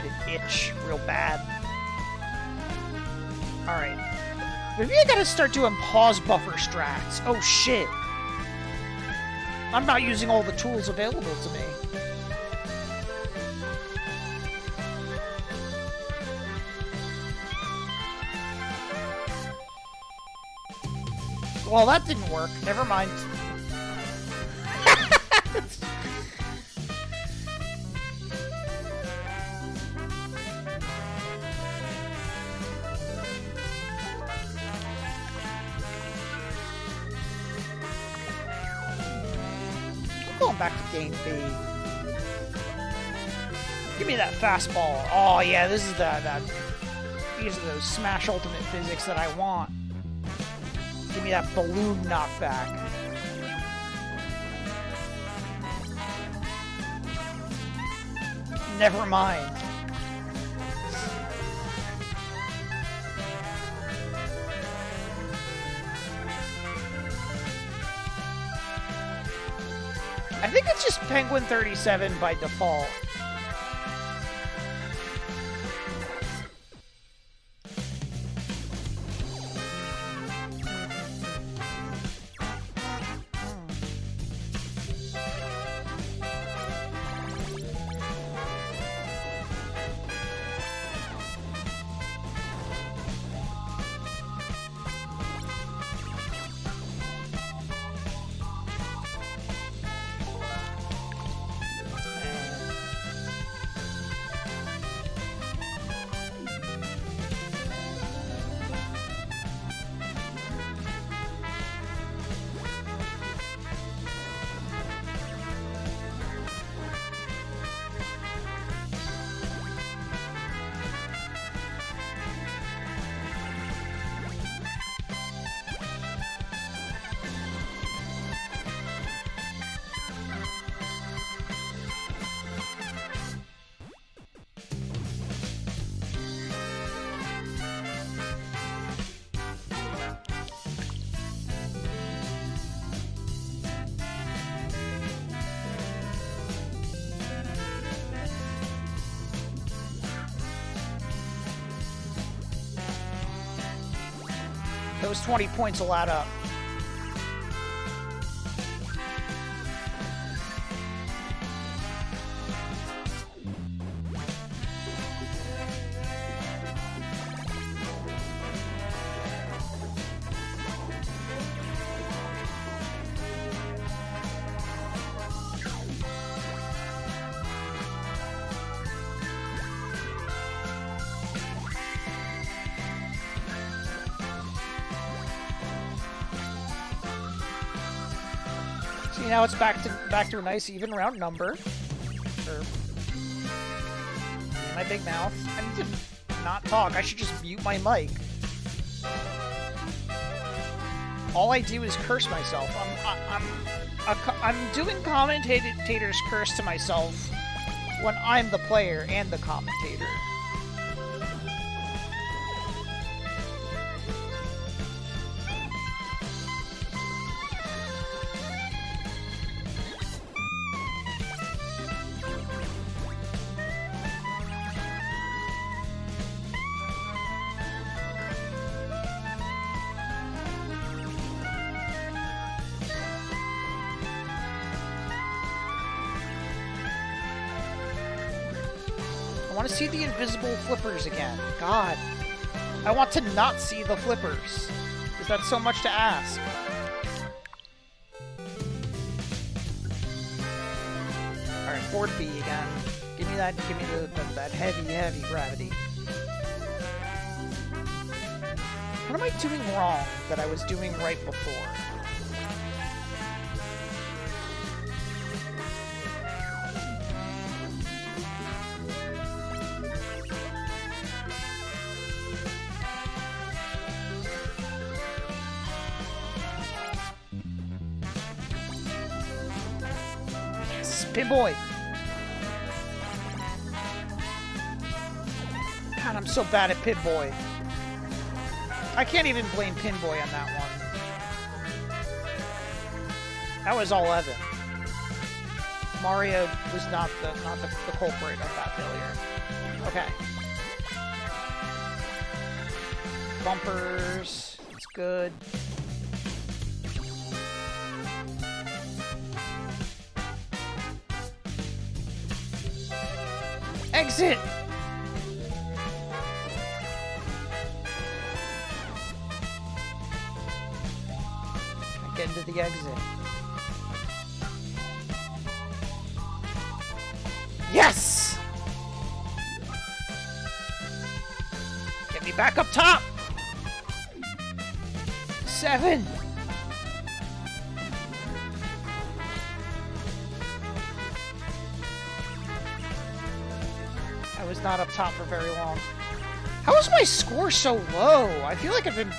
Get an itch real bad. Alright. Maybe I gotta start doing pause buffer strats. Oh shit. I'm not using all the tools available to me. Well, that didn't work. Never mind. That fastball. Oh yeah, this is the that. These are those Smash Ultimate physics that I want. Give me that balloon knockback. Never mind. I think it's just Penguin 37 by default. 20 points a lot up. Back to a nice even round number. Or my big mouth. I need to not talk. I should just mute my mic. All I do is curse myself. I'm I'm co- I'm doing commentator's curse to myself when I'm the player and the commentator. Flippers again. God. I want to not see the flippers. Is that so much to ask? Alright, Ford B again. Give me that, give me the, the, that heavy, heavy gravity. What am I doing wrong that I was doing right before? Pinboy! God, I'm so bad at Pinboy. I can't even blame Pinboy on that one. That was all Evan. Mario was not the not the, the culprit of that failure. Okay. Bumpers. It's good. Exit! Get into the exit. Score so low? I feel like I've been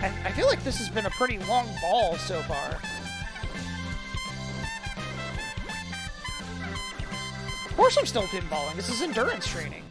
I, I feel like this has been a pretty long ball so far. Of course I'm still pinballing. This is endurance training.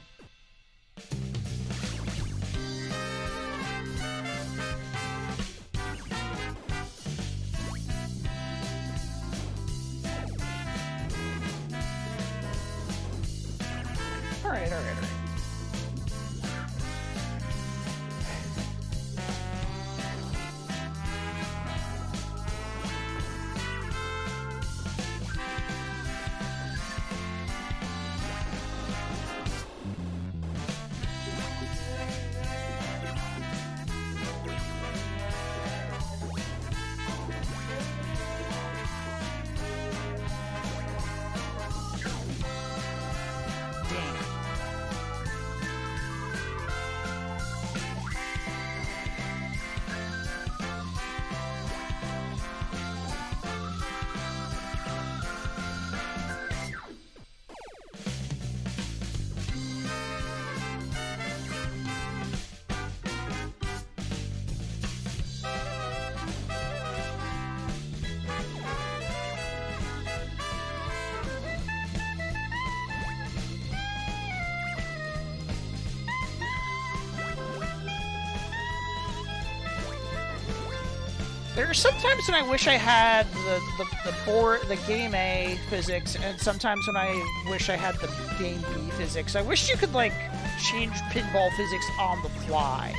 Are sometimes when I wish I had the, the, the board, the game A physics, and sometimes when I wish I had the game B physics. I wish you could like change pinball physics on the fly.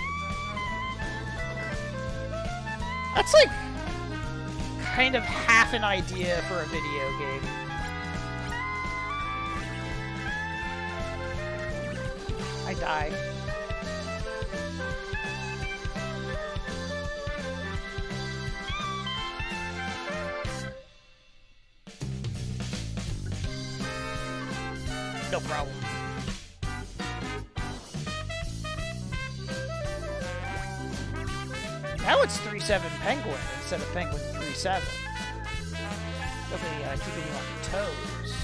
That's like kind of half an idea for a video game. I die. Instead of Penguin 3-7. Definitely uh, keeping you on your toes.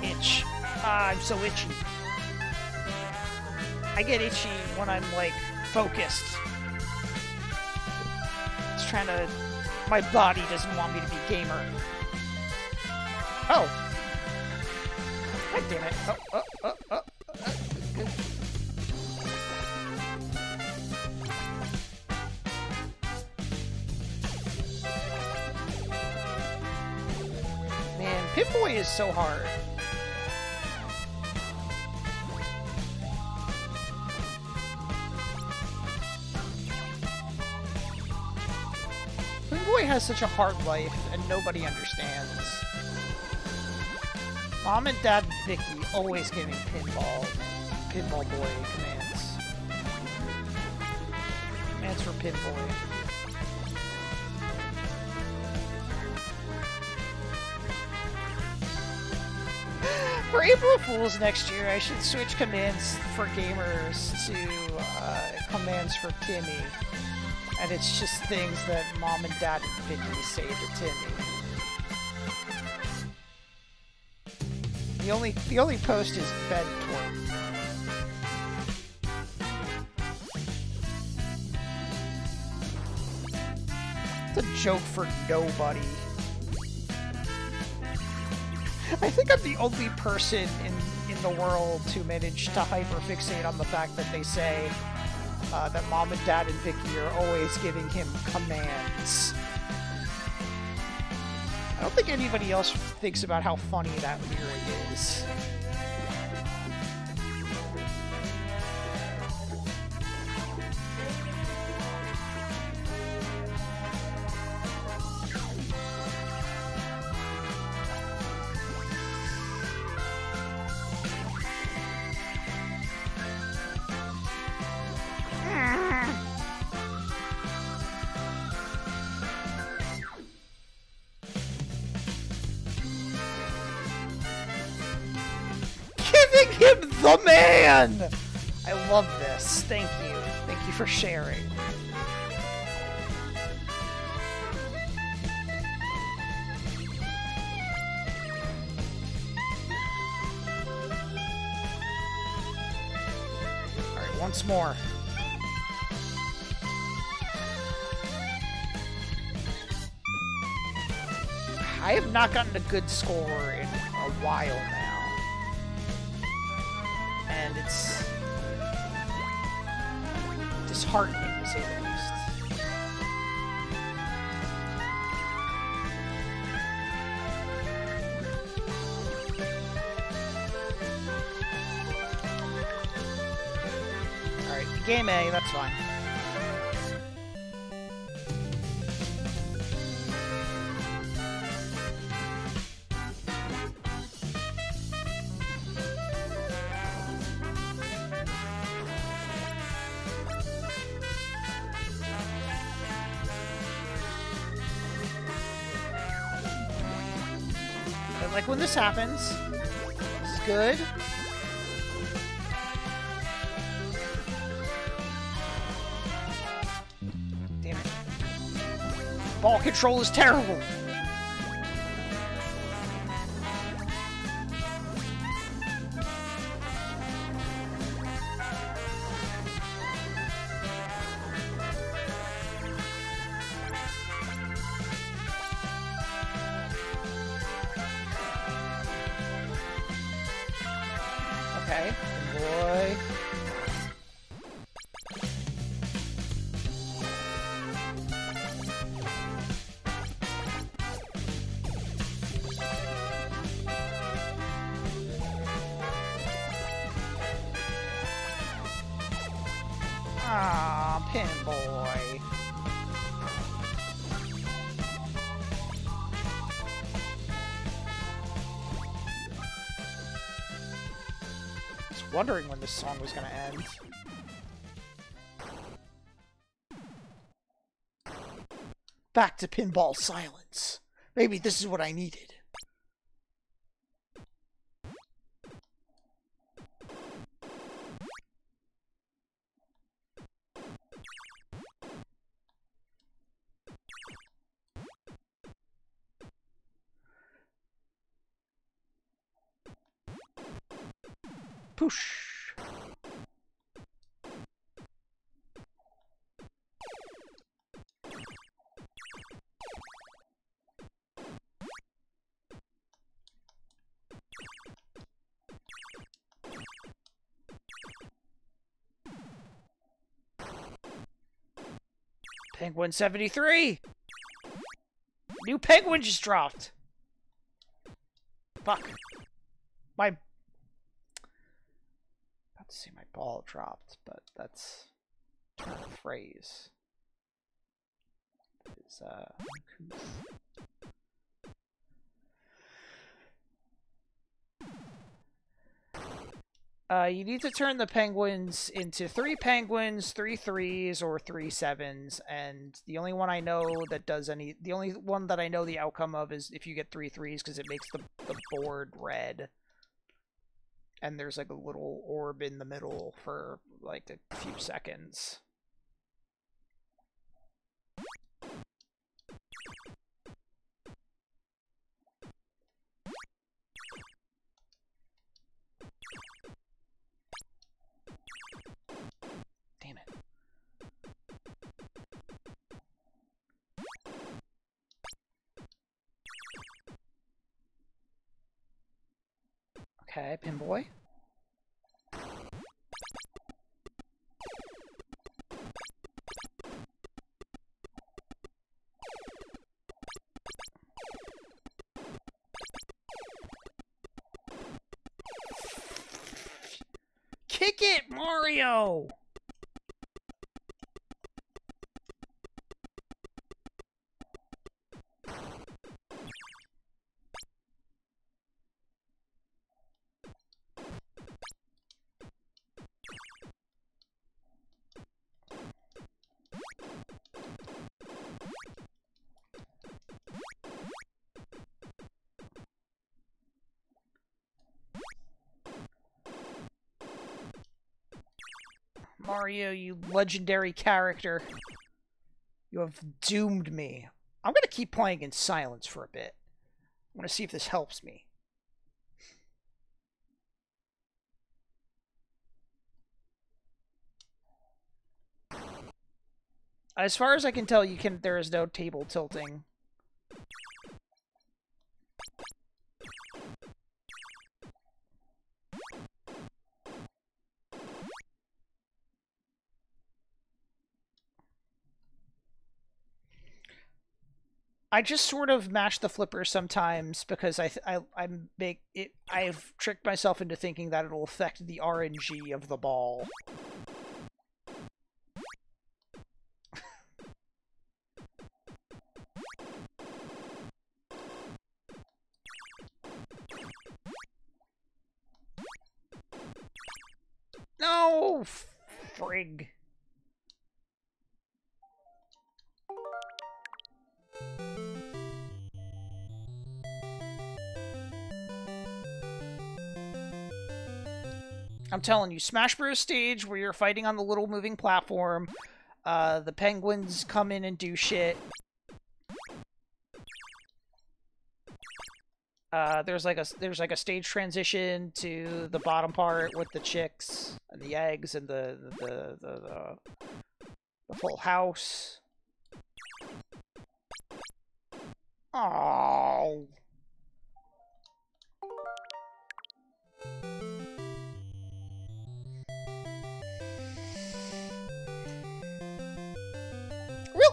Needs. Ah, I'm so itchy. Get itchy when I'm like focused. It's trying to. My body doesn't want me to be gamer. Oh. God damn it. Oh, oh, oh, oh. oh. Man, Pinboy is so hard. Such a hard life, and nobody understands. Mom and Dad Vicky always give me pinball, pinball boy commands. Commands for pinboy. For April Fools next year, I should switch commands for gamers to uh, commands for Timmy and it's just things that mom and dad and Vicky say to Timmy. The only the only post is bed twerk. It's a joke for nobody. I think I'm the only person in in the world to manage to hyperfixate on the fact that they say uh, that mom and dad and Vicky are always giving him commands. I don't think anybody else thinks about how funny that lyric is. The man! I love this. Thank you. Thank you for sharing. Alright, once more. I have not gotten a good score in a while now. And it's disheartening to say the least. Alright, game A, that's fine. Happens. This is good. Damn it. Ball control is terrible. This song was gonna end. Back to pinball silence. Maybe this is what I needed. Penguin 73! New penguin just dropped! Fuck. My about to see my ball dropped, but that's phrase. Is uh Uh, you need to turn the penguins into three penguins, three threes, or three sevens, and the only one I know that does any, the only one that I know the outcome of is if you get three threes, because it makes the, the board red and there's like a little orb in the middle for like a few seconds. Okay, Pinboy. Kick it, Mario! Mario, you legendary character. You have doomed me. I'm gonna keep playing in silence for a bit. I'm gonna see if this helps me. As far as I can tell, you can. There is no table tilting. I just sort of mash the flipper sometimes because I I I'm big it I've tricked myself into thinking that it'll affect the RNG of the ball. Telling you, Smash Bros. stage where you're fighting on the little moving platform, uh, the penguins come in and do shit. Uh, there's like a there's like a stage transition to the bottom part with the chicks and the eggs and the the the, the, the, full house. Oh.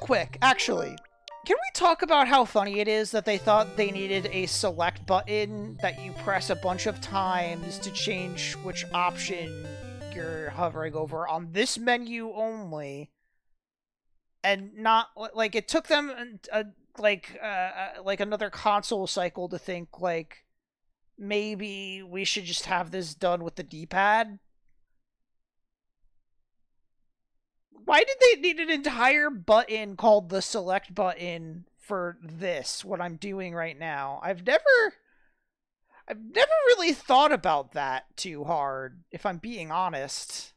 Quick, actually. Can we talk about how funny it is that they thought they needed a select button that you press a bunch of times to change which option you're hovering over on this menu only? And not like it took them a, like uh, uh, like another console cycle to think like maybe we should just have this done with the D-pad. Why did they need an entire button called the select button for this, what I'm doing right now? I've never I've never really thought about that too hard, if I'm being honest.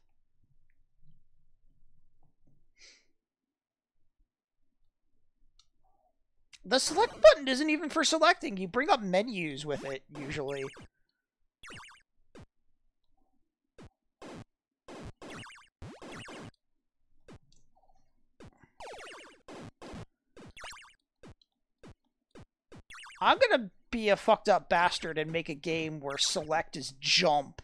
The select button isn't even for selecting. You bring up menus with it, usually. I'm gonna be a fucked up bastard and make a game where select is jump.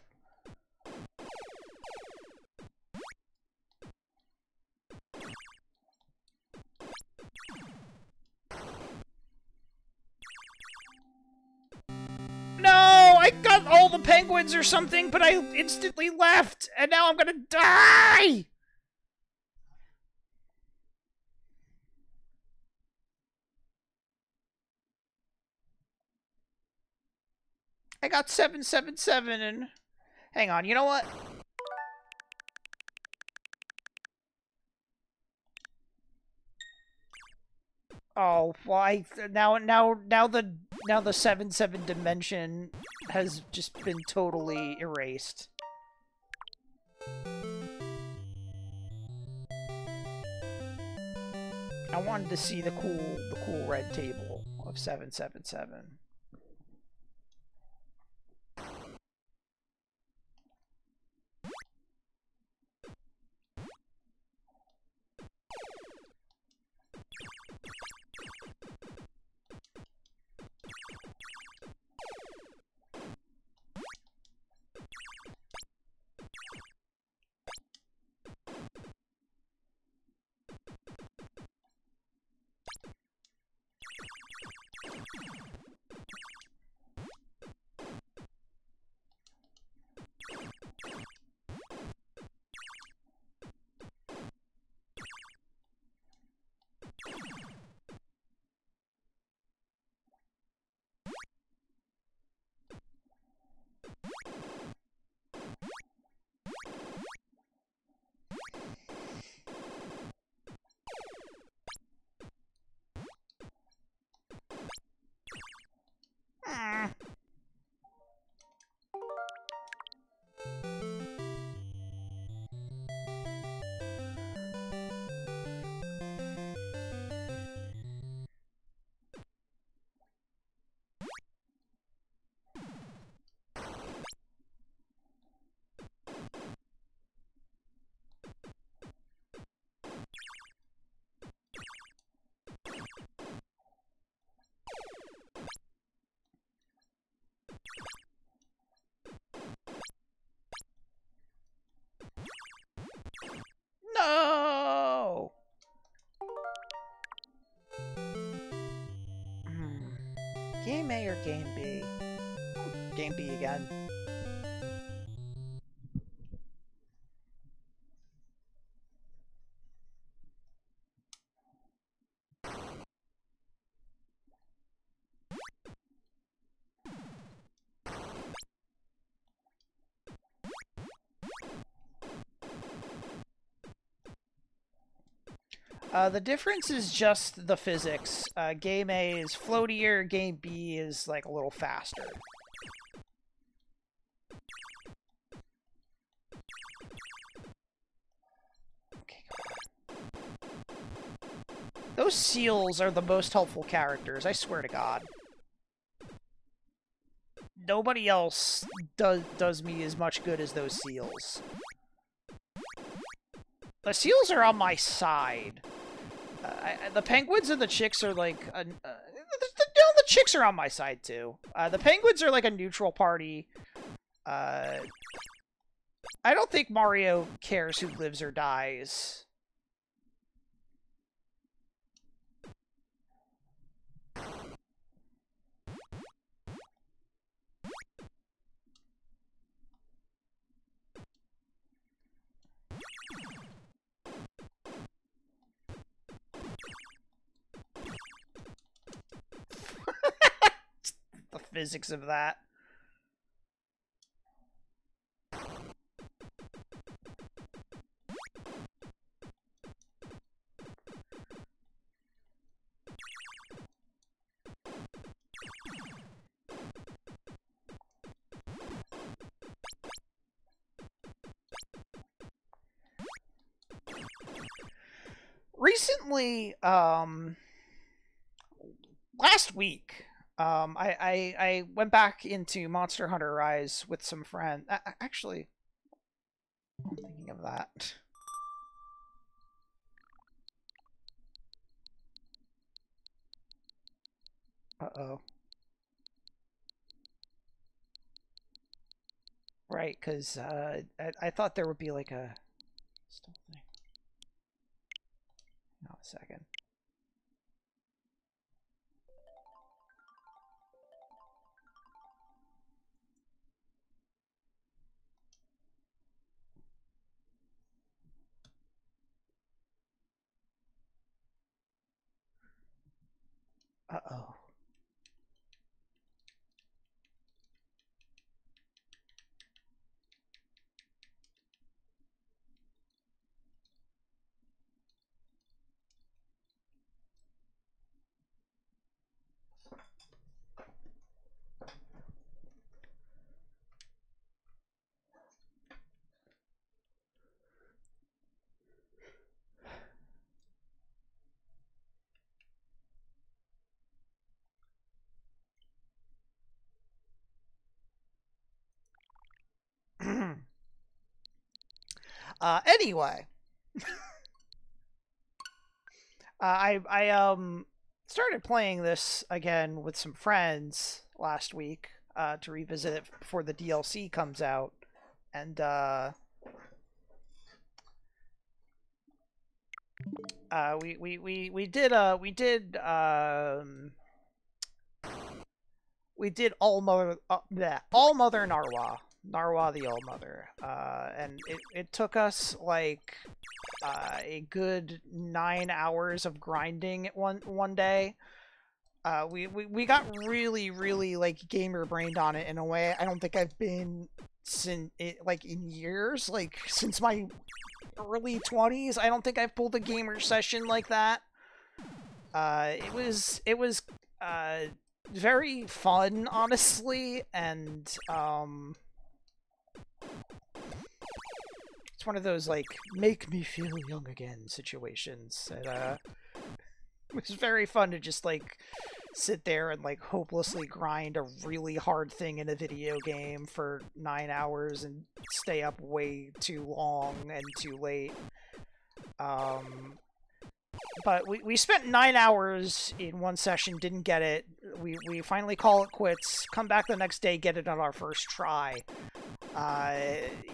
No, I got all the penguins or something, but I instantly left, and now I'm gonna die! I got 777 and... Hang on, you know what? Oh, why now now now the now the 7 7 dimension has just been totally erased. I wanted to see the cool the cool red table of 777. Ah. No! Hmm. Game A or Game B? Game B again. Uh, the difference is just the physics. Uh, game A is floatier, game B is like a little faster. Those seals are the most helpful characters, I swear to god. Nobody else does does me as much good as those seals. The seals are on my side. I, the penguins and the chicks are like a, uh, the, the, no, the chicks are on my side too. Uh, the penguins are like a neutral party. Uh, I don't think Mario cares who lives or dies. Physics of that. recently um last week um I, I i went back into monster hunter rise with some friends actually i'm thinking of that. Uh-oh. Right because uh I, I thought there would be like a still thing now a second. Uh-oh. Uh, anyway, uh, I I um started playing this again with some friends last week uh, to revisit it before the DLC comes out, and uh, uh, we we we we did uh we did um we did all mother uh, all mother Narwa Narwa the All Mother, uh, and it, it took us like uh, a good nine hours of grinding one one day. Uh, we, we we got really really like gamer brained on it in a way I don't think I've been since it like in years like since my early 20s I don't think I've pulled a gamer session like that. Uh it was it was uh very fun honestly and um it's one of those like make me feel young again situations and uh it was very fun to just like sit there and like hopelessly grind a really hard thing in a video game for nine hours and stay up way too long and too late. Um but we, we spent nine hours in one session didn't get it we we finally call it quits come back the next day get it on our first try uh,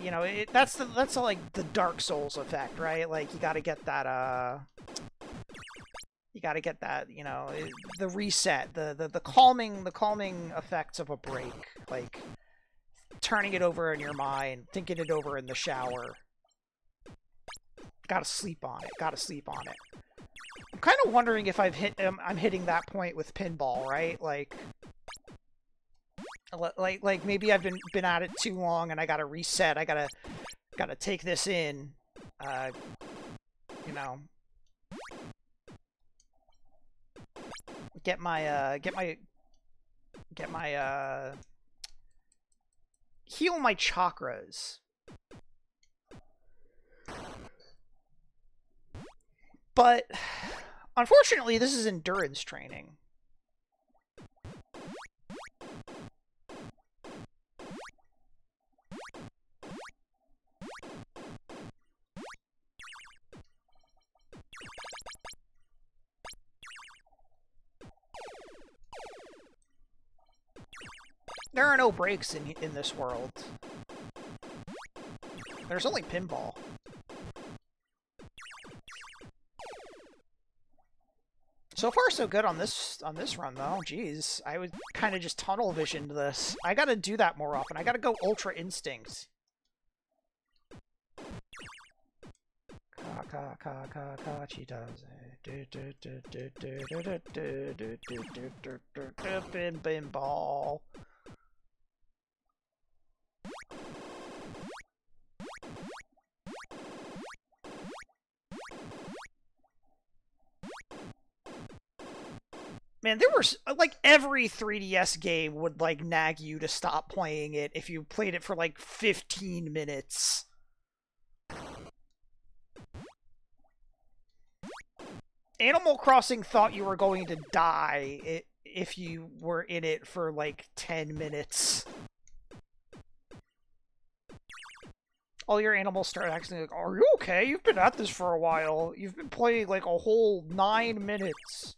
you know, it, that's the that's the, like the Dark Souls effect, right? Like you got to get that uh, you got to get that, you know, the reset, the, the the calming the calming effects of a break, like turning it over in your mind, thinking it over in the shower. Got to sleep on it. Got to sleep on it. I'm kind of wondering if I've hit um, I'm hitting that point with pinball, right? Like like like maybe I've been been at it too long and I gotta reset. I gotta gotta take this in. Uh, you know, get my uh get my get my uh heal my chakras. But unfortunately, this is endurance training. There are no breaks in, in this world. There's only pinball. So far, so good on this on this run, though. Jeez, I would kind of just tunnel visioned this. I gotta do that more often. I gotta go Ultra Instincts. Ka ka ka ka ka does it. Pinball. Man, there was like every 3DS game would like nag you to stop playing it if you played it for like 15 minutes. Animal Crossing thought you were going to die if you were in it for like 10 minutes. All your animals start acting like, Are you okay? You've been at this for a while. You've been playing like a whole nine minutes.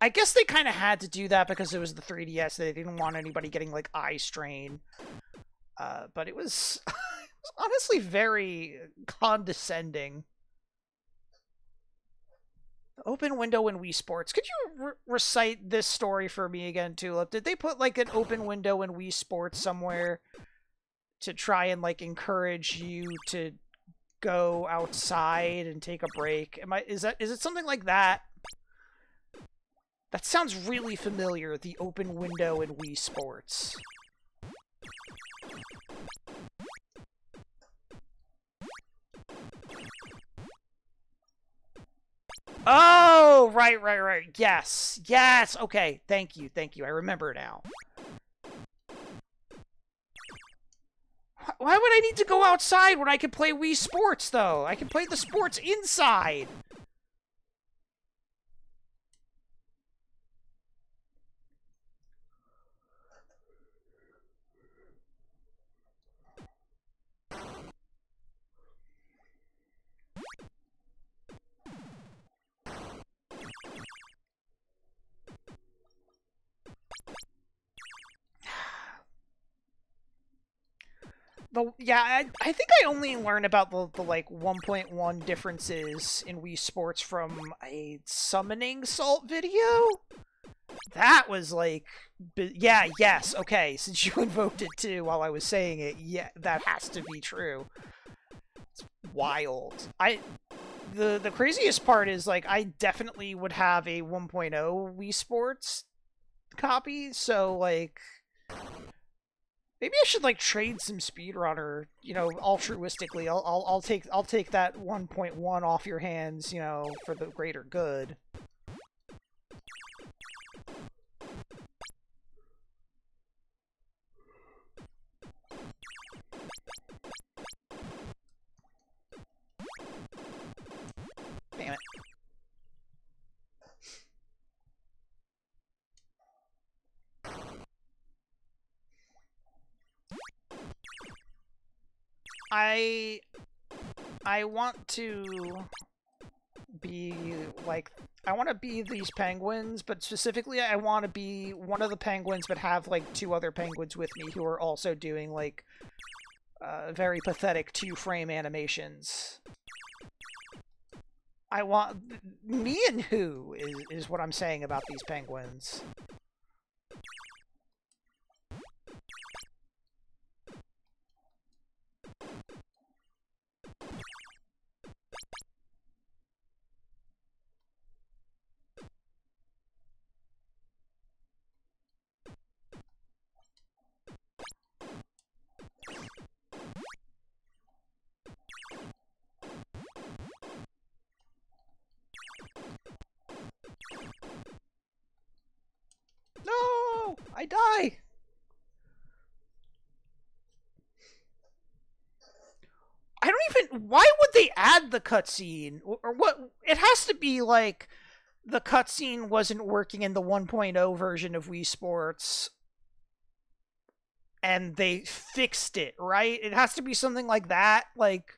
I guess they kind of had to do that because it was the 3DS. They didn't want anybody getting like eye strain. Uh, but it was honestly very condescending. Open window in Wii Sports. Could you re recite this story for me again, Tulip? Did they put like an open window in Wii Sports somewhere to try and like encourage you to go outside and take a break? Am I is that is it something like that? That sounds really familiar, the open window in Wii Sports. Oh, right, right, right. Yes, yes. Okay, thank you, thank you. I remember now. Why would I need to go outside when I can play Wii Sports, though? I can play the sports inside. The yeah, I, I think I only learned about the, the like 1.1 differences in Wii Sports from a Summoning Salt video. That was like, yeah, yes, okay. Since you invoked it too while I was saying it, yeah, that has to be true. It's wild. I the the craziest part is like I definitely would have a 1.0 Wii Sports copy, so like Maybe I should like trade some speedrunner, you know, altruistically. I'll I'll I'll take I'll take that 1.1 off your hands, you know, for the greater good. I I want to be like I want to be these penguins, but specifically I want to be one of the penguins but have like two other penguins with me who are also doing like uh, very pathetic two-frame animations. I want me and who is is what I'm saying about these penguins. Why would they add the cutscene? Or what? It has to be like the cutscene wasn't working in the 1.0 version of Wii Sports and they fixed it, right? It has to be something like that. Like,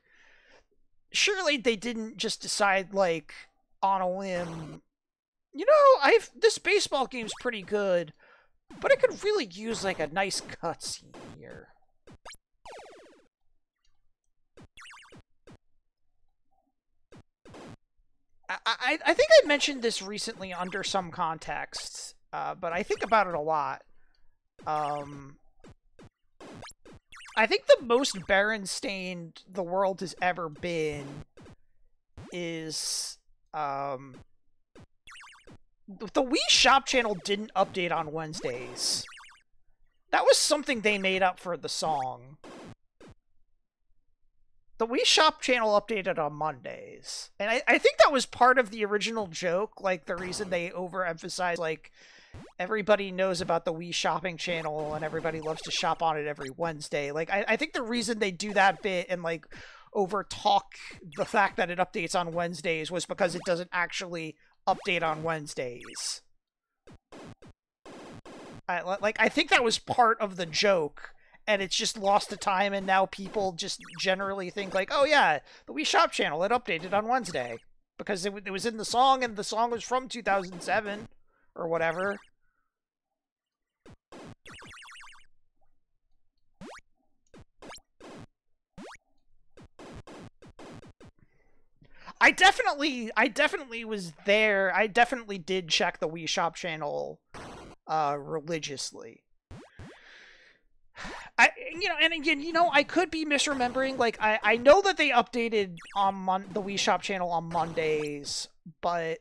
surely they didn't just decide, like, on a whim, you know, I've this baseball game's pretty good, but I could really use, like, a nice cutscene here. I, I, think I mentioned this recently under some context, uh, but I think about it a lot. Um, I think the most Berenstain the world has ever been is um, the Wii Shop channel didn't update on Wednesdays. That was something they made up for the song. The Wii Shop channel updated on Mondays, and I, I think that was part of the original joke. Like the reason they overemphasized like everybody knows about the Wii shopping channel and everybody loves to shop on it every Wednesday. Like I, I think the reason they do that bit and like over talk the fact that it updates on Wednesdays was because it doesn't actually update on Wednesdays. I, like I think that was part of the joke and it's just lost to time and now people just generally think like oh yeah the Wii Shop channel it updated on Wednesday because it, it was in the song and the song was from 2007 or whatever. I definitely I definitely was there. I definitely did check the Wii Shop channel uh religiously. I you know, and again, you know, I could be misremembering. Like, I I know that they updated on Mon- the Wii Shop channel on Mondays, but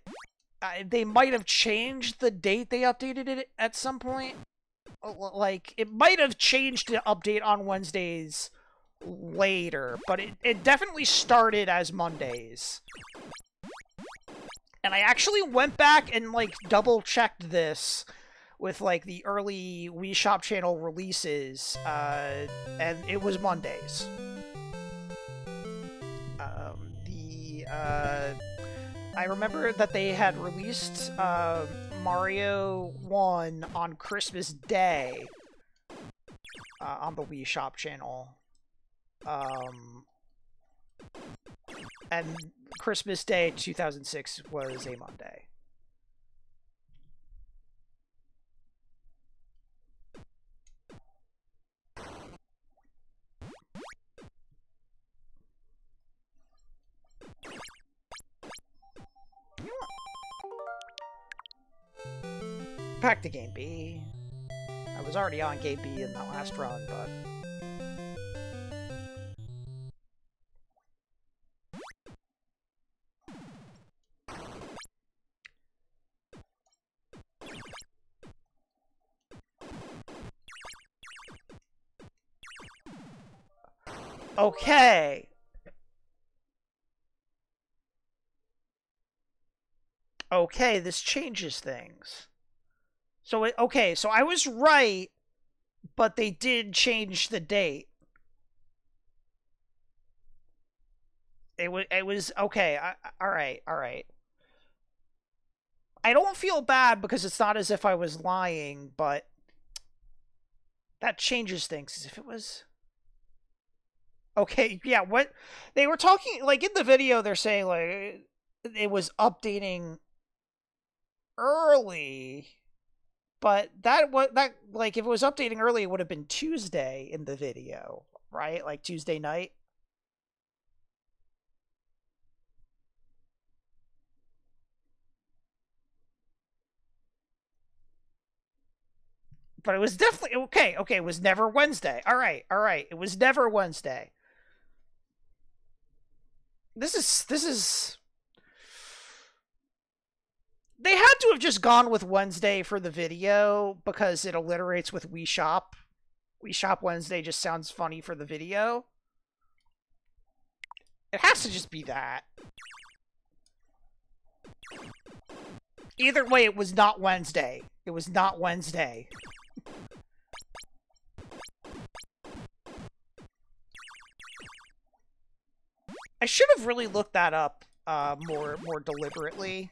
they might have changed the date they updated it at some point. Like, it might have changed to update on Wednesdays later, but it, it definitely started as Mondays. And I actually went back and, like, double-checked this with, like, the early Wii Shop channel releases, uh, and it was Mondays. Um, the, uh I remember that they had released uh, Mario 1 on Christmas Day uh, on the Wii Shop channel. Um, and Christmas Day 2006 was a Monday. Back to Game B. I was already on Game B in that last run, but... Okay. Okay, this changes things. So it, okay, so I was right, but they did change the date. It was it was okay. I, all right, all right. I don't feel bad because it's not as if I was lying, but that changes things. If it was okay, yeah. What they were talking like in the video, they're saying like it was updating early but that was that like if it was updating early, it would have been Tuesday in the video, right? Like Tuesday night. But it was definitely okay. Okay, it was never Wednesday. All right, all right. It was never Wednesday. This is this is they had to have just gone with Wednesday for the video because it alliterates with Wii Shop. Wii Shop Wednesday just sounds funny for the video. It has to just be that. Either way, it was not Wednesday. It was not Wednesday. I should have really looked that up uh, more more deliberately.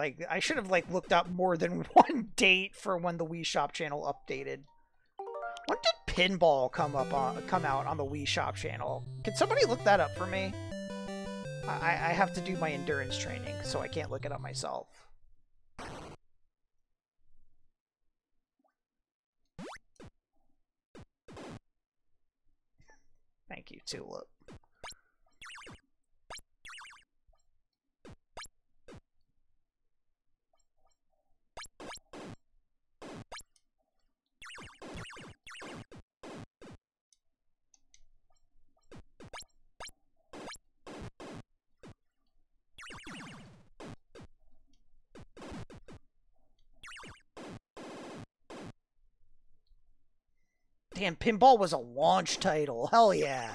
Like, I should have, like, looked up more than one date for when the Wii Shop channel updated. When did Pinball come up on come out on the Wii Shop channel? Can somebody look that up for me? I, I have to do my endurance training, so I can't look it up myself. Thank you, Tulip. Damn, pinball was a launch title. Hell yeah.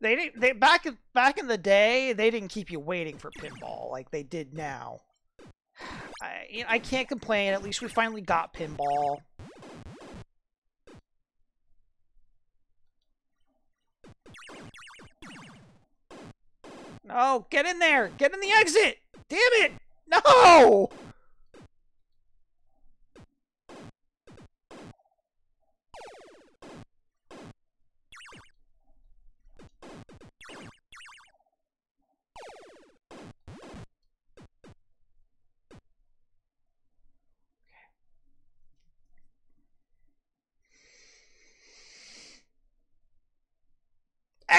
They didn't. They back in back in the day, they didn't keep you waiting for pinball like they did now. I you know, I can't complain. At least we finally got pinball. No, get in there! Get in the exit! Damn it! No!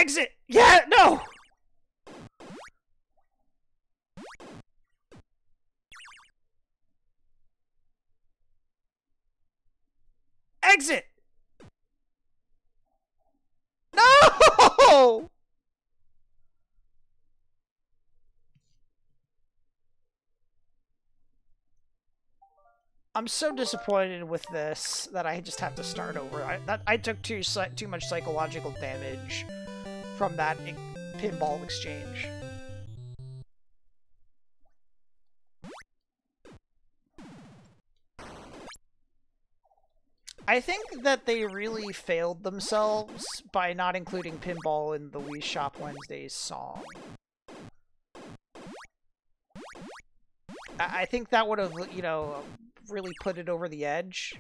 Exit! Yeah, no! Exit! No! I'm so disappointed with this that I just have to start over. I, that, I took too too much psychological damage from that pinball exchange. I think that they really failed themselves by not including pinball in the Wii Shop Wednesdays song. I think that would have, you know, really put it over the edge.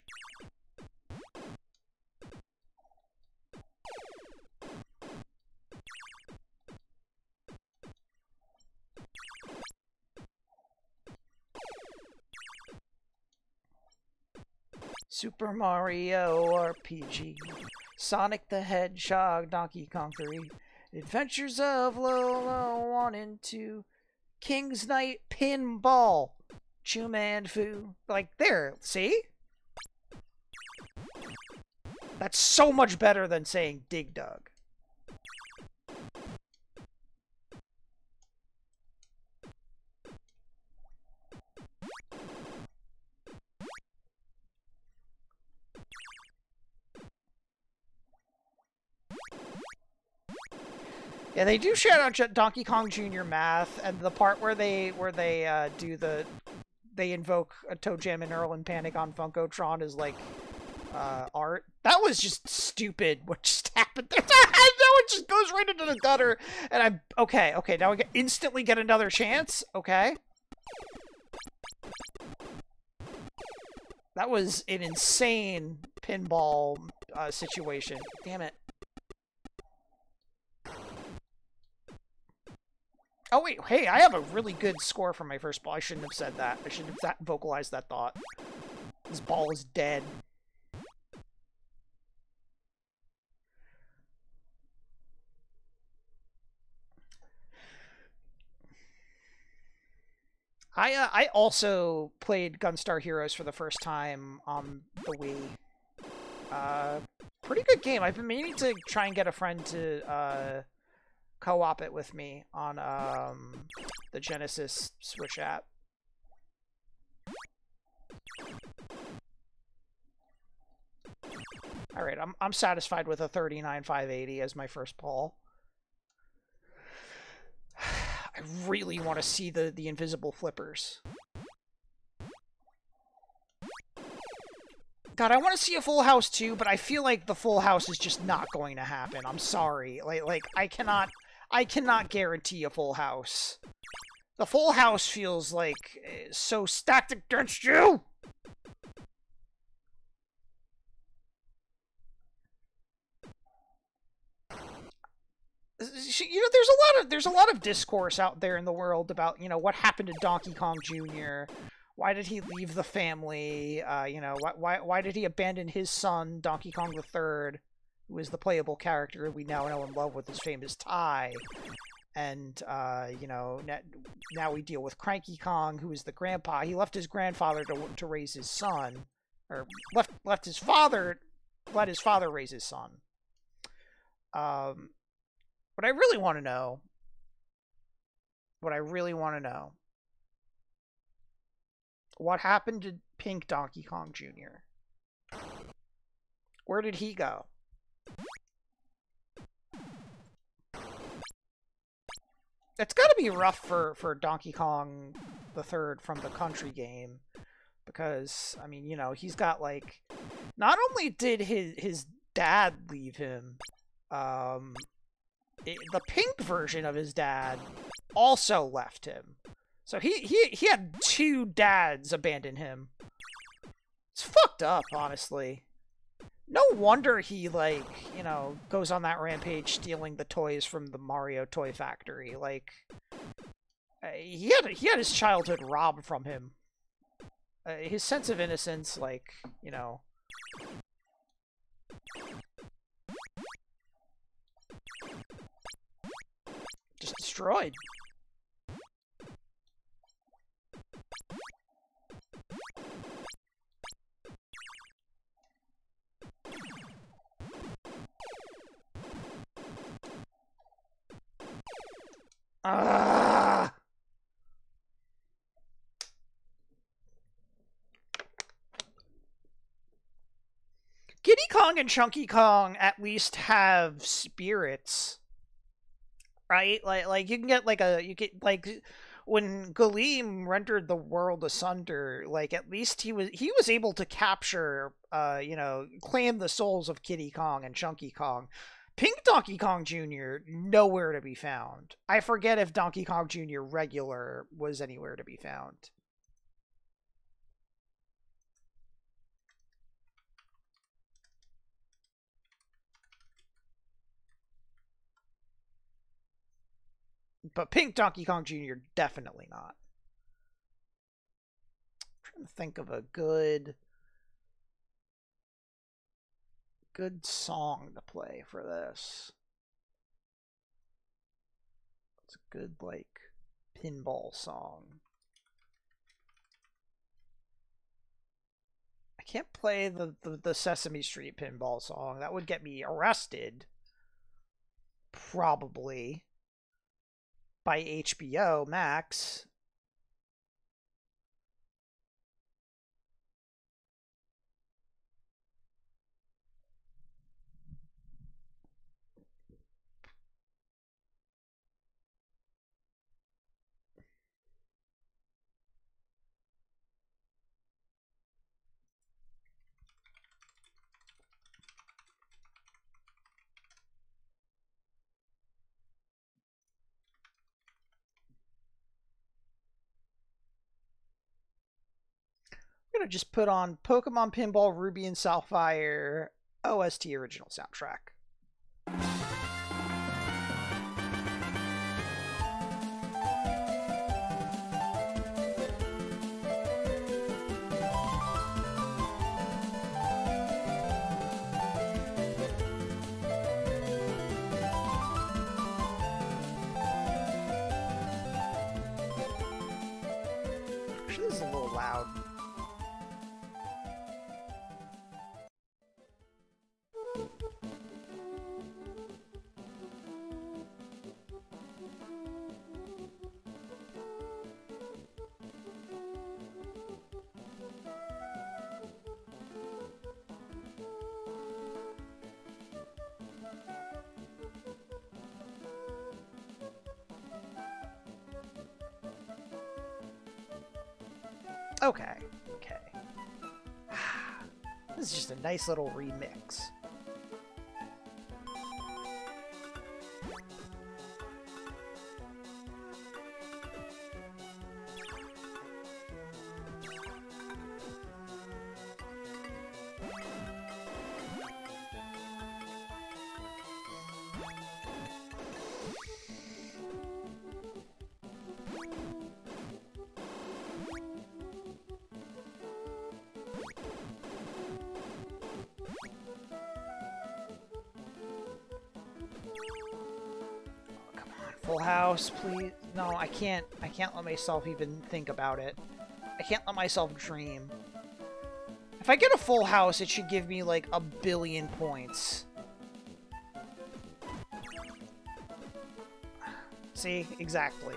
Super Mario RPG, Sonic the Hedgehog, Donkey Kong 3, Adventures of Lolo 1 and 2, King's Knight Pinball, Chuman Fu. Like, there, see? That's so much better than saying Dig Dug. They do shout out Donkey Kong Jr. math, and the part where they where they uh, do the they invoke a ToeJam and Earl and Panic on Funkotron is like uh, art. That was just stupid. What just happened there? I know it just goes right into the gutter, and I'm okay. Okay, now I get, instantly get another chance. Okay. That was an insane pinball uh, situation. Damn it. Oh wait, hey, I have a really good score for my first ball. I shouldn't have said that. I shouldn't have vocalized that thought. This ball is dead. I uh, I also played Gunstar Heroes for the first time on the Wii. Uh, pretty good game. I've been meaning to try and get a friend to uh, co-op it with me on um, the Genesis Switch app. All right, I'm I'm satisfied with a 39580 as my first ball. I really want to see the the invisible flippers. God, I want to see a full house too, but I feel like the full house is just not going to happen. I'm sorry. Like like I cannot I cannot guarantee a full house. The full house feels like uh, so stacked against you. You know, there's a lot of there's a lot of discourse out there in the world about you know what happened to Donkey Kong Jr. Why did he leave the family? Uh, you know, why, why why did he abandon his son Donkey Kong the Third? Who is the playable character we now know and love with his famous tie. And, uh, you know, now we deal with Cranky Kong, who is the grandpa. He left his grandfather to, to raise his son, or left, left his father, let his father raise his son. Um, what I really want to know, what I really want to know, what happened to Pink Donkey Kong Jr.? Where did he go? It's got to be rough for, for Donkey Kong the Third from the country game. Because, I mean, you know, he's got, like... Not only did his, his dad leave him, um, it, the pink version of his dad also left him. So he, he, he had two dads abandon him. It's fucked up, honestly. No wonder he, like, you know, goes on that rampage stealing the toys from the Mario toy factory. Like, uh, he had he had his childhood robbed from him. Uh, his sense of innocence, like, you know, just destroyed. Ah! Diddy Kong and Chunky Kong at least have spirits. Right? Like like you can get like a you get like when Galeem rendered the world asunder, like at least he was he was able to capture uh, you know, claim the souls of Diddy Kong and Chunky Kong. Pink Donkey Kong Jr. nowhere to be found. I forget if Donkey Kong Jr. regular was anywhere to be found. But Pink Donkey Kong Jr. definitely not. I'm trying to think of a good good song to play for this. It's a good like pinball song. I can't play the, the, the Sesame Street pinball song. That would get me arrested. Probably by HBO Max. I'm gonna just put on Pokemon Pinball Ruby and Sapphire OST original soundtrack. Nice little remix. House, please. No, I can't. I can't let myself even think about it. I can't let myself dream. If I get a full house, it should give me like a billion points. See? Exactly.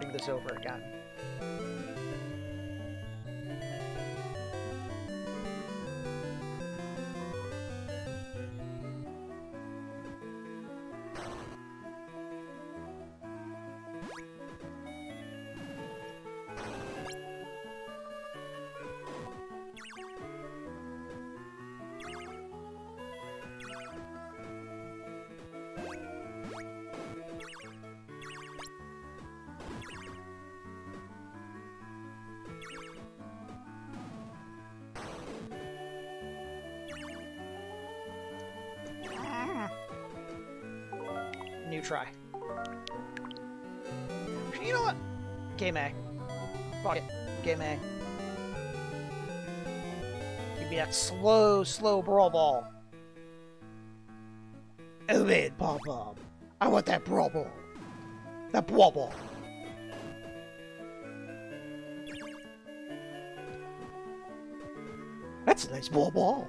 Starting this over again. Pom um, Pom. I want that ball. That ball. That's a nice brawl ball.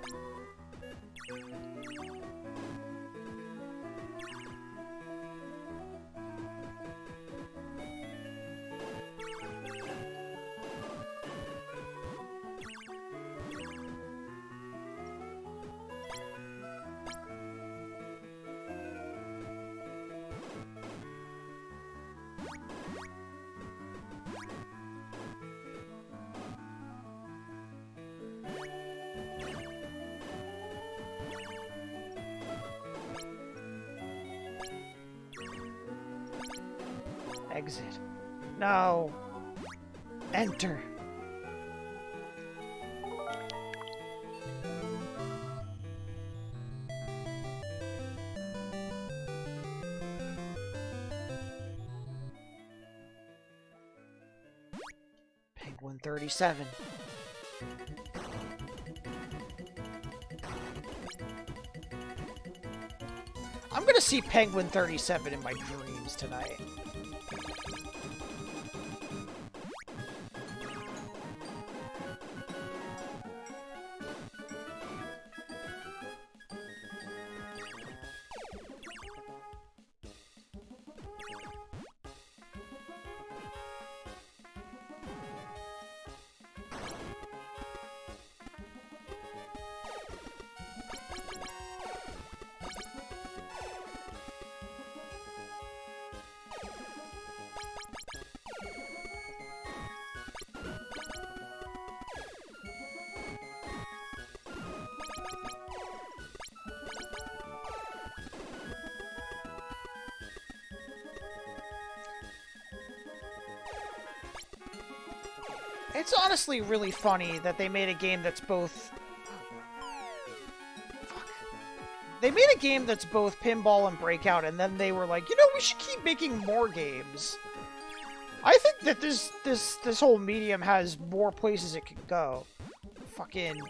37. I'm gonna see Penguin 37 in my dreams tonight. Really funny that they made a game that's both. They made a game that's both pinball and breakout, and then they were like, you know, we should keep making more games. I think that this this this whole medium has more places it could go. Fucking.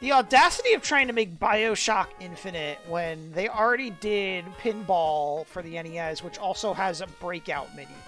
The audacity of trying to make Bioshock Infinite when they already did Pinball for the NES, which also has a breakout minigame.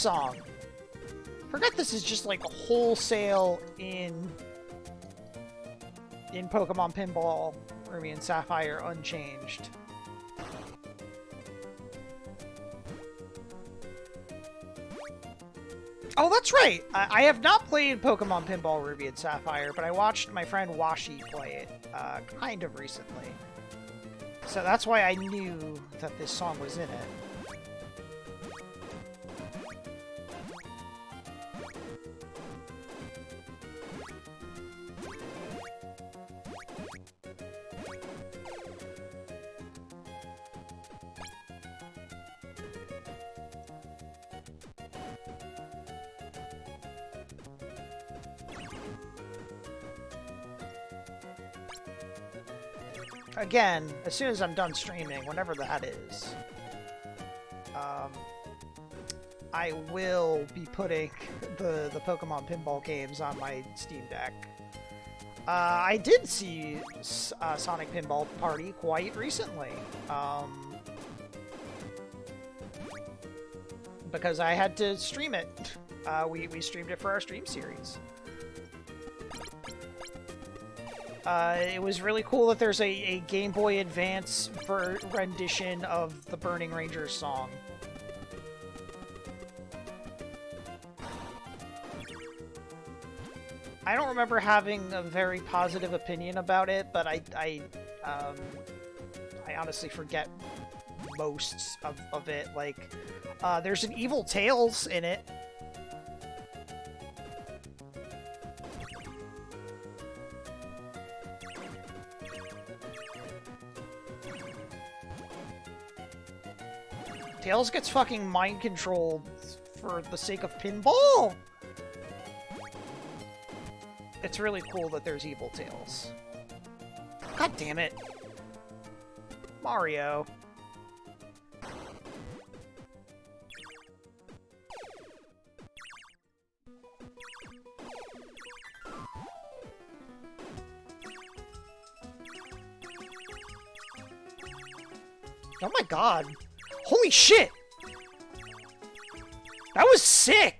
Song. Forget this is just like wholesale in in Pokemon Pinball Ruby and Sapphire unchanged. Oh, that's right! I, I have not played Pokemon Pinball Ruby and Sapphire, but I watched my friend Washi play it uh, kind of recently. So that's why I knew that this song was in it. Again, as soon as I'm done streaming, whenever that is, um, I will be putting the, the Pokemon pinball games on my Steam Deck. Uh, I did see uh, Sonic Pinball Party quite recently. Um, because I had to stream it. Uh, we, we streamed it for our stream series. Uh, it was really cool that there's a, a Game Boy Advance rendition of the Burning Rangers song. I don't remember having a very positive opinion about it, but I, I, um, I honestly forget most of, of it. Like, uh, there's an Evil Tails in it. Tails gets fucking mind controlled for the sake of pinball? It's really cool that there's Evil Tails. God damn it. Mario. Oh my god. Holy shit! That was sick!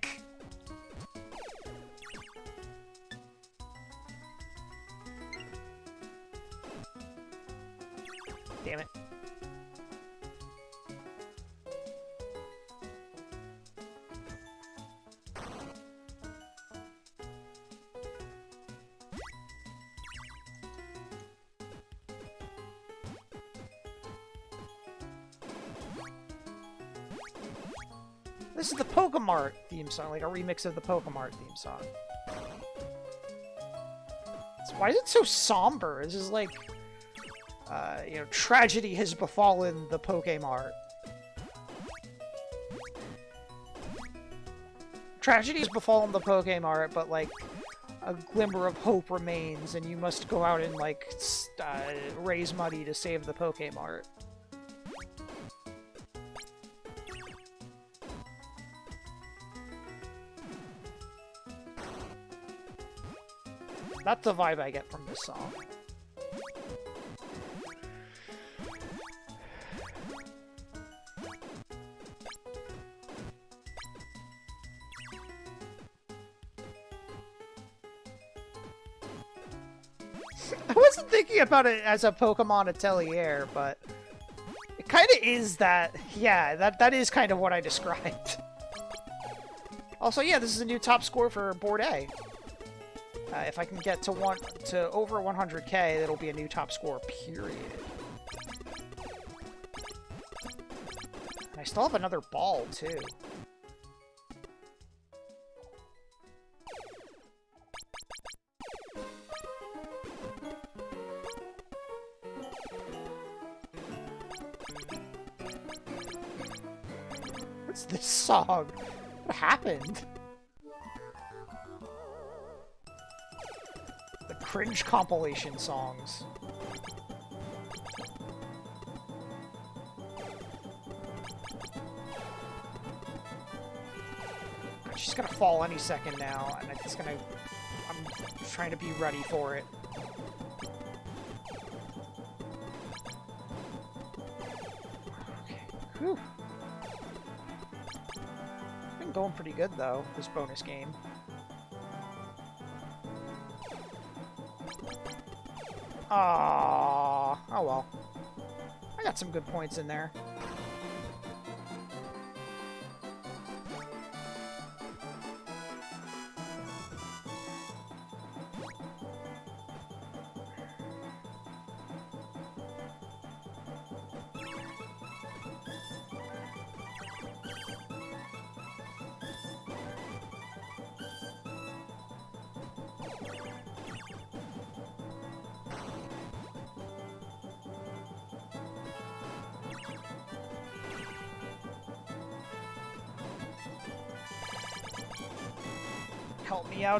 Theme song, like a remix of the Pokemart theme song. So why is it so somber? This is like, uh, you know, tragedy has befallen the Pokemart. Tragedy has befallen the Pokemart, but like, a glimmer of hope remains, and you must go out and like uh, raise money to save the Pokemart. That's the vibe I get from this song. I wasn't thinking about it as a Pokemon Atelier, but it kind of is that. Yeah, that that is kind of what I described. Also, yeah, this is a new top score for Board A. Uh, if I can get to one to over 100k, that'll be a new top score. Period. I still have another ball too. What's this song? What happened? Cringe compilation songs. She's gonna fall any second now, and it's gonna... I'm trying to be ready for it. Okay. Whew. Been going pretty good, though, this bonus game. Ah, oh well. I got some good points in there.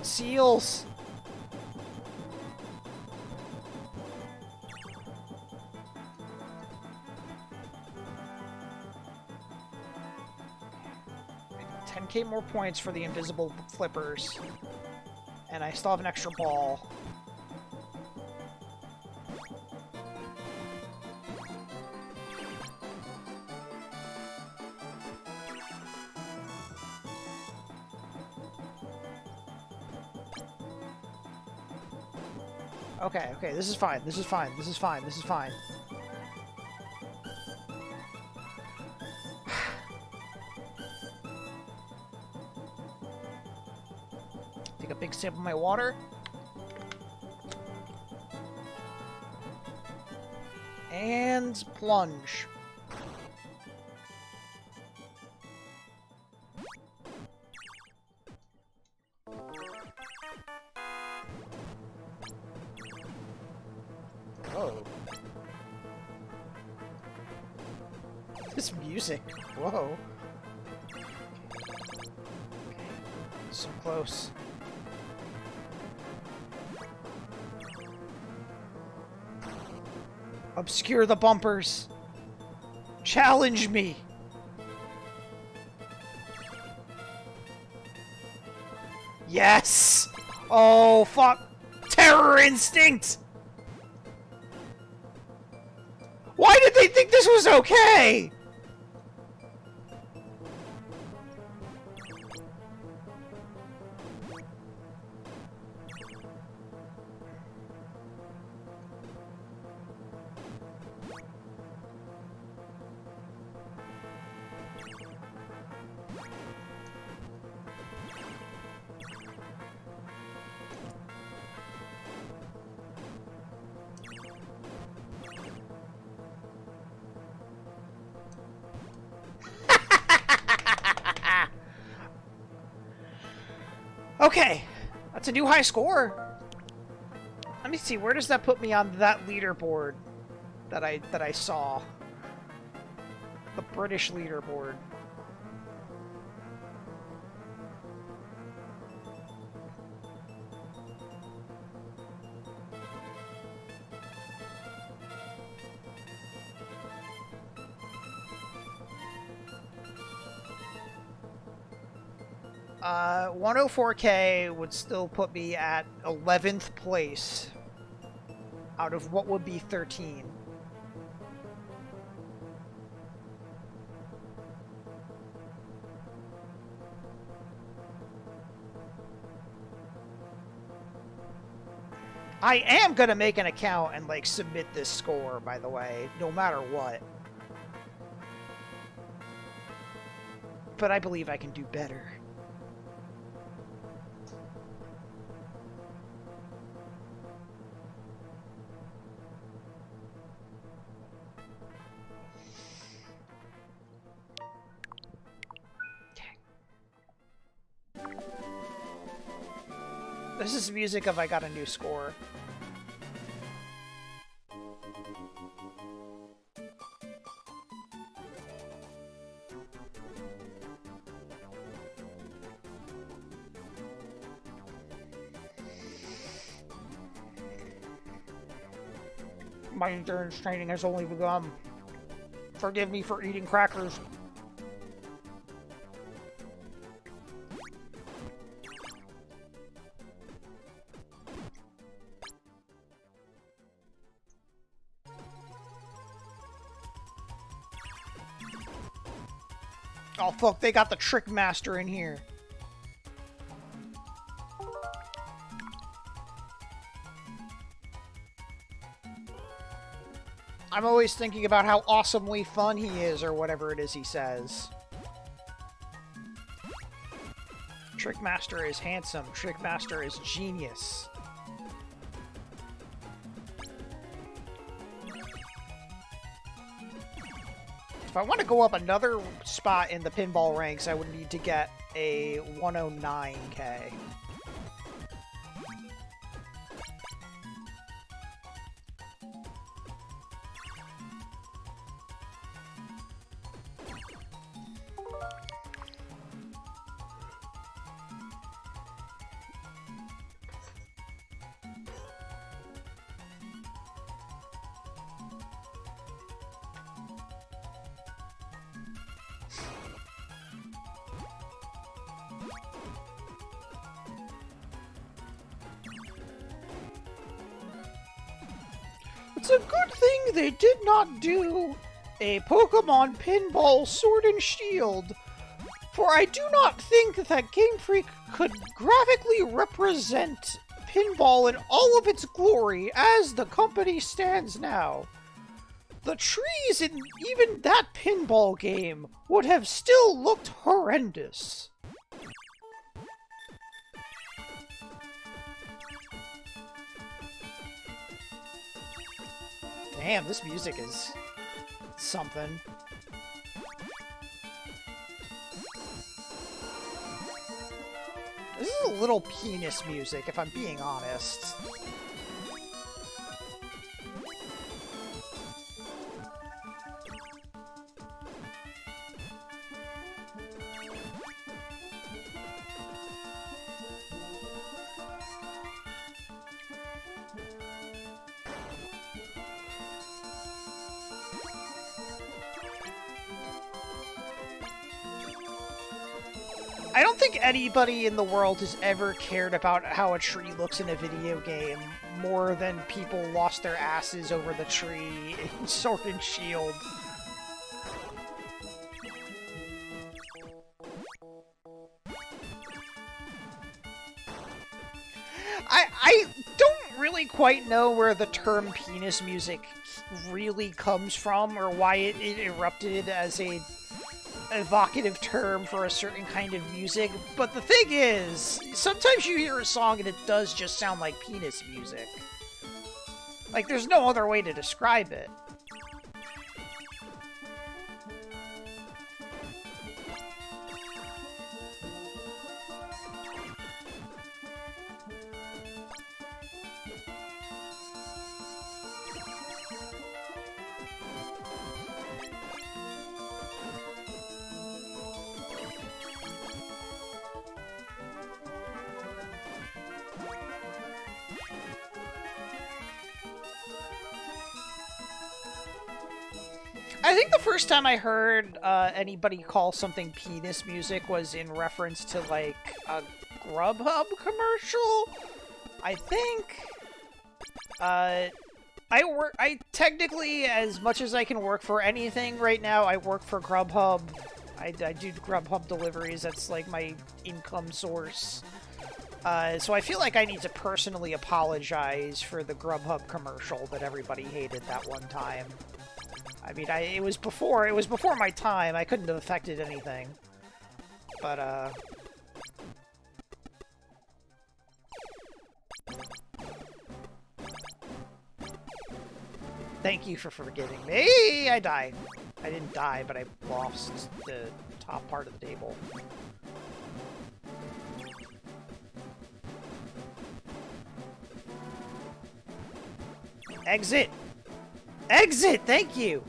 seals. 10k more points for the invisible flippers. And I still have an extra ball. Okay, okay, this is fine, this is fine, this is fine, this is fine. Take a big sip of my water. And plunge. Obscure the bumpers. Challenge me. Yes! Oh, fuck. Terror instinct! Why did they think this was okay? High score. Let me see, where does that put me on that leaderboard that I that I saw? The British leaderboard. Uh, 104k would still put me at 11th place out of what would be 13. I am gonna make an account and like submit this score, by the way, no matter what. But I believe I can do better. This music of I got a new score. My endurance training has only begun. Forgive me for eating crackers. Fuck, they got the Trick Master in here. I'm always thinking about how awesomely fun he is, or whatever it is he says. Trickmaster is handsome. Trickmaster is genius. If I want to go up another spot in the pinball ranks, I would need to get a 109k. Pokemon Pinball Sword and Shield, for I do not think that Game Freak could graphically represent pinball in all of its glory as the company stands now. The trees in even that pinball game would have still looked horrendous. Damn, this music is something. This is a little penis music, if I'm being honest. Think anybody in the world has ever cared about how a tree looks in a video game more than people lost their asses over the tree in Sword and Shield. I I don't really quite know where the term penis music really comes from or why it, it erupted as a evocative term for a certain kind of music, but the thing is, sometimes you hear a song and it does just sound like penis music. Like, there's no other way to describe it. First time I heard uh, anybody call something penis music was in reference to like a Grubhub commercial. I think. Uh, I work. I technically, as much as I can work for anything right now, I work for Grubhub. I, I do Grubhub deliveries. That's like my income source. Uh, so I feel like I need to personally apologize for the Grubhub commercial that everybody hated that one time. I mean, I it was before it was before my time. I couldn't have affected anything. But uh Thank you for forgiving me. I died. I didn't die, but I lost the top part of the table. Exit! Exit! Thank you!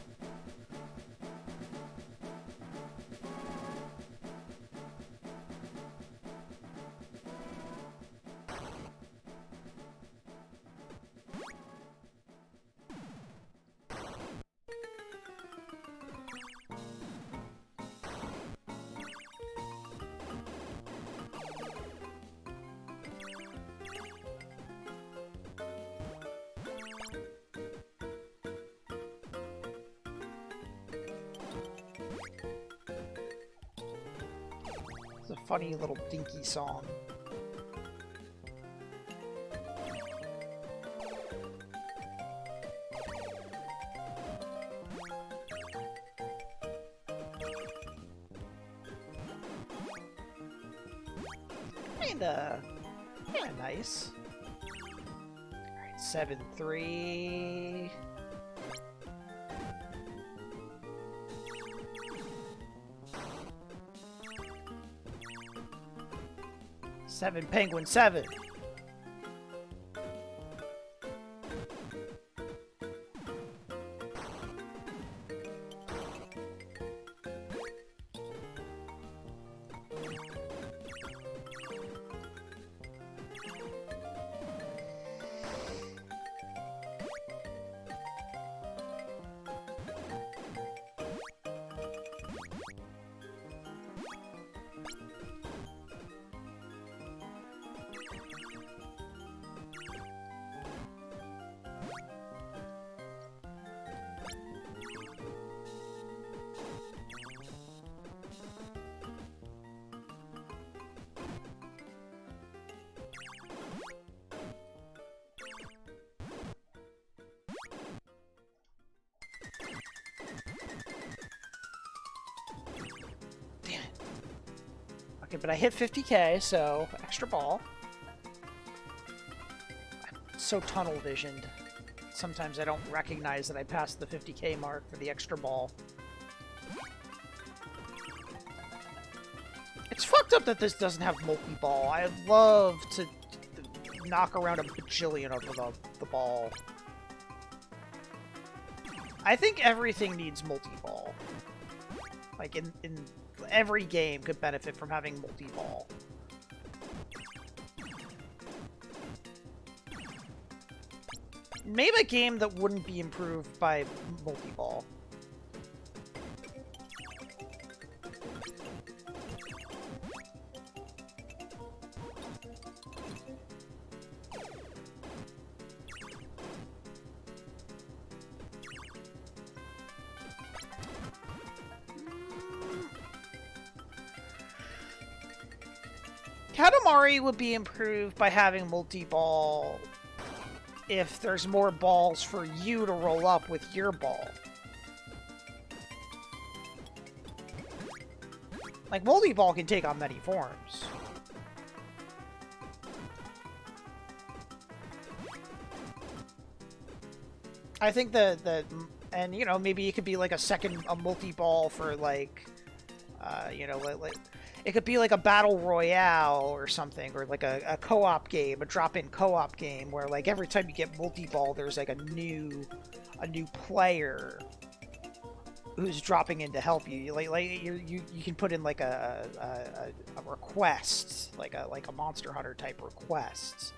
Song. Kinda, kinda nice. Alright, 7-3... Seven Penguin Seven. I hit 50k, so extra ball. I'm so tunnel visioned. Sometimes I don't recognize that I passed the 50k mark for the extra ball. It's fucked up that this doesn't have multi-ball. I'd love to knock around a bajillion of the, the ball. I think everything needs multi-ball. Like, in, in every game could benefit from having multi-ball. Maybe a game that wouldn't be improved by multi-ball. Would be improved by having multi-ball if there's more balls for you to roll up with your ball. Like, multi-ball can take on many forms. I think the, the, and you know, maybe it could be like a second, a multi-ball for like, uh, you know, like, like it could be like a battle royale or something, or like a, a co-op game, a drop-in co-op game where like every time you get multi-ball, there's like a new, a new player who's dropping in to help you. Like like you you, you can put in like a, a, a request, like a like a Monster Hunter type request.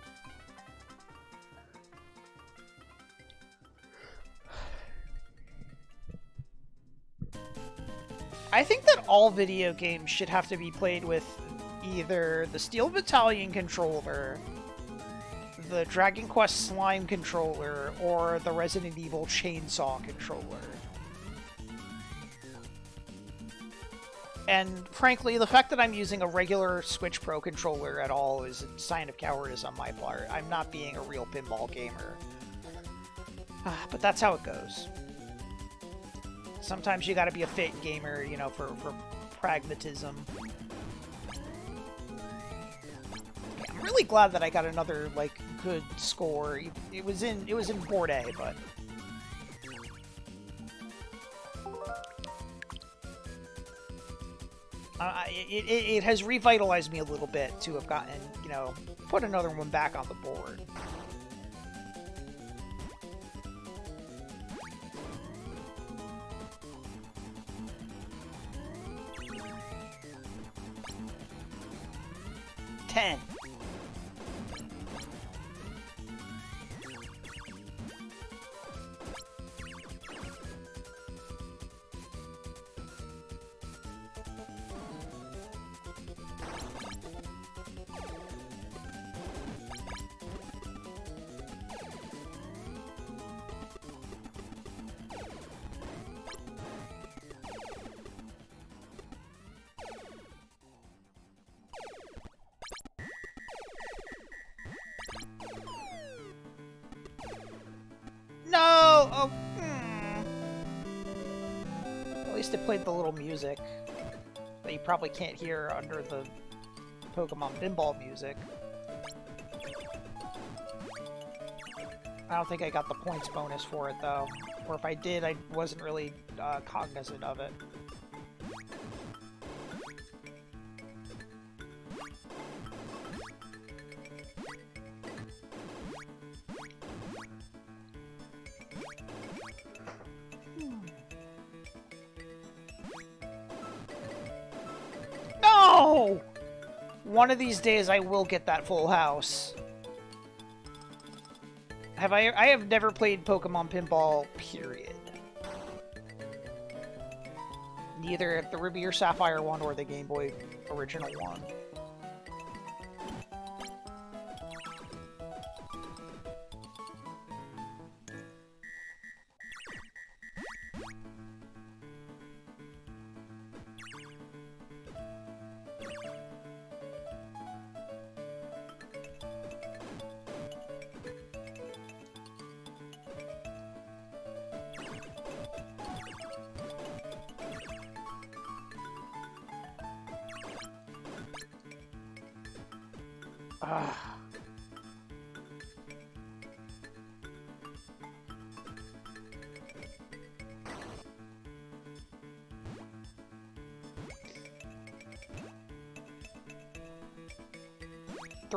I think that all video games should have to be played with either the Steel Battalion controller, the Dragon Quest Slime controller, or the Resident Evil Chainsaw controller. And frankly, the fact that I'm using a regular Switch Pro controller at all is a sign of cowardice on my part. I'm not being a real pinball gamer. Ah, but that's how it goes. Sometimes you gotta be a fit gamer, you know, for, for pragmatism. I'm really glad that I got another, like, good score. It was in, it was in board A, but... Uh, it, it, it has revitalized me a little bit to have gotten, you know, put another one back on the board. 10. The little music that you probably can't hear under the Pokemon Pinball music. I don't think I got the points bonus for it, though. Or if I did, I wasn't really uh, cognizant of it. One of these days I will get that full house. Have I I have never played Pokemon Pinball, period. Neither the Ruby or Sapphire one or the Game Boy original one.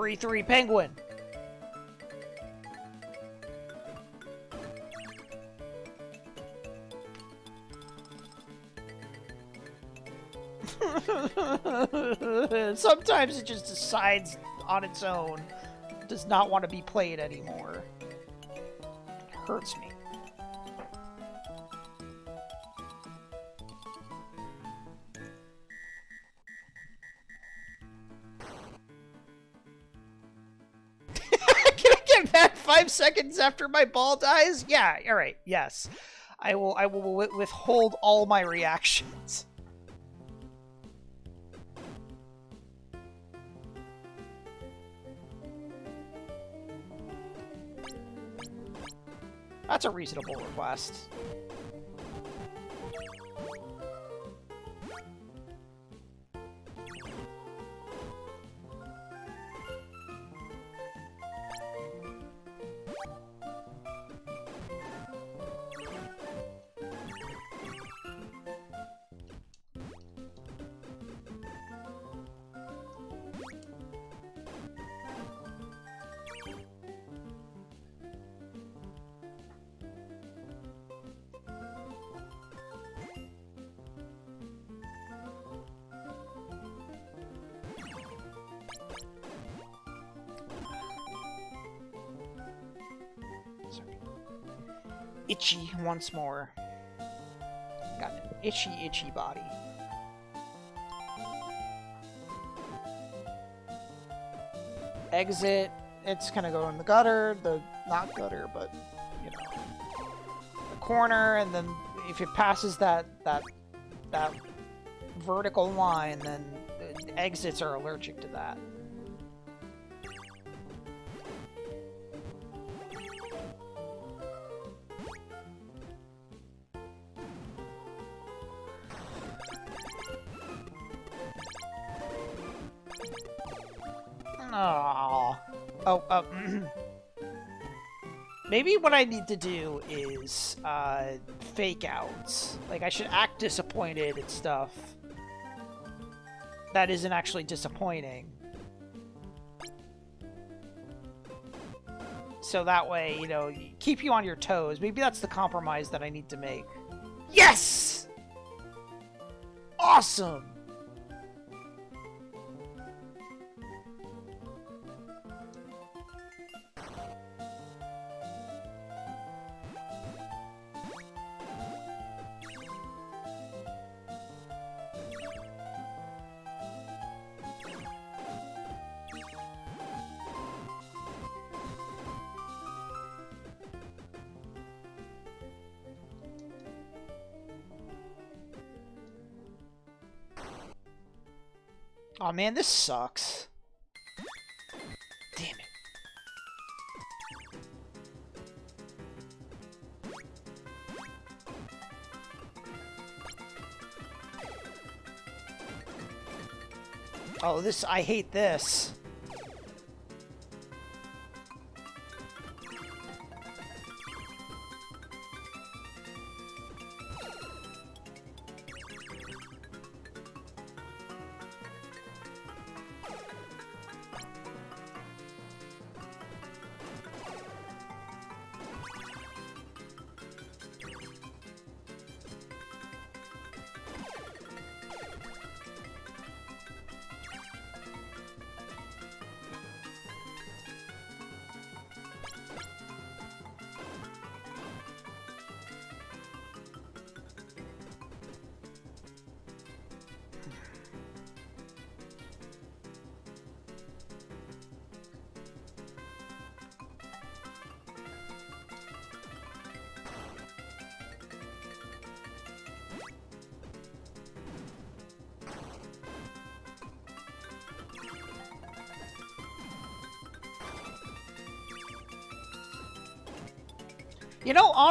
Three three penguin. Sometimes it just decides on its own, does not want to be played anymore. It hurts me. Seconds after my ball dies? Yeah, all right. Yes, I will. I will withhold all my reactions. That's a reasonable request. Once more. Got an itchy, itchy body. Exit. It's gonna go in the gutter, the not gutter, but you know, the corner, and then if it passes that that that vertical line, then the exits are allergic to that. Maybe what I need to do is uh, fake out. Like I should act disappointed and stuff. That isn't actually disappointing. So that way, you know, keep you on your toes. Maybe that's the compromise that I need to make. Yes! Awesome! Man, this sucks. Damn it. Oh, this, I hate this.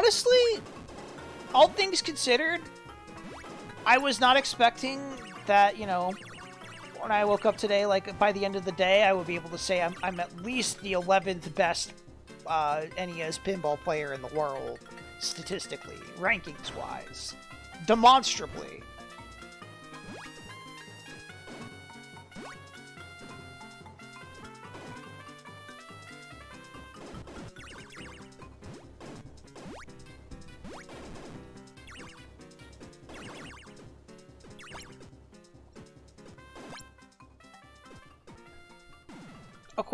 Honestly, all things considered, I was not expecting that, you know, when I woke up today, like by the end of the day, I would be able to say I'm, I'm at least the 11th best uh, NES pinball player in the world, statistically, rankings wise, demonstrably.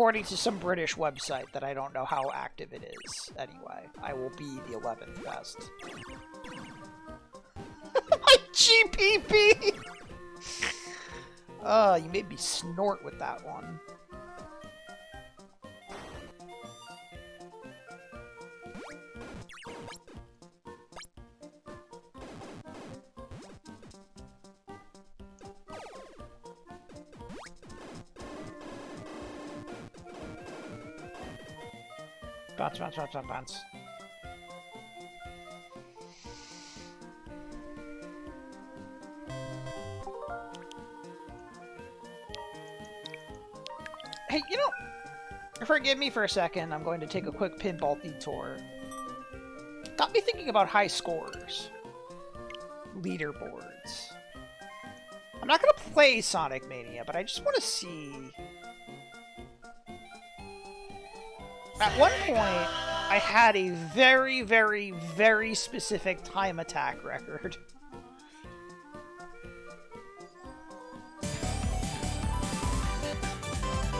According to some British website that I don't know how active it is. Anyway, I will be the 11th best. My GPP! Uh, you made me snort with that one. Hey, you know, forgive me for a second. I'm going to take a quick pinball detour. Got me thinking about high scores. Leaderboards. I'm not going to play Sonic Mania, but I just want to see At one point, I had a very, very, very specific time attack record.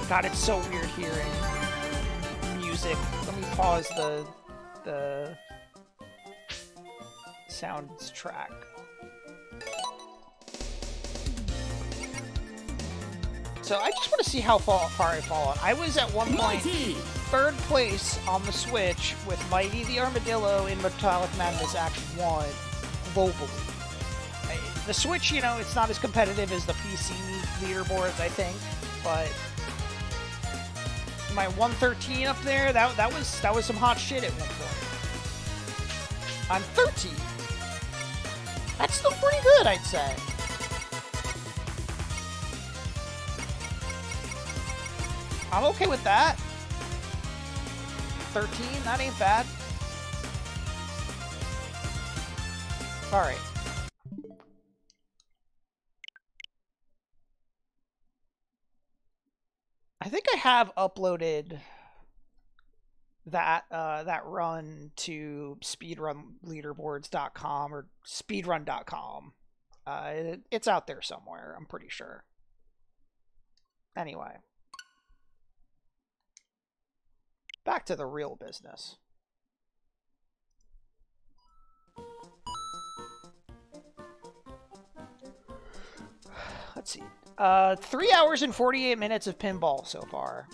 God, it's so weird hearing music. Let me pause the the sounds track. So I just want to see how far, I've fallen. I was at one point third place on the Switch with Mighty the Armadillo in Metallic Madness Act 1 globally. The Switch, you know, it's not as competitive as the PC leaderboards, I think, but my 113 up there, that, that was that was some hot shit at one point. I'm 13. That's still pretty good, I'd say. I'm okay with that. 13, that ain't bad. Alright. I think I have uploaded that uh, that run to speedrunleaderboards.com or speedrun.com. Uh, it, it's out there somewhere, I'm pretty sure. Anyway. Back to the real business. Let's see. Uh, three hours and 48 minutes of pinball so far.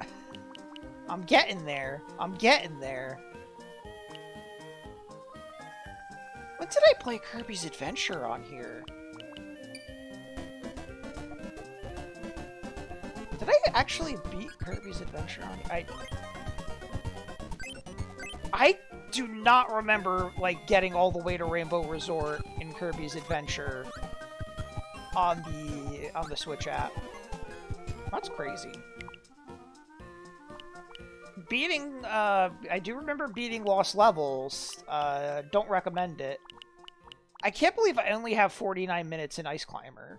I'm getting there. I'm getting there. When did I play Kirby's Adventure on here? Did I actually beat Kirby's Adventure on I I do not remember like getting all the way to Rainbow Resort in Kirby's Adventure on the on the Switch app. That's crazy. Beating, uh, I do remember beating Lost Levels. Uh, don't recommend it. I can't believe I only have 49 minutes in Ice Climber.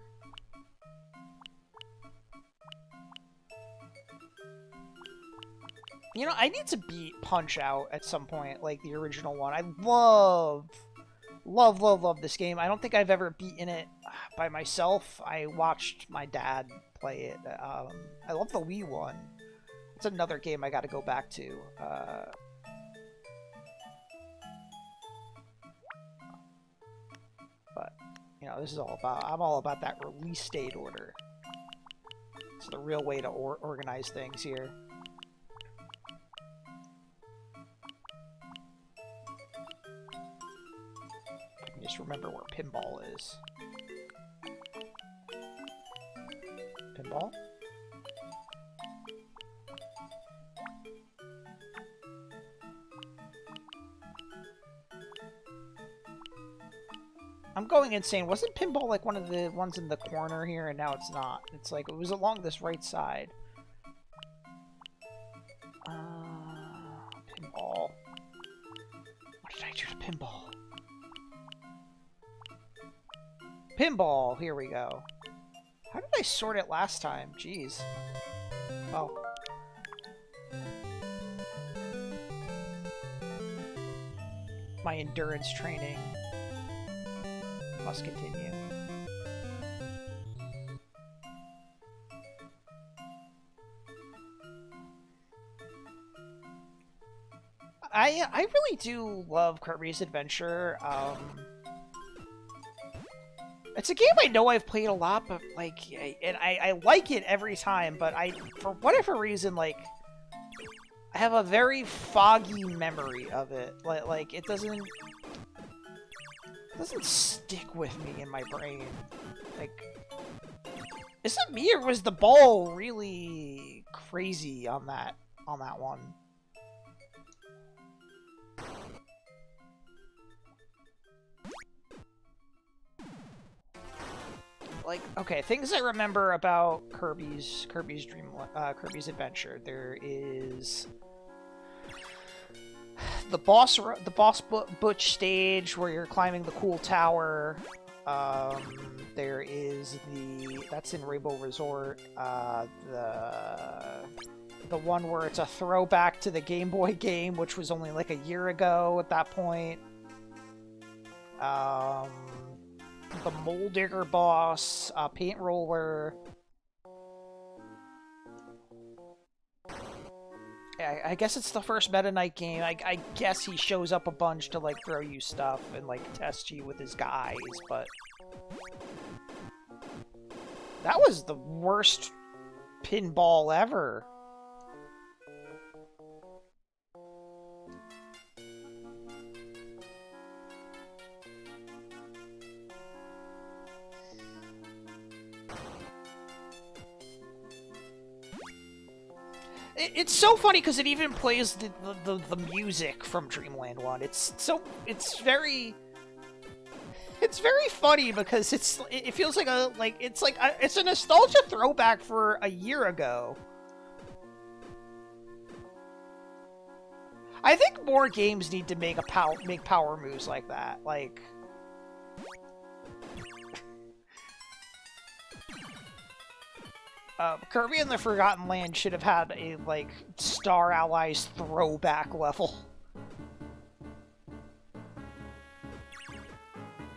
You know, I need to beat Punch Out at some point, like the original one. I love, love, love, love this game. I don't think I've ever beaten it by myself. I watched my dad play it. Um, I love the Wii one. It's another game I got to go back to. Uh, you know, this is all about, I'm all about that release date order. It's the real way to or organize things here. just remember where pinball is. Pinball? I'm going insane. Wasn't pinball like one of the ones in the corner here, and now it's not? It's like, it was along this right side. Uh, pinball. What did I do to pinball? Pinball! Here we go. How did I sort it last time? Jeez. Oh. My endurance training must continue. I I really do love Kirby's Adventure. Um, it's a game I know I've played a lot, but like, I, and I, I like it every time. But I, for whatever reason, like, I have a very foggy memory of it. Like, like it doesn't doesn't stick with me in my brain. Like, is it me or was the ball really crazy on that on that one? like okay, things I remember about Kirby's Kirby's Dream uh, Kirby's Adventure. There is the boss the boss butch stage where you're climbing the cool tower. Um, there is the that's in Rainbow Resort. Uh, the the one where it's a throwback to the Game Boy game, which was only like a year ago at that point. Um, the Mole Digger boss, uh, Paint Roller. I, guess it's the first Meta Knight game. I, I guess he shows up a bunch to like throw you stuff and like test you with his guys, but that was the worst pinball ever. So funny because it even plays the, the, the music from Dreamland One. It's so it's very it's very funny because it's it feels like a like it's like a, it's a nostalgia throwback for a year ago. I think more games need to make a power make power moves like that. Like Uh, Kirby and the Forgotten Land should have had a, like, Star Allies throwback level.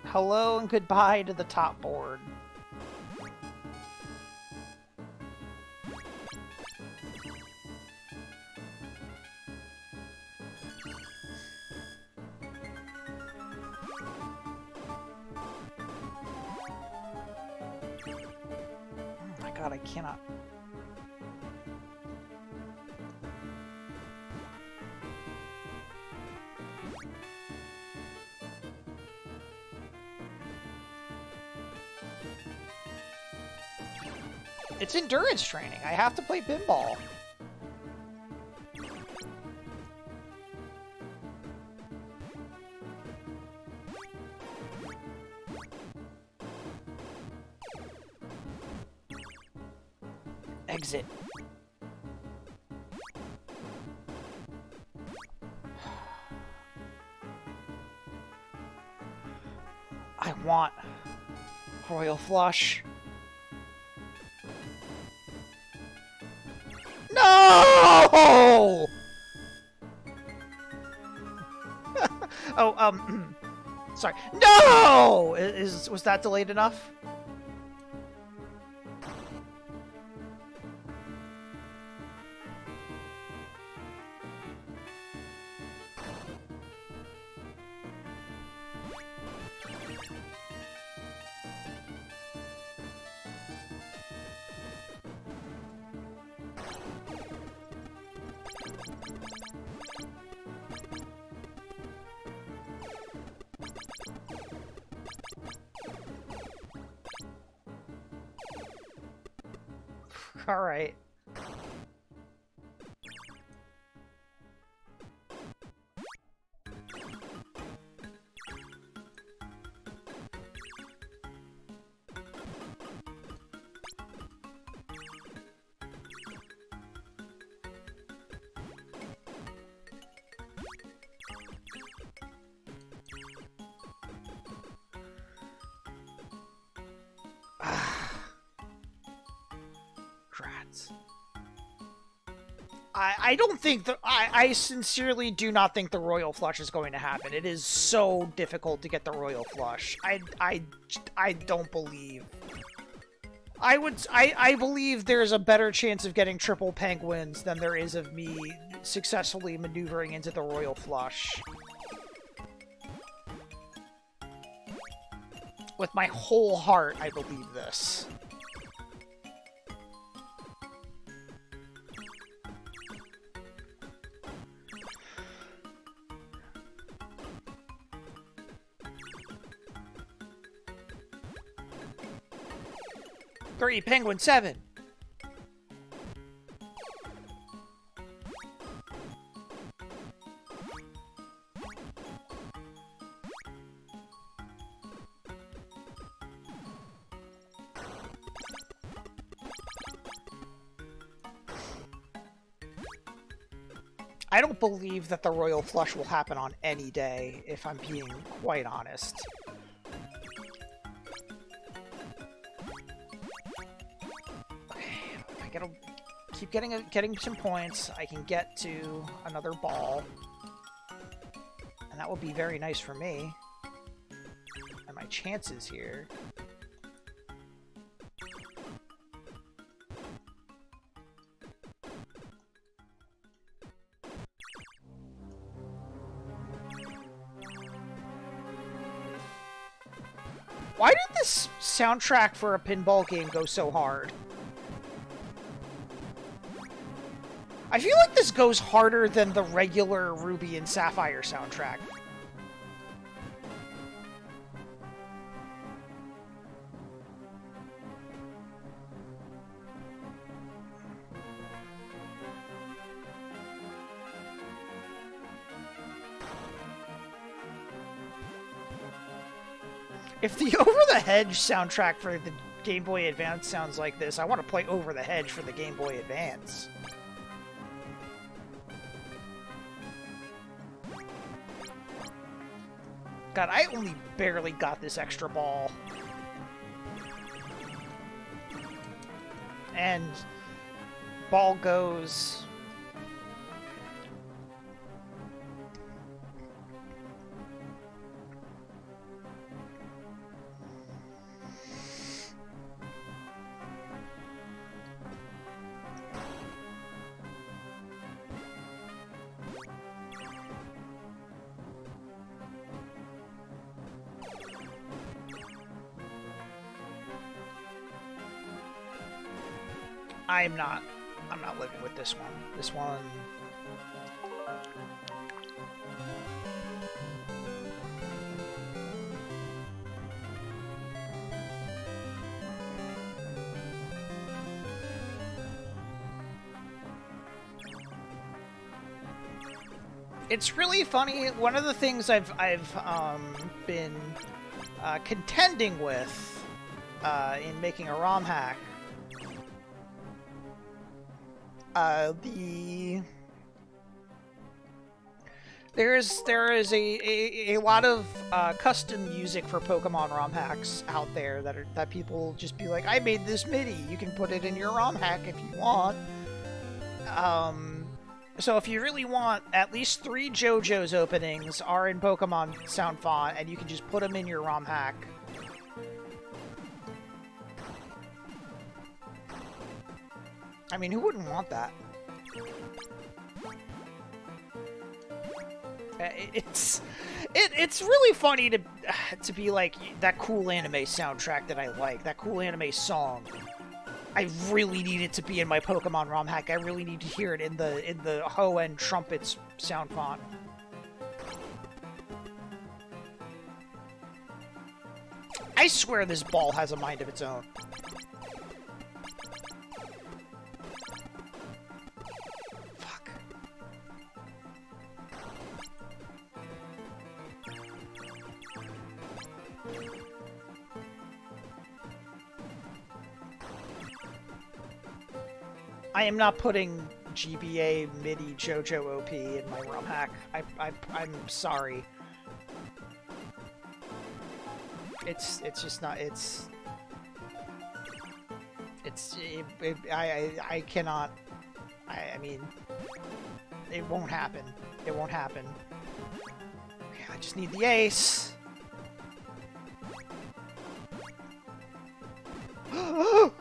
Hello and goodbye to the top board. Cannot. It's endurance training. I have to play pinball. Royal Flush. No! oh, um, sorry. No! Is was that delayed enough? I, don't think that I, I sincerely do not think the royal flush is going to happen. It is so difficult to get the royal flush. I I I don't believe. I would I I believe there's a better chance of getting triple penguins than there is of me successfully maneuvering into the royal flush. With my whole heart, I believe this. Three, penguin, seven. I don't believe that the royal flush will happen on any day, if I'm being quite honest. Getting a, getting some points. I can get to another ball, and that would be very nice for me. And my chances here. Why did this soundtrack for a pinball game go so hard? I feel like this goes harder than the regular Ruby and Sapphire soundtrack. If the Over the Hedge soundtrack for the Game Boy Advance sounds like this, I want to play Over the Hedge for the Game Boy Advance. God, I only barely got this extra ball. And ball goes... this one. It's really funny. One of the things I've I've um, been uh, contending with uh, in making a ROM hack uh, the there's there is a, a, a lot of uh, custom music for Pokemon ROM hacks out there that are that people just be like, I made this MIDI. You can put it in your ROM hack if you want. Um, so if you really want, at least three JoJo's openings are in Pokemon sound font, and you can just put them in your ROM hack. I mean, who wouldn't want that? Uh, It's it, it's really funny to to be like that cool anime soundtrack that I like, that cool anime song. I really need it to be in my Pokemon ROM hack. I really need to hear it in the in the Hoenn trumpets sound font. I swear this ball has a mind of its own. I am not putting GBA MIDI JoJo OP in my ROM hack. I, I, I'm sorry. It's it's just not it's It's it, it, I, I I cannot. I I mean, it won't happen. It won't happen. Okay, I just need the ace. Come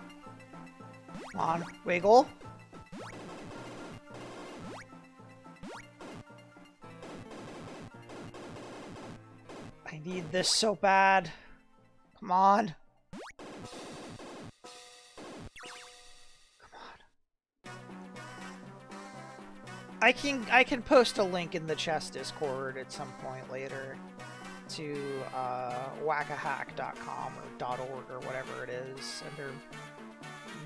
on, wiggle. I need this so bad. Come on. Come on. I can I can post a link in the chess Discord at some point later to uh, wackahack.com or .org or whatever it is under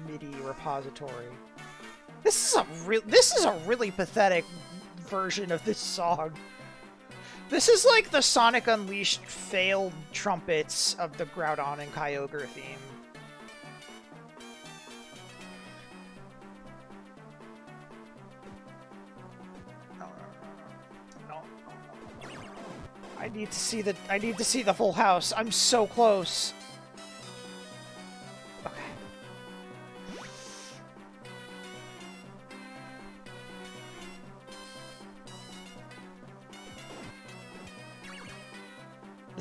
MIDI repository. This is a real this is a really pathetic version of this song. This is like the Sonic Unleashed failed trumpets of the Groudon and Kyogre theme. I need to see the I need to see the full house. I'm so close.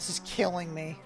This is killing me.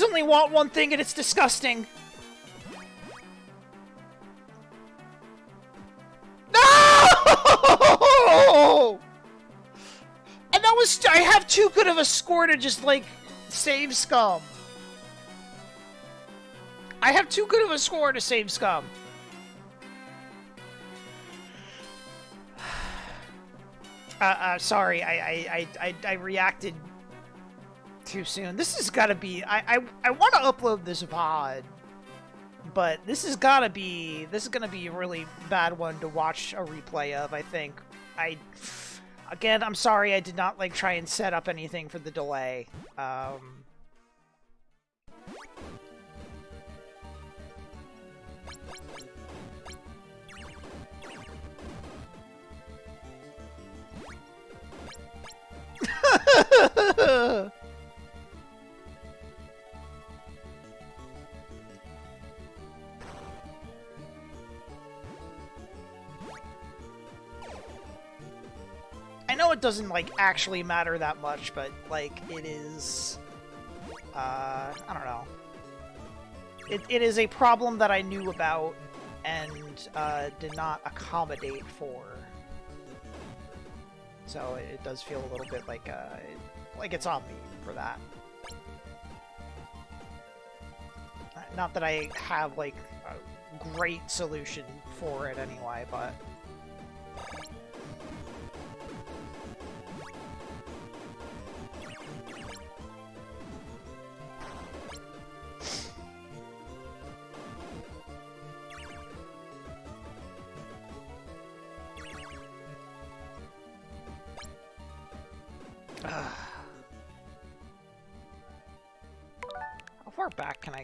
Boys only want one thing and it's disgusting. No! And that was- I have too good of a score to just, like, save scum. I have too good of a score to save scum. Uh, uh, sorry, I, I, I, I, I reacted too soon. This has got to be. I, I, I want to upload this VOD, but this has got to be. This is gonna be a really bad one to watch a replay of. I think. I. Again, I'm sorry. I did not like try and set up anything for the delay. Um. it doesn't like actually matter that much, but like it is. Uh, I don't know. It it is a problem that I knew about and uh, did not accommodate for. So it, it does feel a little bit like uh, like it's on me for that. Not that I have like a great solution for it anyway, but.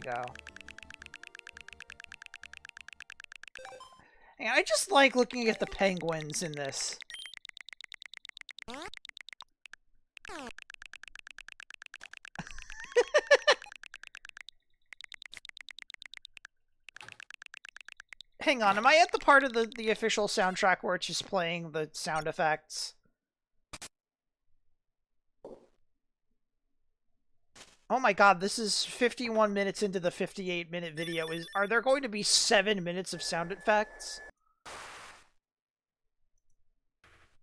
Go? And I just like looking at the penguins in this. Hang on, am I at the part of the, the official soundtrack where it's just playing the sound effects? Oh my god, this is 51 minutes into the 58 minute video. Is Are there going to be 7 minutes of sound effects?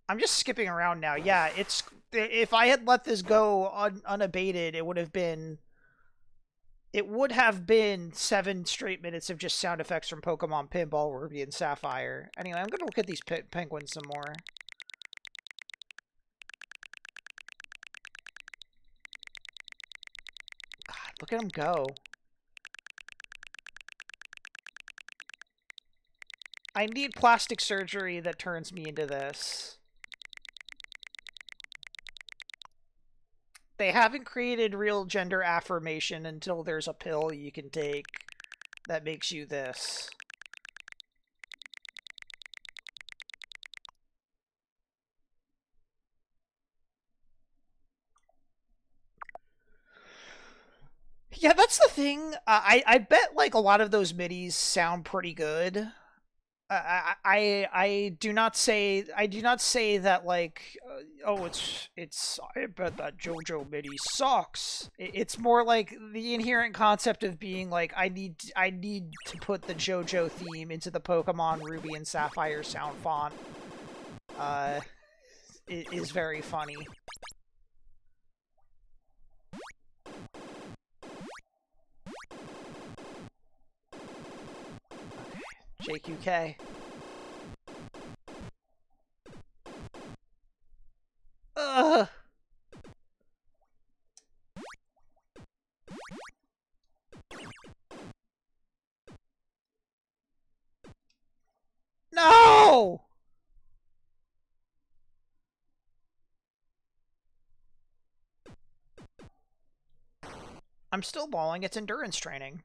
I'm just skipping around now. Yeah, it's if I had let this go un, unabated, it would have been it would have been 7 straight minutes of just sound effects from Pokemon Pinball Ruby and Sapphire. Anyway, I'm going to look at these pe penguins some more. Look at him go. I need plastic surgery that turns me into this. They haven't created real gender affirmation until there's a pill you can take that makes you this. Yeah, that's the thing. Uh, I I bet like a lot of those midis sound pretty good. I, I I do not say I do not say that like uh, oh it's it's I bet that JoJo MIDI sucks. It's more like the inherent concept of being like I need I need to put the JoJo theme into the Pokemon Ruby and Sapphire sound font. Uh, is very funny. JQK. Ugh. No! I'm still balling. It's endurance training.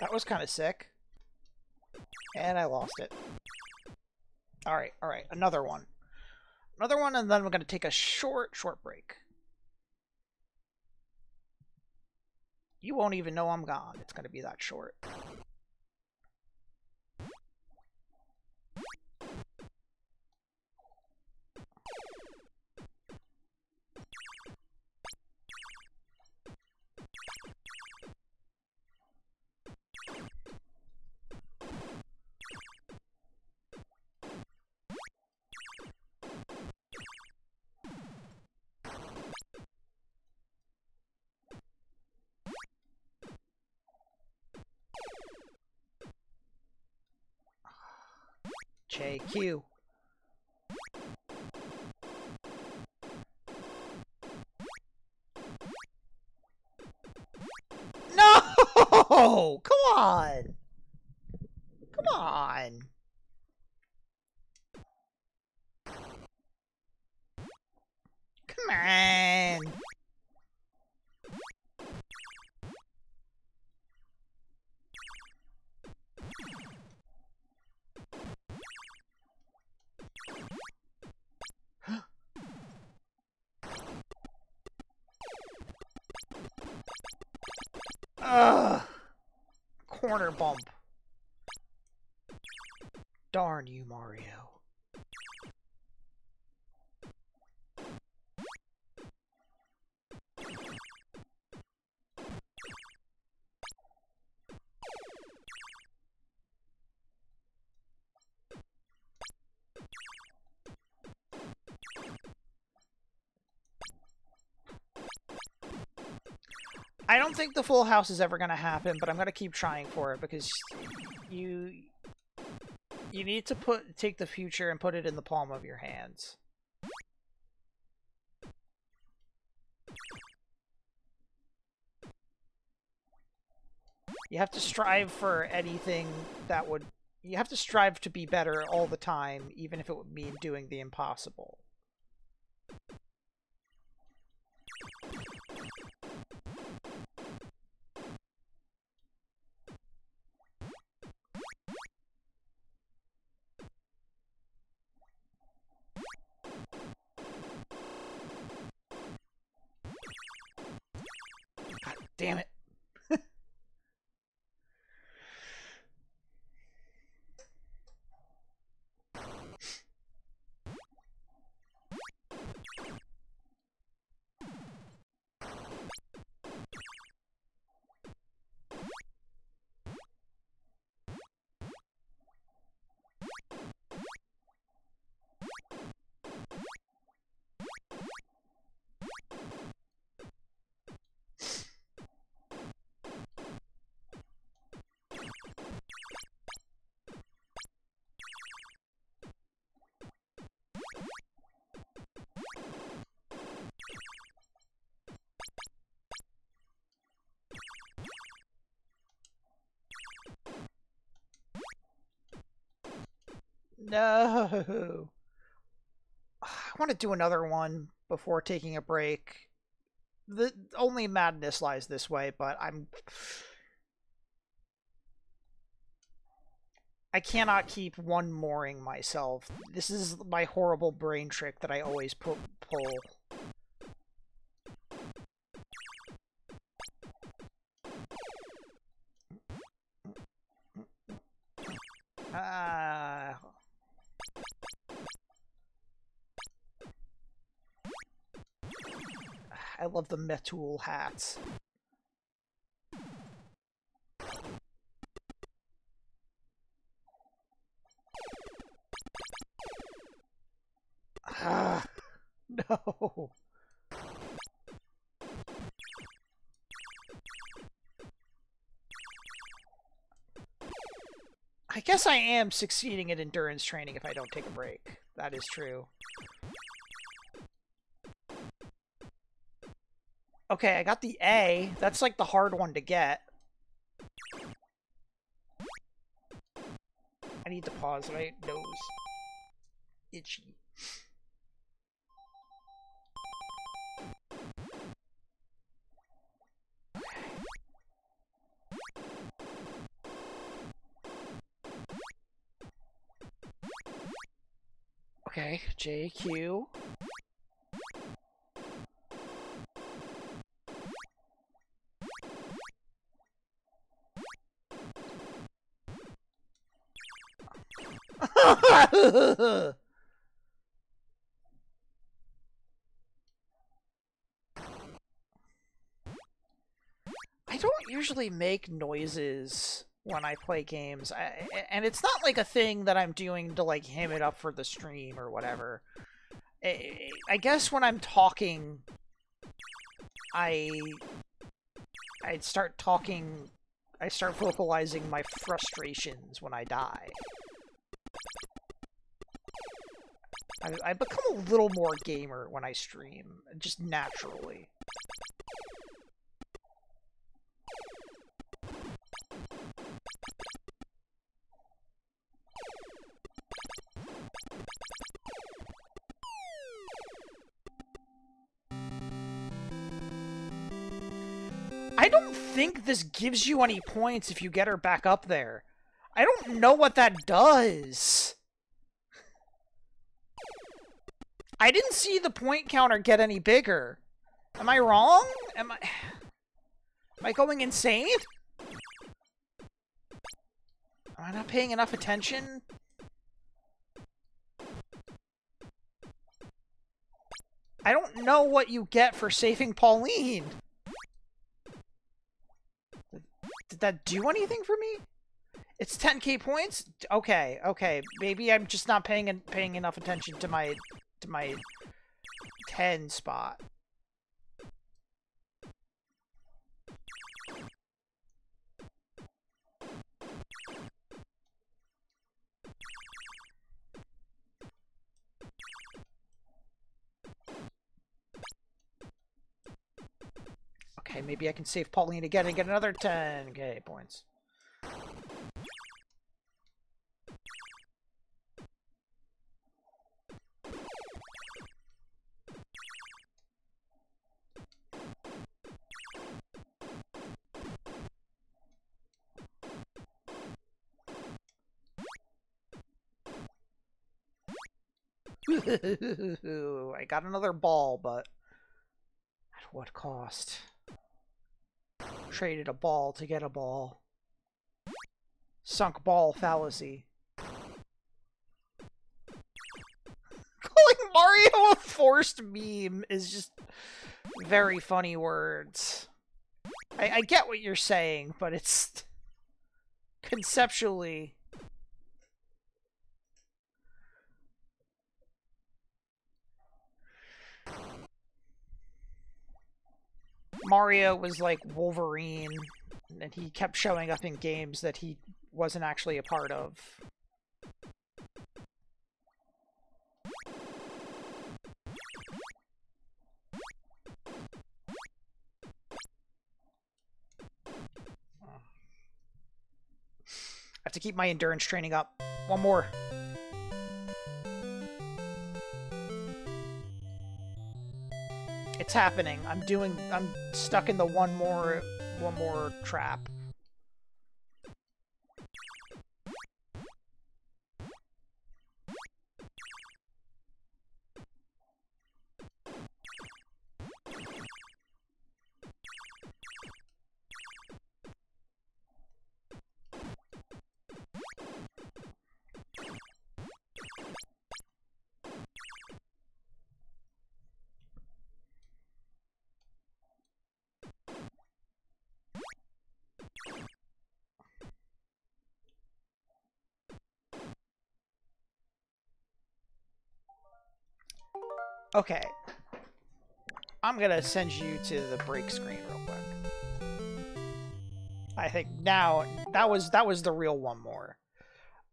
That was kind of sick. And I lost it. Alright, alright, another one. Another one, and then we're going to take a short, short break. You won't even know I'm gone. It's going to be that short. JQ. Darn you, Mario. I don't think the full house is ever going to happen, but I'm going to keep trying for it because you you need to put take the future and put it in the palm of your hands. You have to strive for anything that would you have to strive to be better all the time, even if it would mean doing the impossible. No. I want to do another one before taking a break. The only madness lies this way, but I'm I cannot keep one mooring myself. This is my horrible brain trick that I always pu pull. I love the Metool hats. Ah, no. I guess I am succeeding at endurance training if I don't take a break. That is true. Okay, I got the A. That's like the hard one to get. I need to pause my nose. Itchy. Okay, JQ. I don't usually make noises when I play games, I, and it's not like a thing that I'm doing to like ham it up for the stream or whatever. I, I guess when I'm talking, I I start talking, I start vocalizing my frustrations when I die. I, I become a little more gamer when I stream, just naturally. I don't think this gives you any points if you get her back up there. I don't know what that does. I didn't see the point counter get any bigger. Am I wrong? Am I... Am I going insane? Am I not paying enough attention? I don't know what you get for saving Pauline. Did that do anything for me? It's 10k points? Okay, okay. Maybe I'm just not paying paying enough attention to my to my 10 spot. Okay, maybe I can save Pauline again and get another 10k points. I got another ball, but at what cost? Traded a ball to get a ball. Sunk ball fallacy. Calling Mario a forced meme is just very funny words. I, I get what you're saying, but it's conceptually Mario was like Wolverine, and he kept showing up in games that he wasn't actually a part of. I have to keep my endurance training up. One more. It's happening. I'm doing. I'm stuck in the one more, one more trap. Okay. I'm gonna send you to the break screen real quick. I think now that was that was the real one more.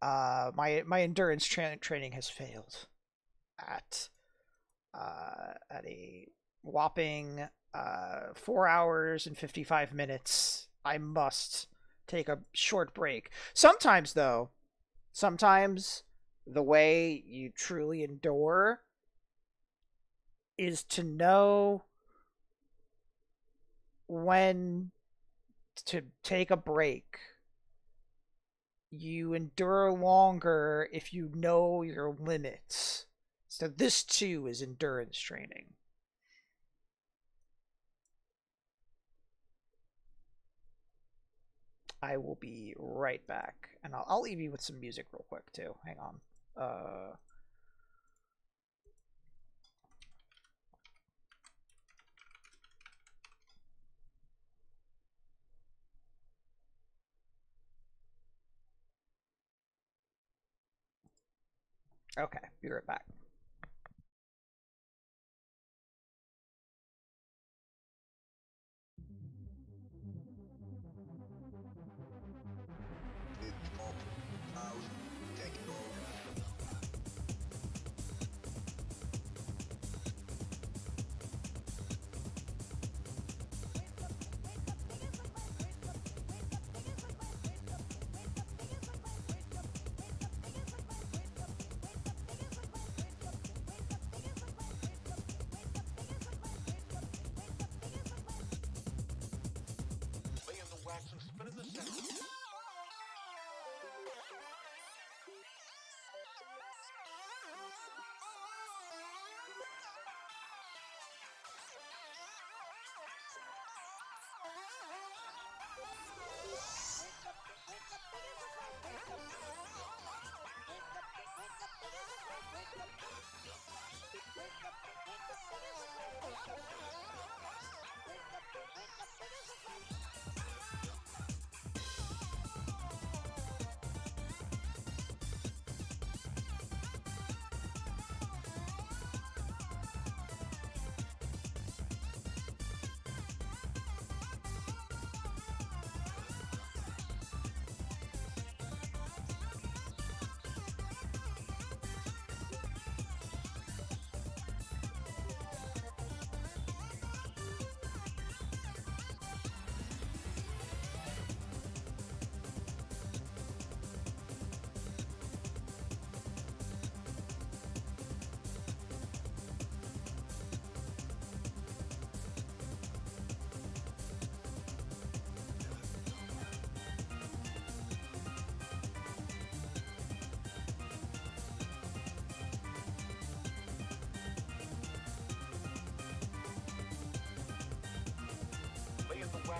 Uh, my my endurance tra training has failed at uh, at a whopping uh, four hours and fifty five minutes. I must take a short break. Sometimes though, sometimes the way you truly endure is to know when to take a break. You endure longer if you know your limits. So this too is endurance training. I will be right back, and I'll, I'll leave you with some music real quick too. Hang on. Uh. Okay, be right back.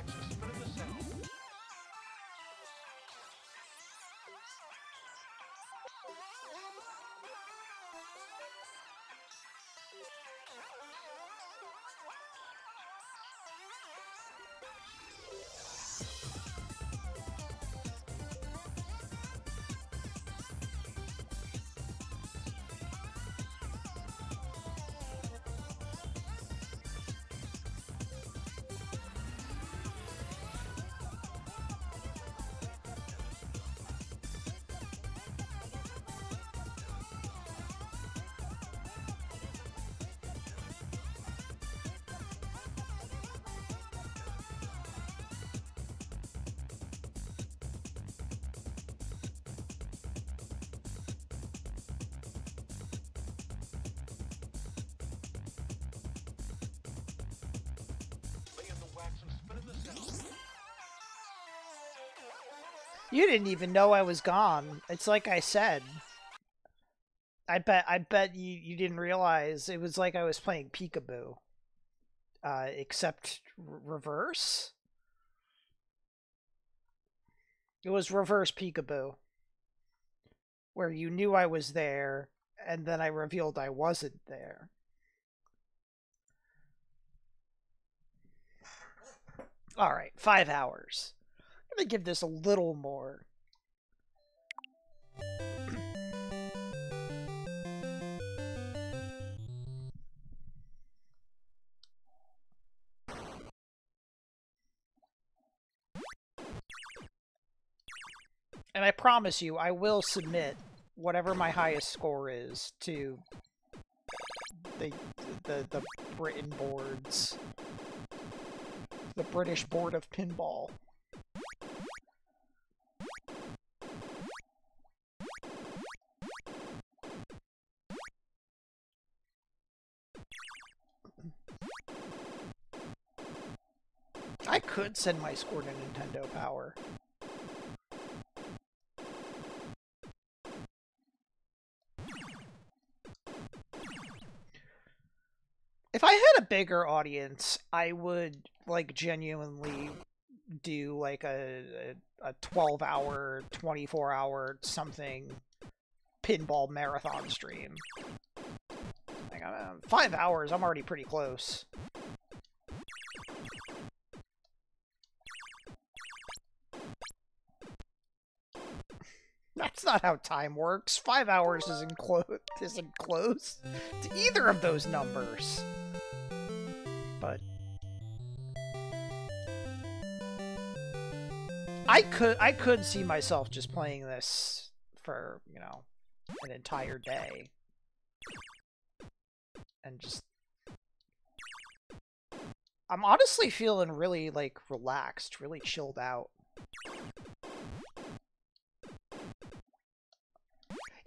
Axis spin the sound. You didn't even know I was gone. It's like I said. I bet I bet you, you didn't realize it was like I was playing peekaboo. Uh, except reverse. It was reverse peekaboo. Where you knew I was there, and then I revealed I wasn't there. Alright, five hours. I'm gonna give this a little more. Promise you, I will submit whatever my highest score is to the the the Britain boards, the British Board of Pinball. I could send my score to Nintendo Power. Bigger audience, I would like genuinely do like a a 12 hour, 24 hour something pinball marathon stream. Like uh, 5 hours, I'm already pretty close. That's not how time works. Five hours isn't close isn't close to either of those numbers. But I could I could see myself just playing this for, you know, an entire day. And just I'm honestly feeling really like relaxed, really chilled out.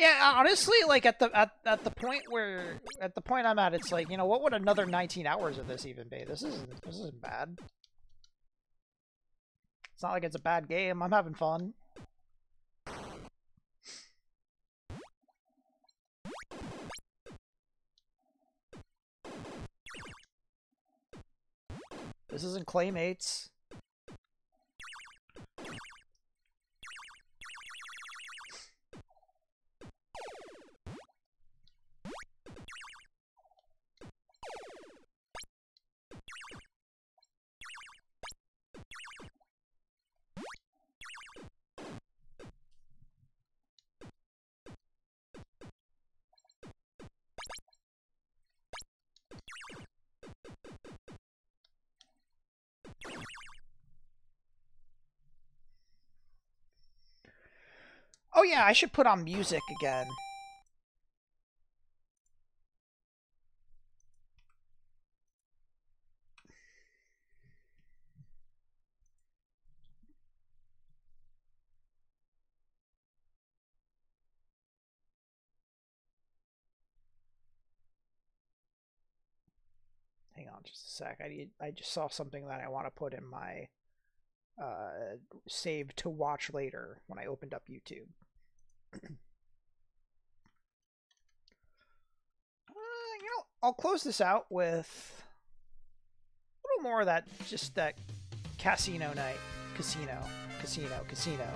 Yeah, uh, honestly, like at the at, at the point where at the point I'm at, it's like you know what would another 19 hours of this even be? This isn't this isn't bad. It's not like it's a bad game. I'm having fun. This isn't Claymates. Yeah, I should put on music again. Hang on just a sec. I need I just saw something that I want to put in my uh, save to watch later when I opened up YouTube. Uh, you know, I'll close this out with a little more of that, just that casino night. Casino, casino, casino.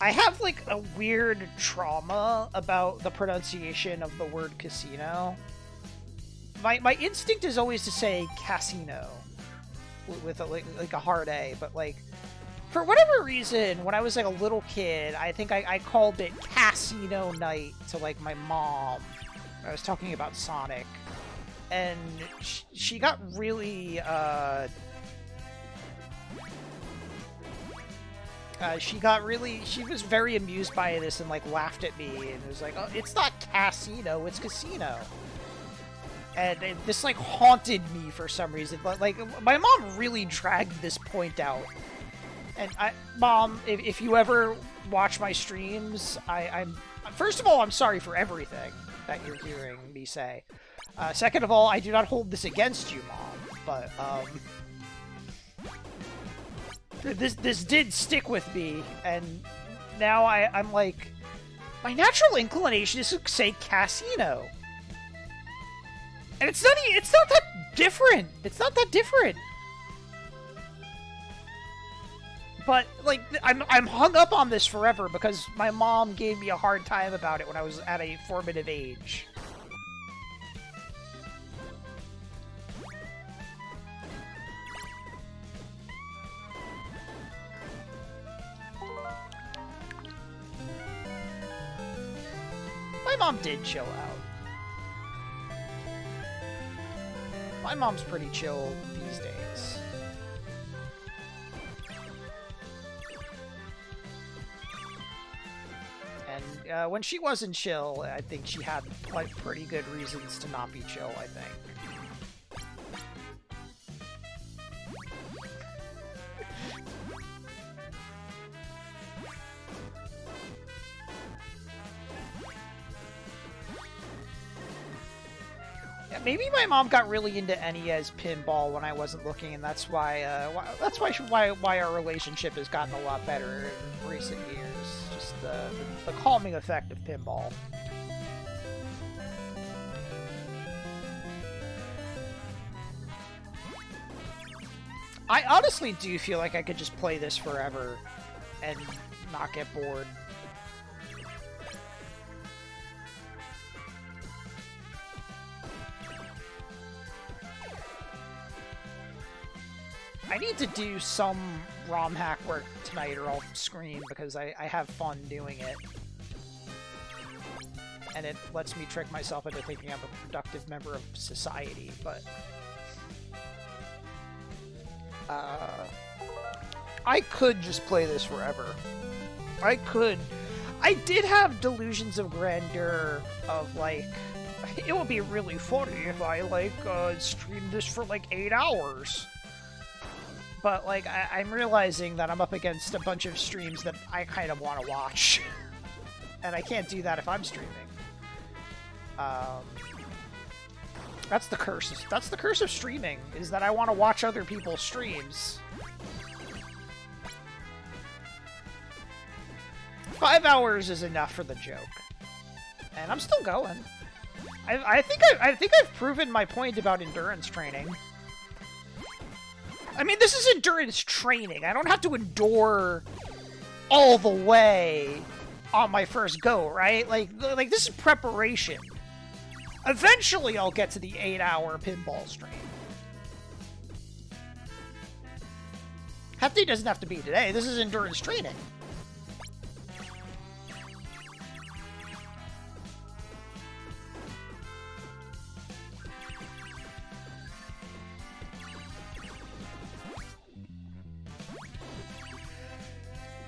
I have like a weird trauma about the pronunciation of the word casino. My, my instinct is always to say casino with a, like, like a hard A, but like for whatever reason, when I was like a little kid, I think I, I called it Casino Night to like my mom. I was talking about Sonic, and she, she got really uh, uh, she got really she was very amused by this and like laughed at me and was like, "Oh, it's not casino, it's casino." And it, this like haunted me for some reason. But like my mom really dragged this point out and I, mom, if, if you ever watch my streams, I, I'm first of all, I'm sorry for everything that you're hearing me say. Uh, second of all, I do not hold this against you, mom. But um, this this did stick with me, and now I I'm like, my natural inclination is to say casino, and it's not it's not that different. It's not that different. But like I'm I'm hung up on this forever because my mom gave me a hard time about it when I was at a formative age. My mom did chill out. My mom's pretty chill uh, when she wasn't chill, I think she had like pretty good reasons to not be chill. I think. Maybe my mom got really into NES pinball when I wasn't looking, and that's why. Uh, why that's why, she, why why our relationship has gotten a lot better in recent years. Just the, the, the calming effect of pinball. I honestly do feel like I could just play this forever and not get bored. I need to do some ROM hack work tonight or I'll scream because I, I have fun doing it. And it lets me trick myself into thinking I'm a productive member of society, but... Uh, I could just play this forever. I could. I did have delusions of grandeur of like, it would be really funny if I like uh, streamed this for like eight hours. But like, I- I'm realizing that I'm up against a bunch of streams that I kind of want to watch, and I can't do that if I'm streaming. Um, that's the curse. That's the curse of streaming, is that I want to watch other people's streams. Five hours is enough for the joke. And I'm still going. I, I think I, I think I've proven my point about endurance training. I mean, this is endurance training. I don't have to endure all the way on my first go, right? Like, like this is preparation. Eventually, I'll get to the eight-hour pinball stream. Hefty doesn't have to be today. This is endurance training.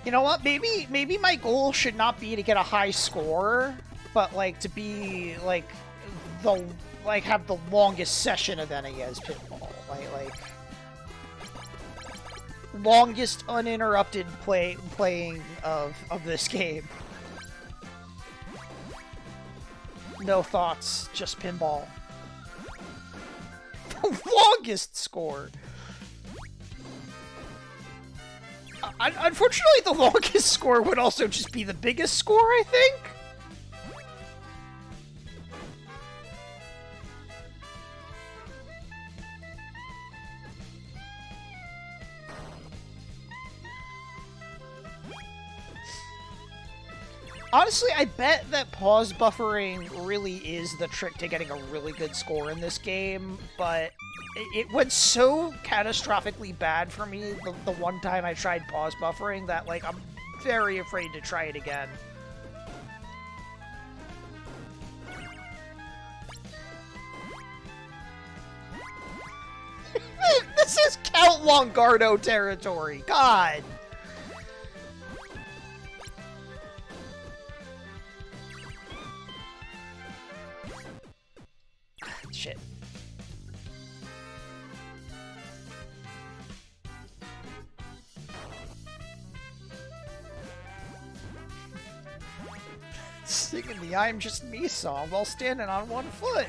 You know what? Maybe maybe my goal should not be to get a high score, but like to be like the like have the longest session of NES pinball. Like like longest uninterrupted play playing of of this game. No thoughts, just pinball. The longest score. Unfortunately, the longest score would also just be the biggest score, I think. Honestly, I bet that pause buffering really is the trick to getting a really good score in this game, but it, went so catastrophically bad for me the, the one time I tried pause buffering that, like, I'm very afraid to try it again. this is Count Longardo territory. God. singing the I'm Just Me song while standing on one foot.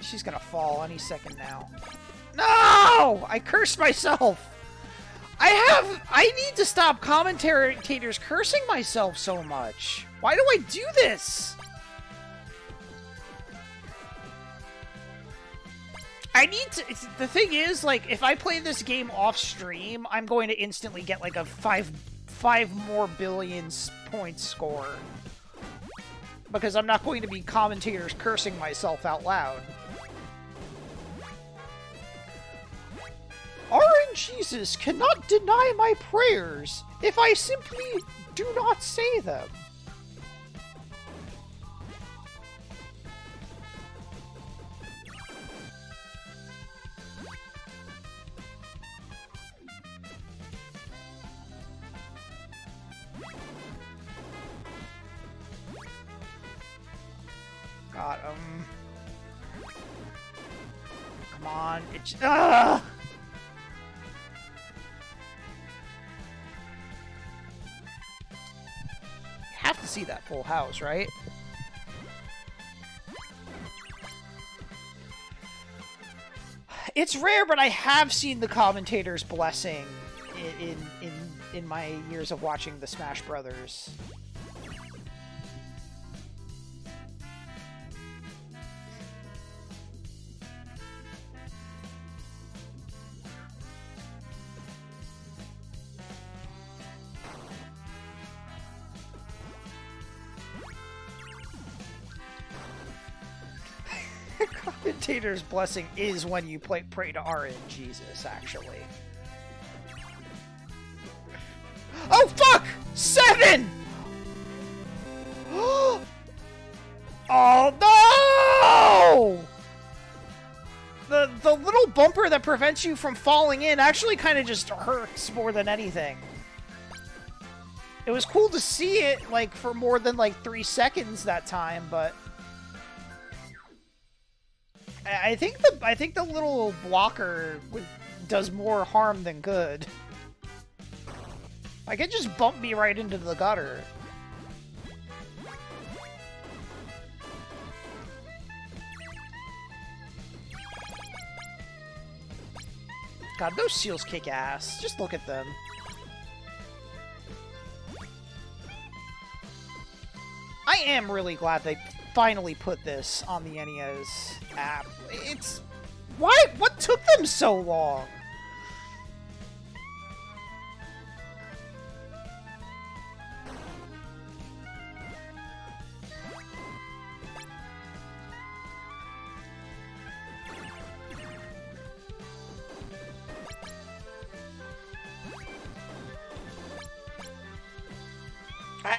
She's gonna fall any second now. No! I cursed myself! I have... I need to stop commentators cursing myself so much. Why do I do this? I need to... The thing is, like, if I play this game off stream, I'm going to instantly get, like, a five, five more billion points score. Because I'm not going to be commentators cursing myself out loud. Jesus cannot deny my prayers if I simply do not say them. Got him. Come on, it's- Ugh! Have to see that full house, right? It's rare, but I have seen the commentator's blessing in in in, in my years of watching the Smash Brothers. Commentator's blessing is when you play pray to RNGesus, actually. Oh fuck! Seven! oh no! The the little bumper that prevents you from falling in actually kind of just hurts more than anything. It was cool to see it like for more than like three seconds that time, but I think the I think the little blocker does more harm than good. Like it just bumped me right into the gutter. God, those seals kick ass. Just look at them. I am really glad they finally put this on the NES app. It's... Why? What took them so long?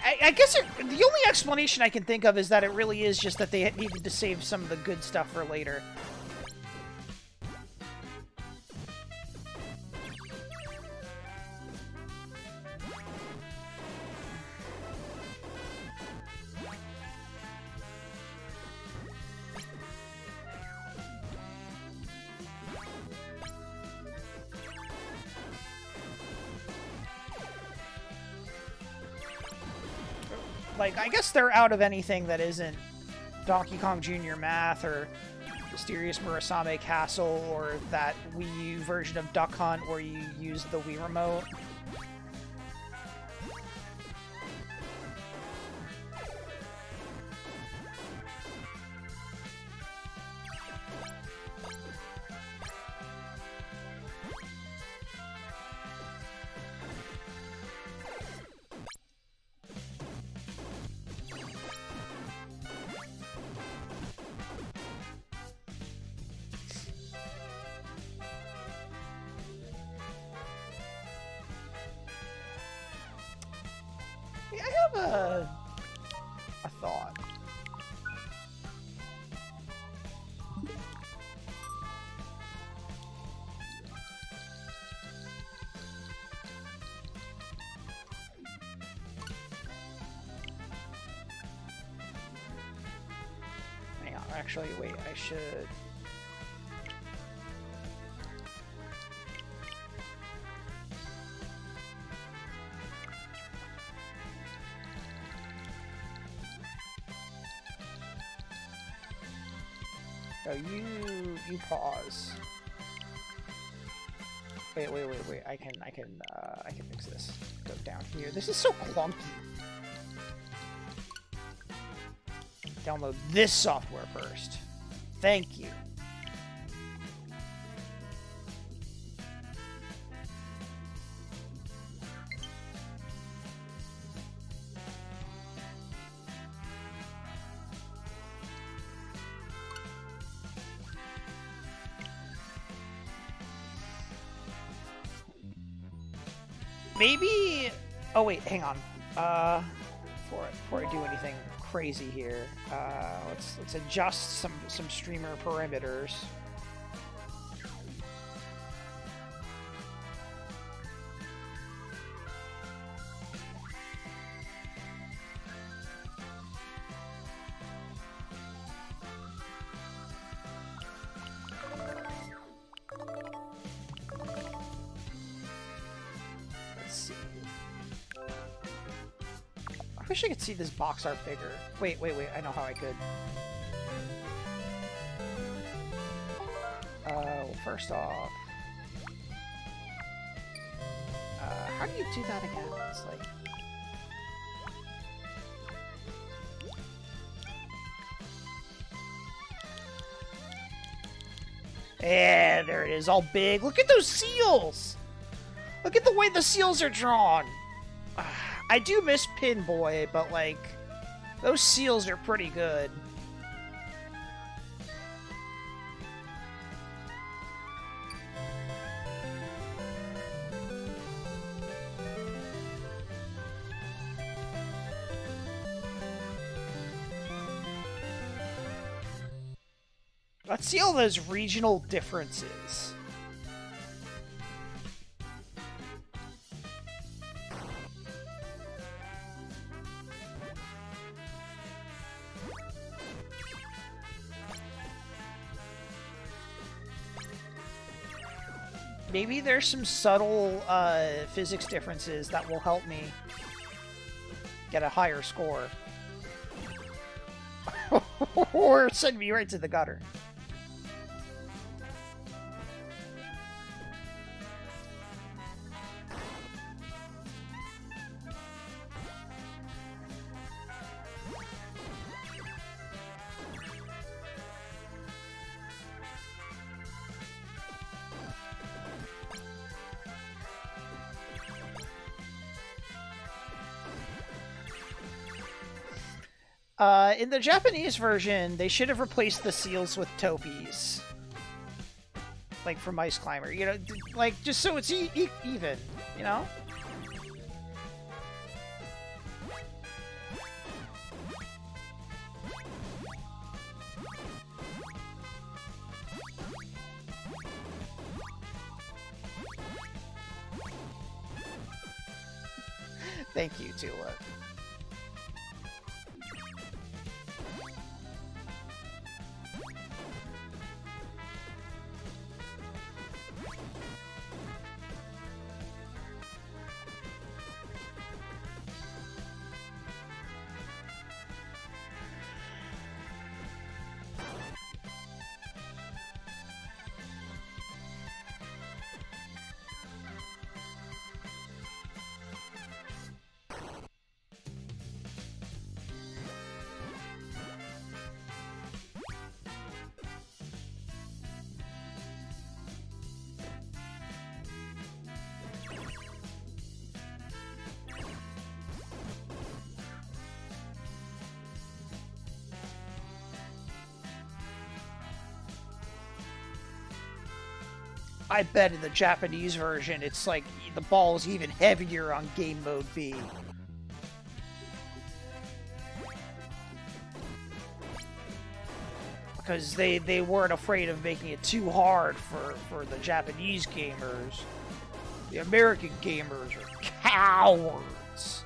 I, I, guess it, the only explanation I can think of is that it really is just that they needed to save some of the good stuff for later. Like, I guess they're out of anything that isn't Donkey Kong Jr. Math or Mysterious Murasame Castle or that Wii U version of Duck Hunt where you use the Wii Remote. Should... No, you you pause. Wait, wait, wait, wait. I can I can uh, I can fix this. Go down here. This is so clunky. Download this software first. Wait, hang on. Uh, before before I do anything crazy here, uh, let's let's adjust some some streamer parameters. Art bigger. Wait, wait, wait. I know how I could. Uh, well, first off, uh, how do you do that again? It's like. Yeah, there it is, all big. Look at those seals! Look at the way the seals are drawn. I do miss Pinboy, but like those seals are pretty good. Let's see all those regional differences. Maybe there's some subtle uh, physics differences that will help me get a higher score. or send me right to the gutter. In the Japanese version, they should have replaced the seals with topies. Like from Ice Climber, you know, like just so it's e e even, you know? Thank you, Tula. I bet in the Japanese version, it's like the ball is even heavier on game mode B. Because they, they weren't afraid of making it too hard for, for the Japanese gamers. The American gamers are cowards.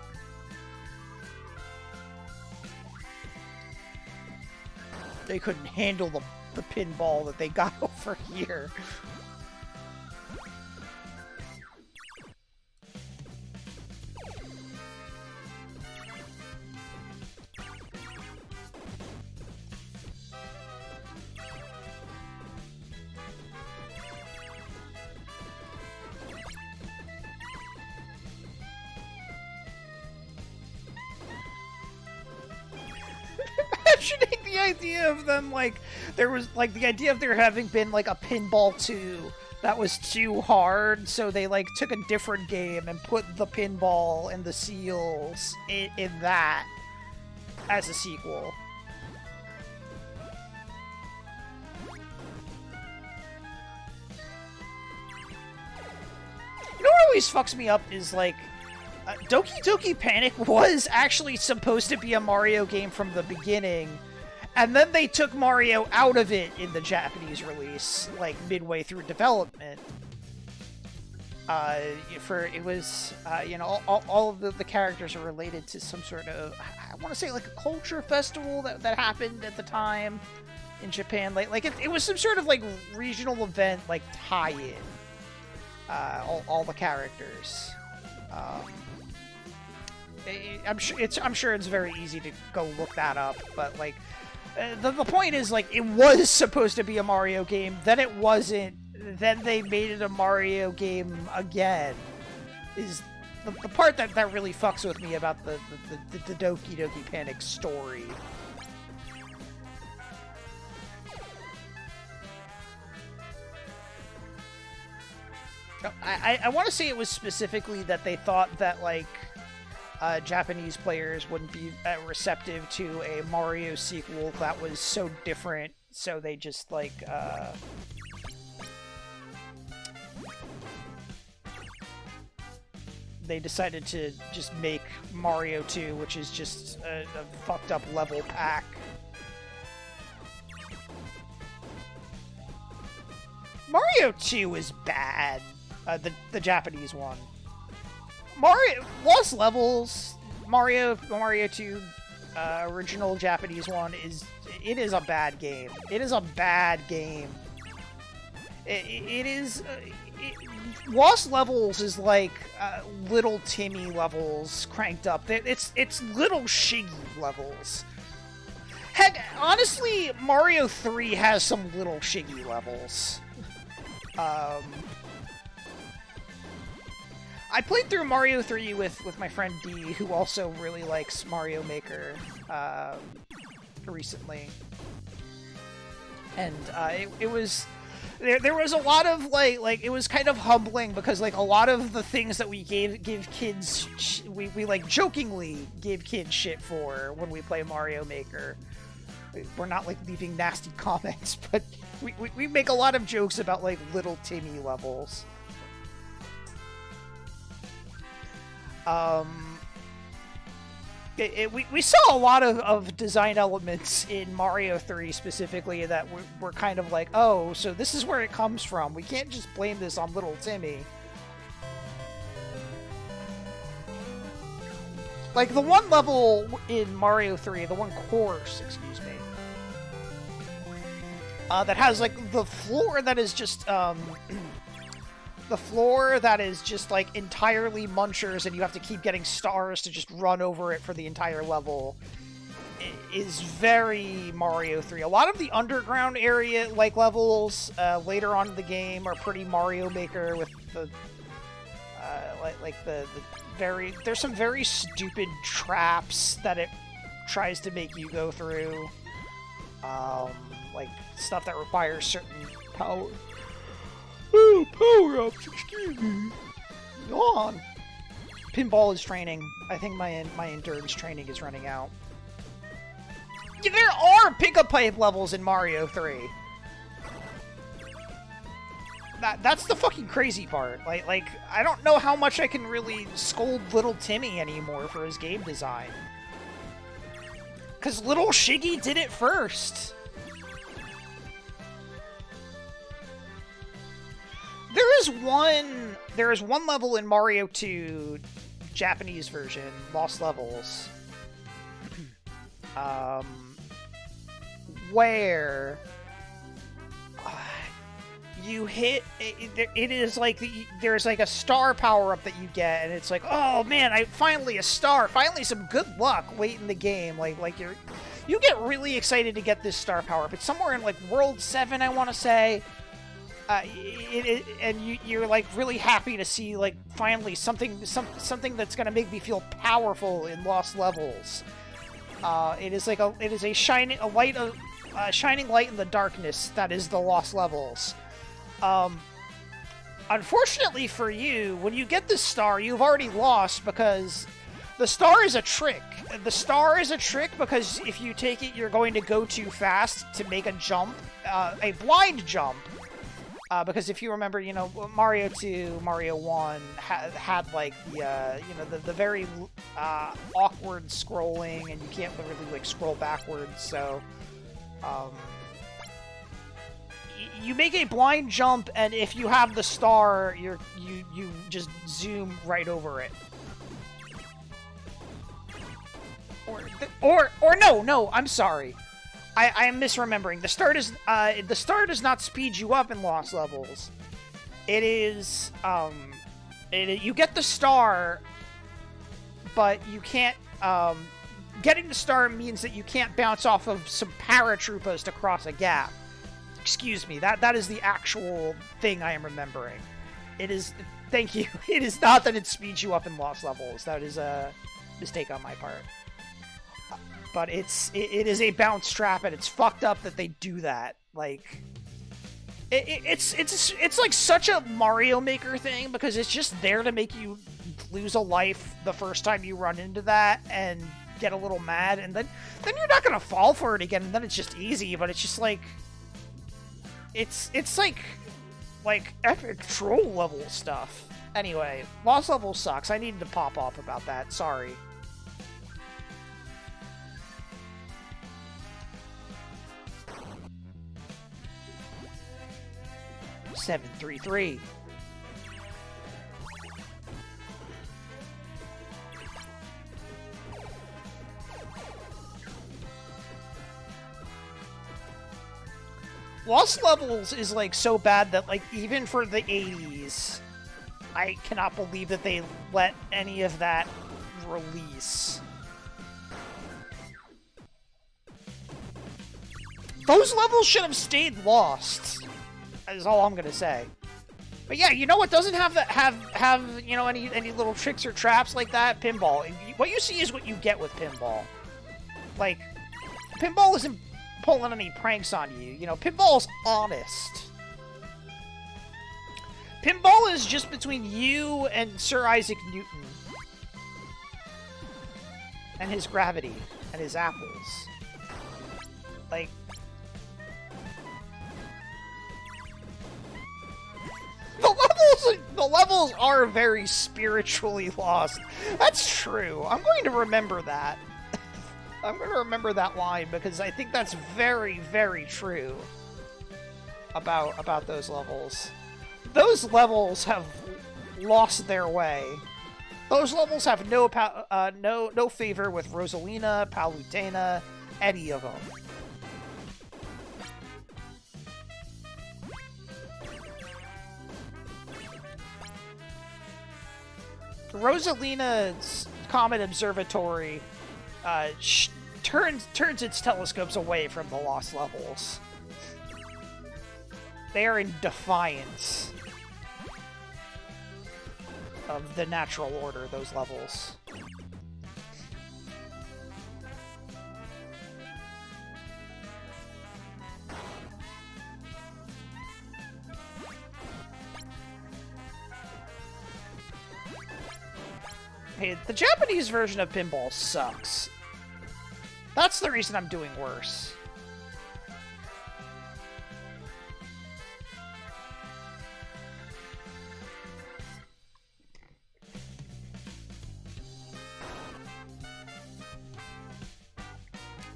They couldn't handle the, the pinball that they got over here. There was like the idea of there having been like a pinball 2 that was too hard so they like took a different game and put the pinball and the seals in, in that as a sequel. You know what always fucks me up is like uh, Doki Doki Panic was actually supposed to be a Mario game from the beginning, and then they took Mario out of it in the Japanese release, like midway through development. Uh, for it was, uh, you know, all, all of the, the characters are related to some sort of, I want to say like a culture festival that, that happened at the time in Japan. Like, like it, it was some sort of like regional event, like tie-in. Uh, all, all the characters. Um, I'm sure it's I'm sure it's very easy to go look that up, but like the the point is like it was supposed to be a Mario game, then it wasn't, then they made it a Mario game again. Is the, the part that that really fucks with me about the the, the, the Doki Doki Panic story. I, I, I want to say it was specifically that they thought that like uh, Japanese players wouldn't be uh, receptive to a Mario sequel that was so different, so they just like uh, they decided to just make Mario 2, which is just a, a fucked up level pack. Mario 2 is bad. Uh, the the Japanese one. Mario Lost Levels, Mario Mario 2 uh, original Japanese one is it is a bad game. It is a bad game. it, it is uh, it, Lost Levels is like uh, little Timmy levels cranked up. It's it's little Shiggy levels. Heck, honestly, Mario 3 has some little Shiggy levels. Um, I played through Mario 3 with, with my friend D, who also really likes Mario Maker uh, recently. And uh, it, it was... There, there was a lot of, like, like, it was kind of humbling because, like, a lot of the things that we gave give kids, we, we, like, jokingly gave kids shit for when we play Mario Maker. We're not, like, leaving nasty comments, but we, we, we make a lot of jokes about, like, little Timmy levels. Um, it, it, we, we saw a lot of, of design elements in Mario 3 specifically that were, were kind of like, oh, so this is where it comes from. We can't just blame this on little Timmy. Like, the one level in Mario 3, the one course, excuse me, uh, that has, like, the floor that is just, um, the floor that is just like entirely munchers and you have to keep getting stars to just run over it for the entire level is very Mario 3. A lot of the underground area like levels uh, later on in the game are pretty Mario Maker with the uh, like, like the, the very there's some very stupid traps that it tries to make you go through um, like stuff that requires certain power Oh, power ups, excuse me. on. Pinball is training. I think my my endurance training is running out. Yeah, there are pickup pipe levels in Mario 3. That, that's the fucking crazy part. Like, like I don't know how much I can really scold little Timmy anymore for his game design. Because little Shiggy did it first. There is one. There is one level in Mario 2 Japanese version, Lost Levels, um, where uh, you hit. It, is like there's like a star power up that you get, and it's like, oh man, I finally a star, finally some good luck late in the game. Like like you're you get really excited to get this star power up. It's somewhere in like World Seven, I want to say uh, it, it, and you, you're like really happy to see like finally something some, something that's gonna make me feel powerful in Lost Levels. Uh, it is like a it is a shining a light a, a shining light in the darkness that is the lost levels. Um, unfortunately for you, when you get this star, you've already lost because the star is a trick. The star is a trick because if you take it, you're going to go too fast to make a jump, uh, a blind jump. Uh, because if you remember, you know, Mario 2, Mario 1 ha had like the, uh, you know, the, the very uh, awkward scrolling, and you can't really like scroll backwards. So, um, you make a blind jump, and if you have the star, you're you you just zoom right over it. Or or or no no I'm sorry. I, I am misremembering. The star does uh, the star does not speed you up in lost levels. It is um, it, you get the star, but you can't. Um, getting the star means that you can't bounce off of some paratroopers to cross a gap. Excuse me. That that is the actual thing I am remembering. It is. Thank you. It is not that it speeds you up in lost levels. That is a mistake on my part but it's it, it is a bounce trap, and it's fucked up that they do that. Like, it, it, it's it's it's like such a Mario Maker thing because it's just there to make you lose a life the first time you run into that and get a little mad, and then then you're not gonna fall for it again, and then it's just easy. But it's just like it's it's like like epic troll level stuff. Anyway, lost level sucks. I needed to pop off about that. Sorry. 733. Lost Levels is like so bad that like even for the 80s, I cannot believe that they let any of that release. Those levels should have stayed lost is all I'm gonna say. But yeah, you know what doesn't have that have have you know any any little tricks or traps like that? Pinball. What you see is what you get with pinball. Like, pinball isn't pulling any pranks on you. You know, pinball's honest. Pinball is just between you and Sir Isaac Newton. And his gravity. And his apples. Like, levels the levels are very spiritually lost. That's true. I'm going to remember that. I'm going to remember that line because I think that's very very true about about those levels. Those levels have lost their way. Those levels have no uh, no no favor with Rosalina, Palutena, any of them. Rosalina's Comet Observatory uh, turns turns its telescopes away from the lost levels. They are in defiance of the natural order, those levels. Hey, the Japanese version of pinball sucks. That's the reason I'm doing worse.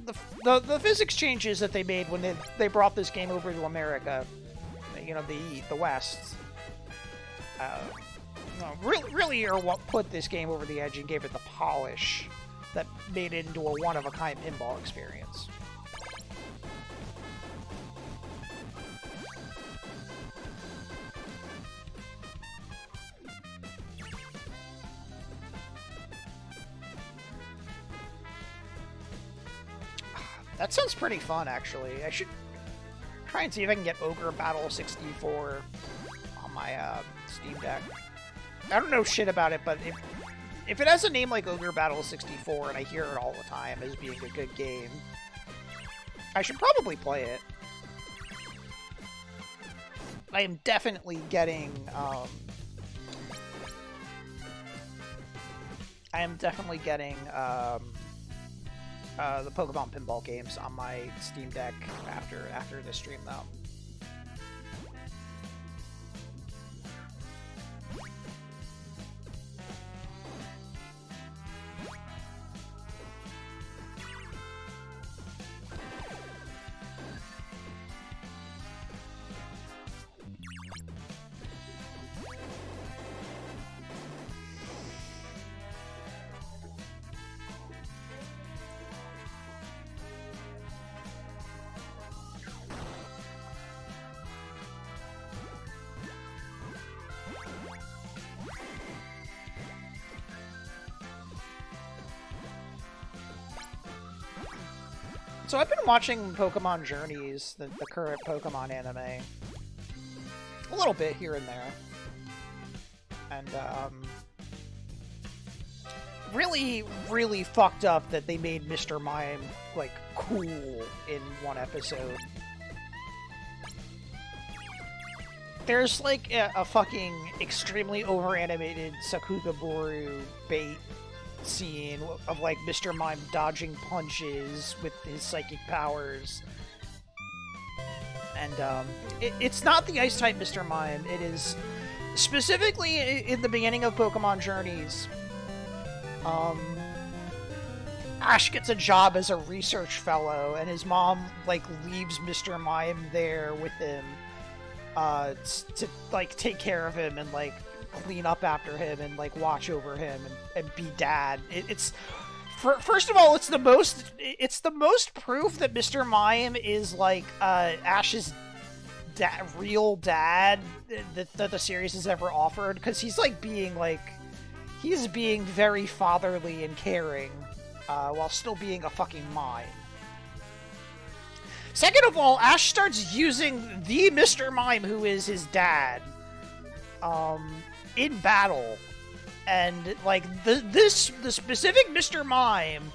The, the, the physics changes that they made when they, they brought this game over to America, you know, the the West, uh, no, really, really are what put this game over the edge and gave it the polish that made it into a one-of-a-kind pinball experience. That sounds pretty fun, actually. I should try and see if I can get Ogre Battle 64 on my uh, Steam Deck. I don't know shit about it, but it, if it has a name like Ogre Battle 64 and I hear it all the time as being a good game, I should probably play it. I am definitely getting, um, I am definitely getting, um, uh, the Pokemon pinball games on my Steam Deck after after the stream though. So I've been watching Pokemon Journeys, the, the current Pokemon anime, a little bit here and there, and um, really, really fucked up that they made Mr. Mime like cool in one episode. There's like a, a fucking extremely over animated Sakuga Booru bait scene of like Mr. Mime dodging punches with his psychic powers. And um, it, it's not the ice type Mr. Mime. It is specifically in the beginning of Pokemon Journeys. Um, Ash gets a job as a research fellow, and his mom like leaves Mr. Mime there with him uh, to like take care of him and like clean up after him and like watch over him and, and be dad. It, it's for, first of all, it's the most it's the most proof that Mr. Mime is like uh, Ash's real dad that, that the series has ever offered because he's like being like he's being very fatherly and caring uh, while still being a fucking mime. Second of all, Ash starts using the Mr. Mime, who is his dad, um, in battle, and like the this the specific Mr. Mime,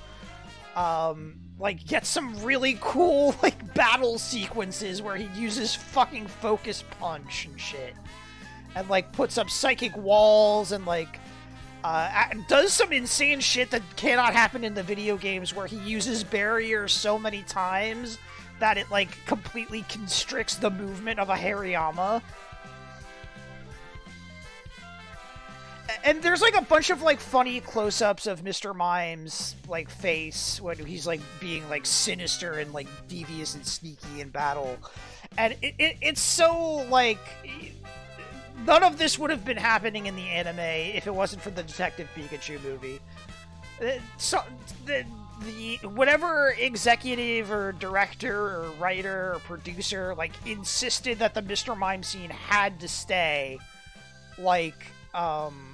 um, like gets some really cool like battle sequences where he uses fucking focus punch and shit, and like puts up psychic walls and like. Uh, does some insane shit that cannot happen in the video games where he uses barriers so many times that it like completely constricts the movement of a Hariyama. And there's like a bunch of like funny close-ups of Mr. Mime's like face when he's like being like sinister and like devious and sneaky in battle, and it, it it's so like none of this would have been happening in the anime if it wasn't for the Detective Pikachu movie. Uh, so the the whatever executive or director or writer or producer like insisted that the Mr. Mime scene had to stay, like um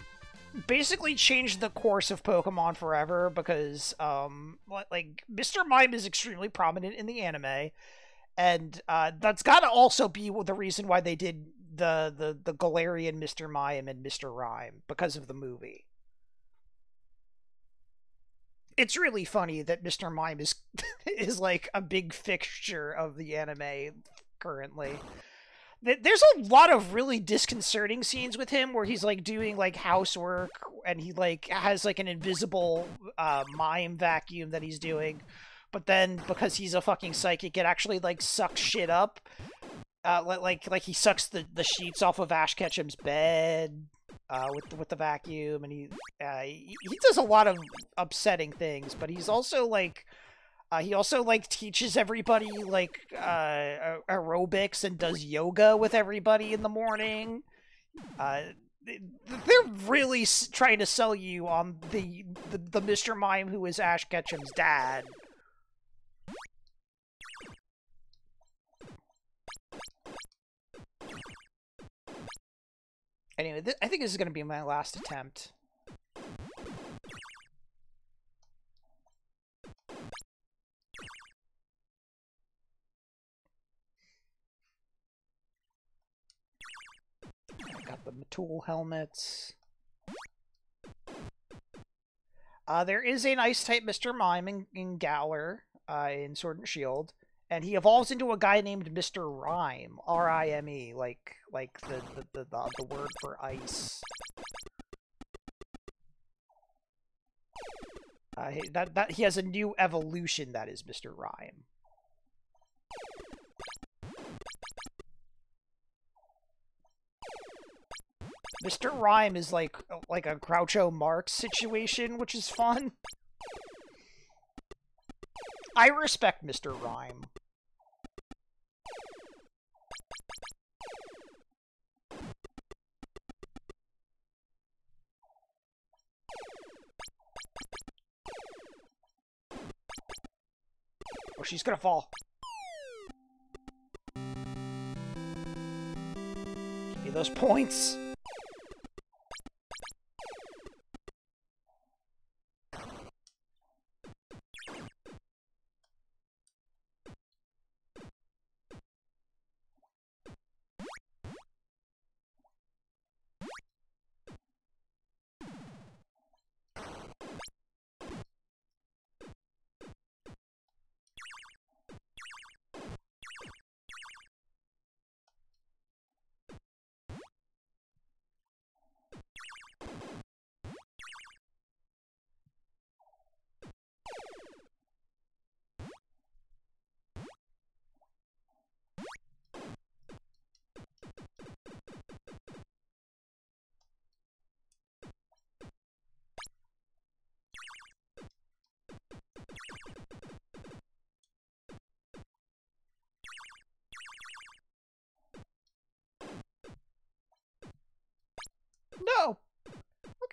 basically changed the course of Pokemon forever because um like Mr. Mime is extremely prominent in the anime and uh that's got to also be the reason why they did the the the Galarian Mr. Mime and Mr. Rime because of the movie. It's really funny that Mr. Mime is is like a big fixture of the anime currently there's a lot of really disconcerting scenes with him where he's like doing like housework and he like has like an invisible uh, mime vacuum that he's doing but then because he's a fucking psychic it actually like sucks shit up uh, like like he sucks the, the sheets off of Ash Ketchum's bed uh, with with the vacuum, and he, uh, he he does a lot of upsetting things. But he's also like uh, he also like teaches everybody like uh, aerobics and does yoga with everybody in the morning. Uh, they're really trying to sell you on the, the the Mr. Mime who is Ash Ketchum's dad. Anyway, I think this is going to be my last attempt. Got the tool helmets. Uh, there is an ice type Mr. Mime in, in Galar uh, in Sword and Shield, and he evolves into a guy named Mr. Rime, R I M E, like like the the, the the the word for ice. Uh, that that he has a new evolution that is Mr. Rime. Mr. Rime is like like a Groucho Marx situation, which is fun. I respect Mr. Rime. Oh, she's gonna fall. Give me those points.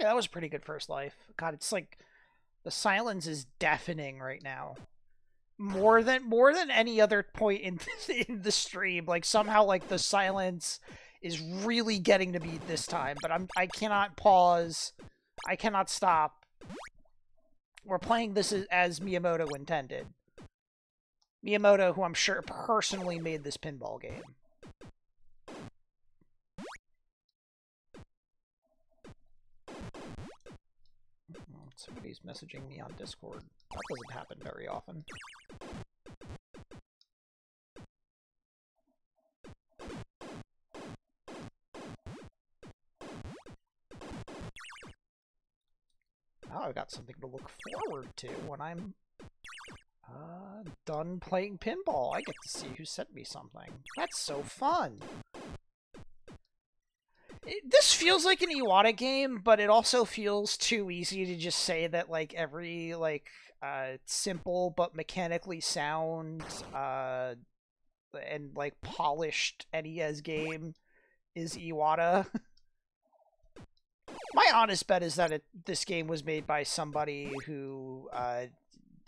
That was a pretty good first life. God, it's like the silence is deafening right now. More than more than any other point in in the stream. Like somehow like the silence is really getting to me this time, but I'm I cannot pause. I cannot stop. We're playing this as, as Miyamoto intended. Miyamoto, who I'm sure personally made this pinball game. Somebody's messaging me on Discord. That doesn't happen very often. Now I've got something to look forward to when I'm uh, done playing pinball. I get to see who sent me something. That's so fun. It, this feels like an Iwata game, but it also feels too easy to just say that like every like uh simple but mechanically sound uh and like polished NES game is Iwata. My honest bet is that it, this game was made by somebody who uh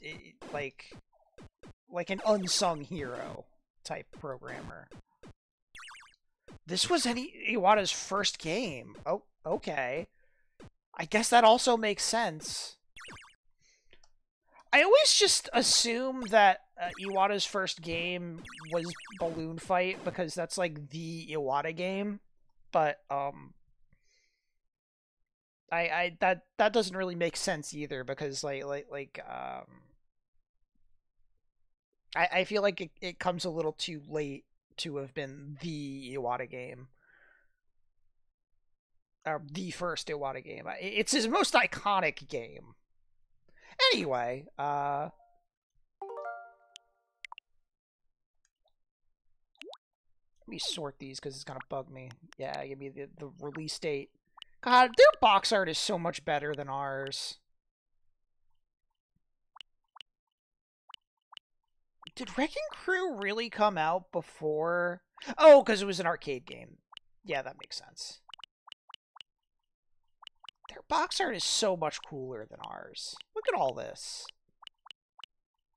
i like like an unsung hero type programmer. This was any Iwata's first game. Oh, okay. I guess that also makes sense. I always just assume that uh, Iwata's first game was Balloon Fight because that's like the Iwata game, but um I I that that doesn't really make sense either because like like like um I I feel like it, it comes a little too late to have been the Iwata game. Or the first Iwata game. It's his most iconic game. Anyway, uh Let me sort these because it's gonna bug me. Yeah, give me the, the release date. God, their box art is so much better than ours. Did Wrecking Crew really come out before? Oh, because it was an arcade game. Yeah, that makes sense. Their box art is so much cooler than ours. Look at all this.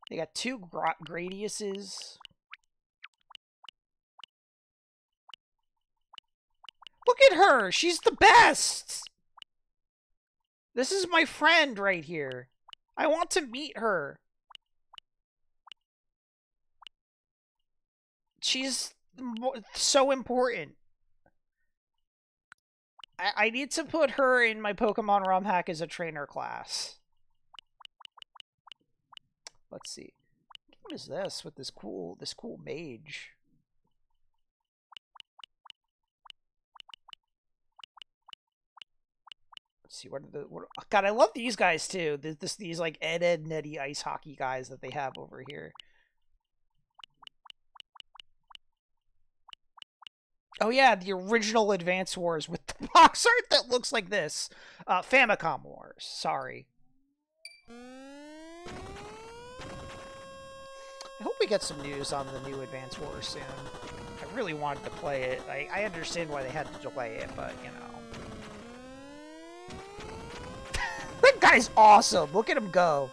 They got two Gra- Gradiuses. Look at her! She's the best! This is my friend right here. I want to meet her. She's so important. I, I need to put her in my Pokemon ROM hack as a trainer class. Let's see. What is this with this cool this cool mage? Let's see what are the what, God. I love these guys too. This, this these like Ed Ed Eddie ice hockey guys that they have over here. Oh yeah, the original Advance Wars with the box art that looks like this. Uh, Famicom Wars. Sorry. I hope we get some news on the new Advance Wars soon. I really wanted to play it. I, I understand why they had to delay it, but you know. that guy's awesome. Look at him go.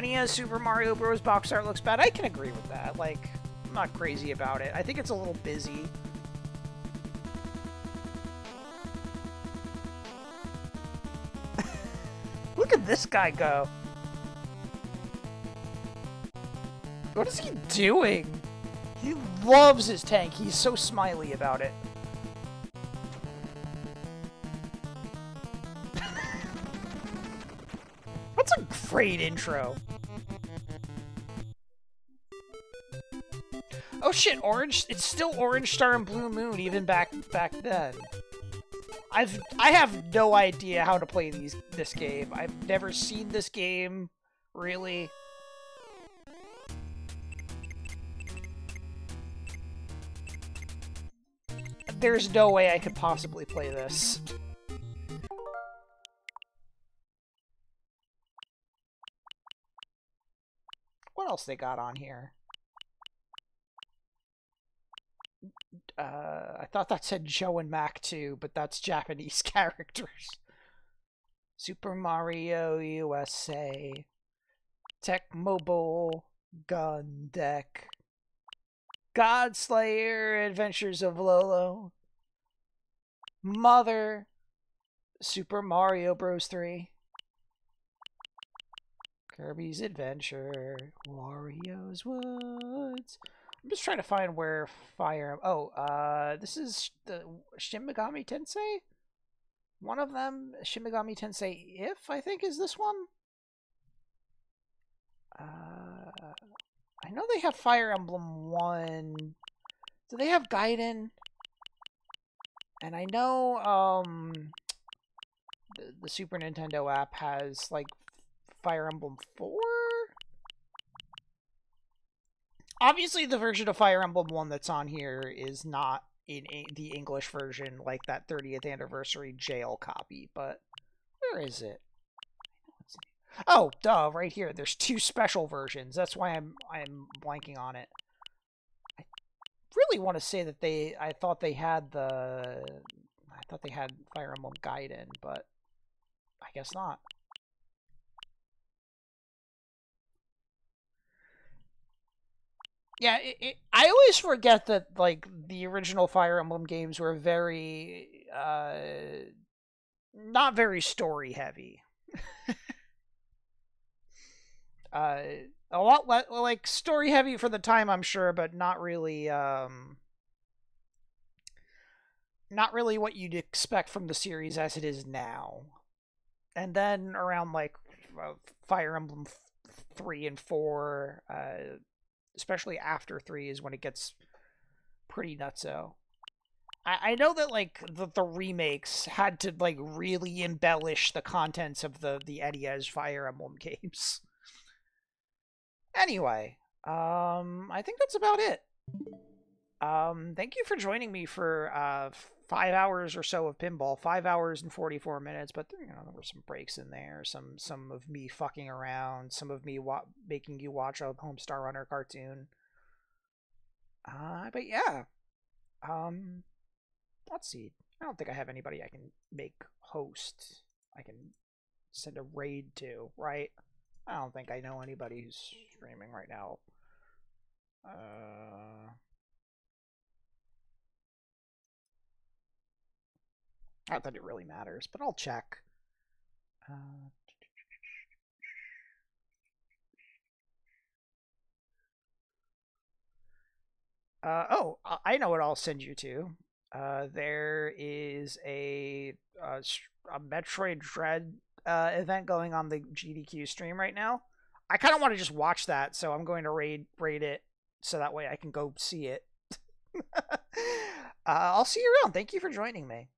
NES Super Mario Bros. box art looks bad. I can agree with that. Like, I'm not crazy about it. I think it's a little busy. Look at this guy go. What is he doing? He loves his tank. He's so smiley about it. Great intro. Oh shit, Orange, it's still Orange Star and Blue Moon even back back then. I've I have no idea how to play these this game. I've never seen this game really. There's no way I could possibly play this. What else they got on here? Uh, I thought that said Joe and Mac too, but that's Japanese characters. Super Mario USA, Tecmo Bowl, Gun Deck, Godslayer, Adventures of Lolo, Mother, Super Mario Bros. 3, Kirby's Adventure, Wario's Woods. I'm just trying to find where Fire. Oh, uh, this is the Shin Megami Tensei. One of them, Shin Megami Tensei. If I think is this one. Uh, I know they have Fire Emblem One. Do they have Gaiden? And I know um, the, the Super Nintendo app has like Fire Emblem Four obviously the version of Fire Emblem one that's on here is not in the English version like that 30th anniversary jail copy, but where is it? Oh, duh, right here. There's two special versions. That's why I'm I'm blanking on it. I really want to say that they I thought they had the I thought they had Fire Emblem Gaiden, but I guess not. Yeah, it, it, I always forget that like the original Fire Emblem games were very uh not very story heavy. uh a lot le- like story heavy for the time I'm sure, but not really um not really what you'd expect from the series as it is now. And then around like Fire Emblem 3 and 4 uh especially after three is when it gets pretty nutso. I, I know that like the, the remakes had to like really embellish the contents of the the NES Fire Emblem games. Anyway, um, I think that's about it. Um, thank you for joining me for uh five hours or so of pinball, five hours and forty four minutes. But you know there were some breaks in there, some some of me fucking around, some of me wa- making you watch a home Homestar Runner cartoon. Uh, but yeah, um, let's see. I don't think I have anybody I can make host. I can send a raid to, right? I don't think I know anybody who's streaming right now. Uh. Not that it really matters, but I'll check. Uh, Uh, oh, I- know what I'll send you to. Uh, there is a a Metroid Dread uh, event going on the GDQ stream right now. I kind of want to just watch that, so I'm going to raid raid it so that way I can go see it. uh, I'll see you around. Thank you for joining me.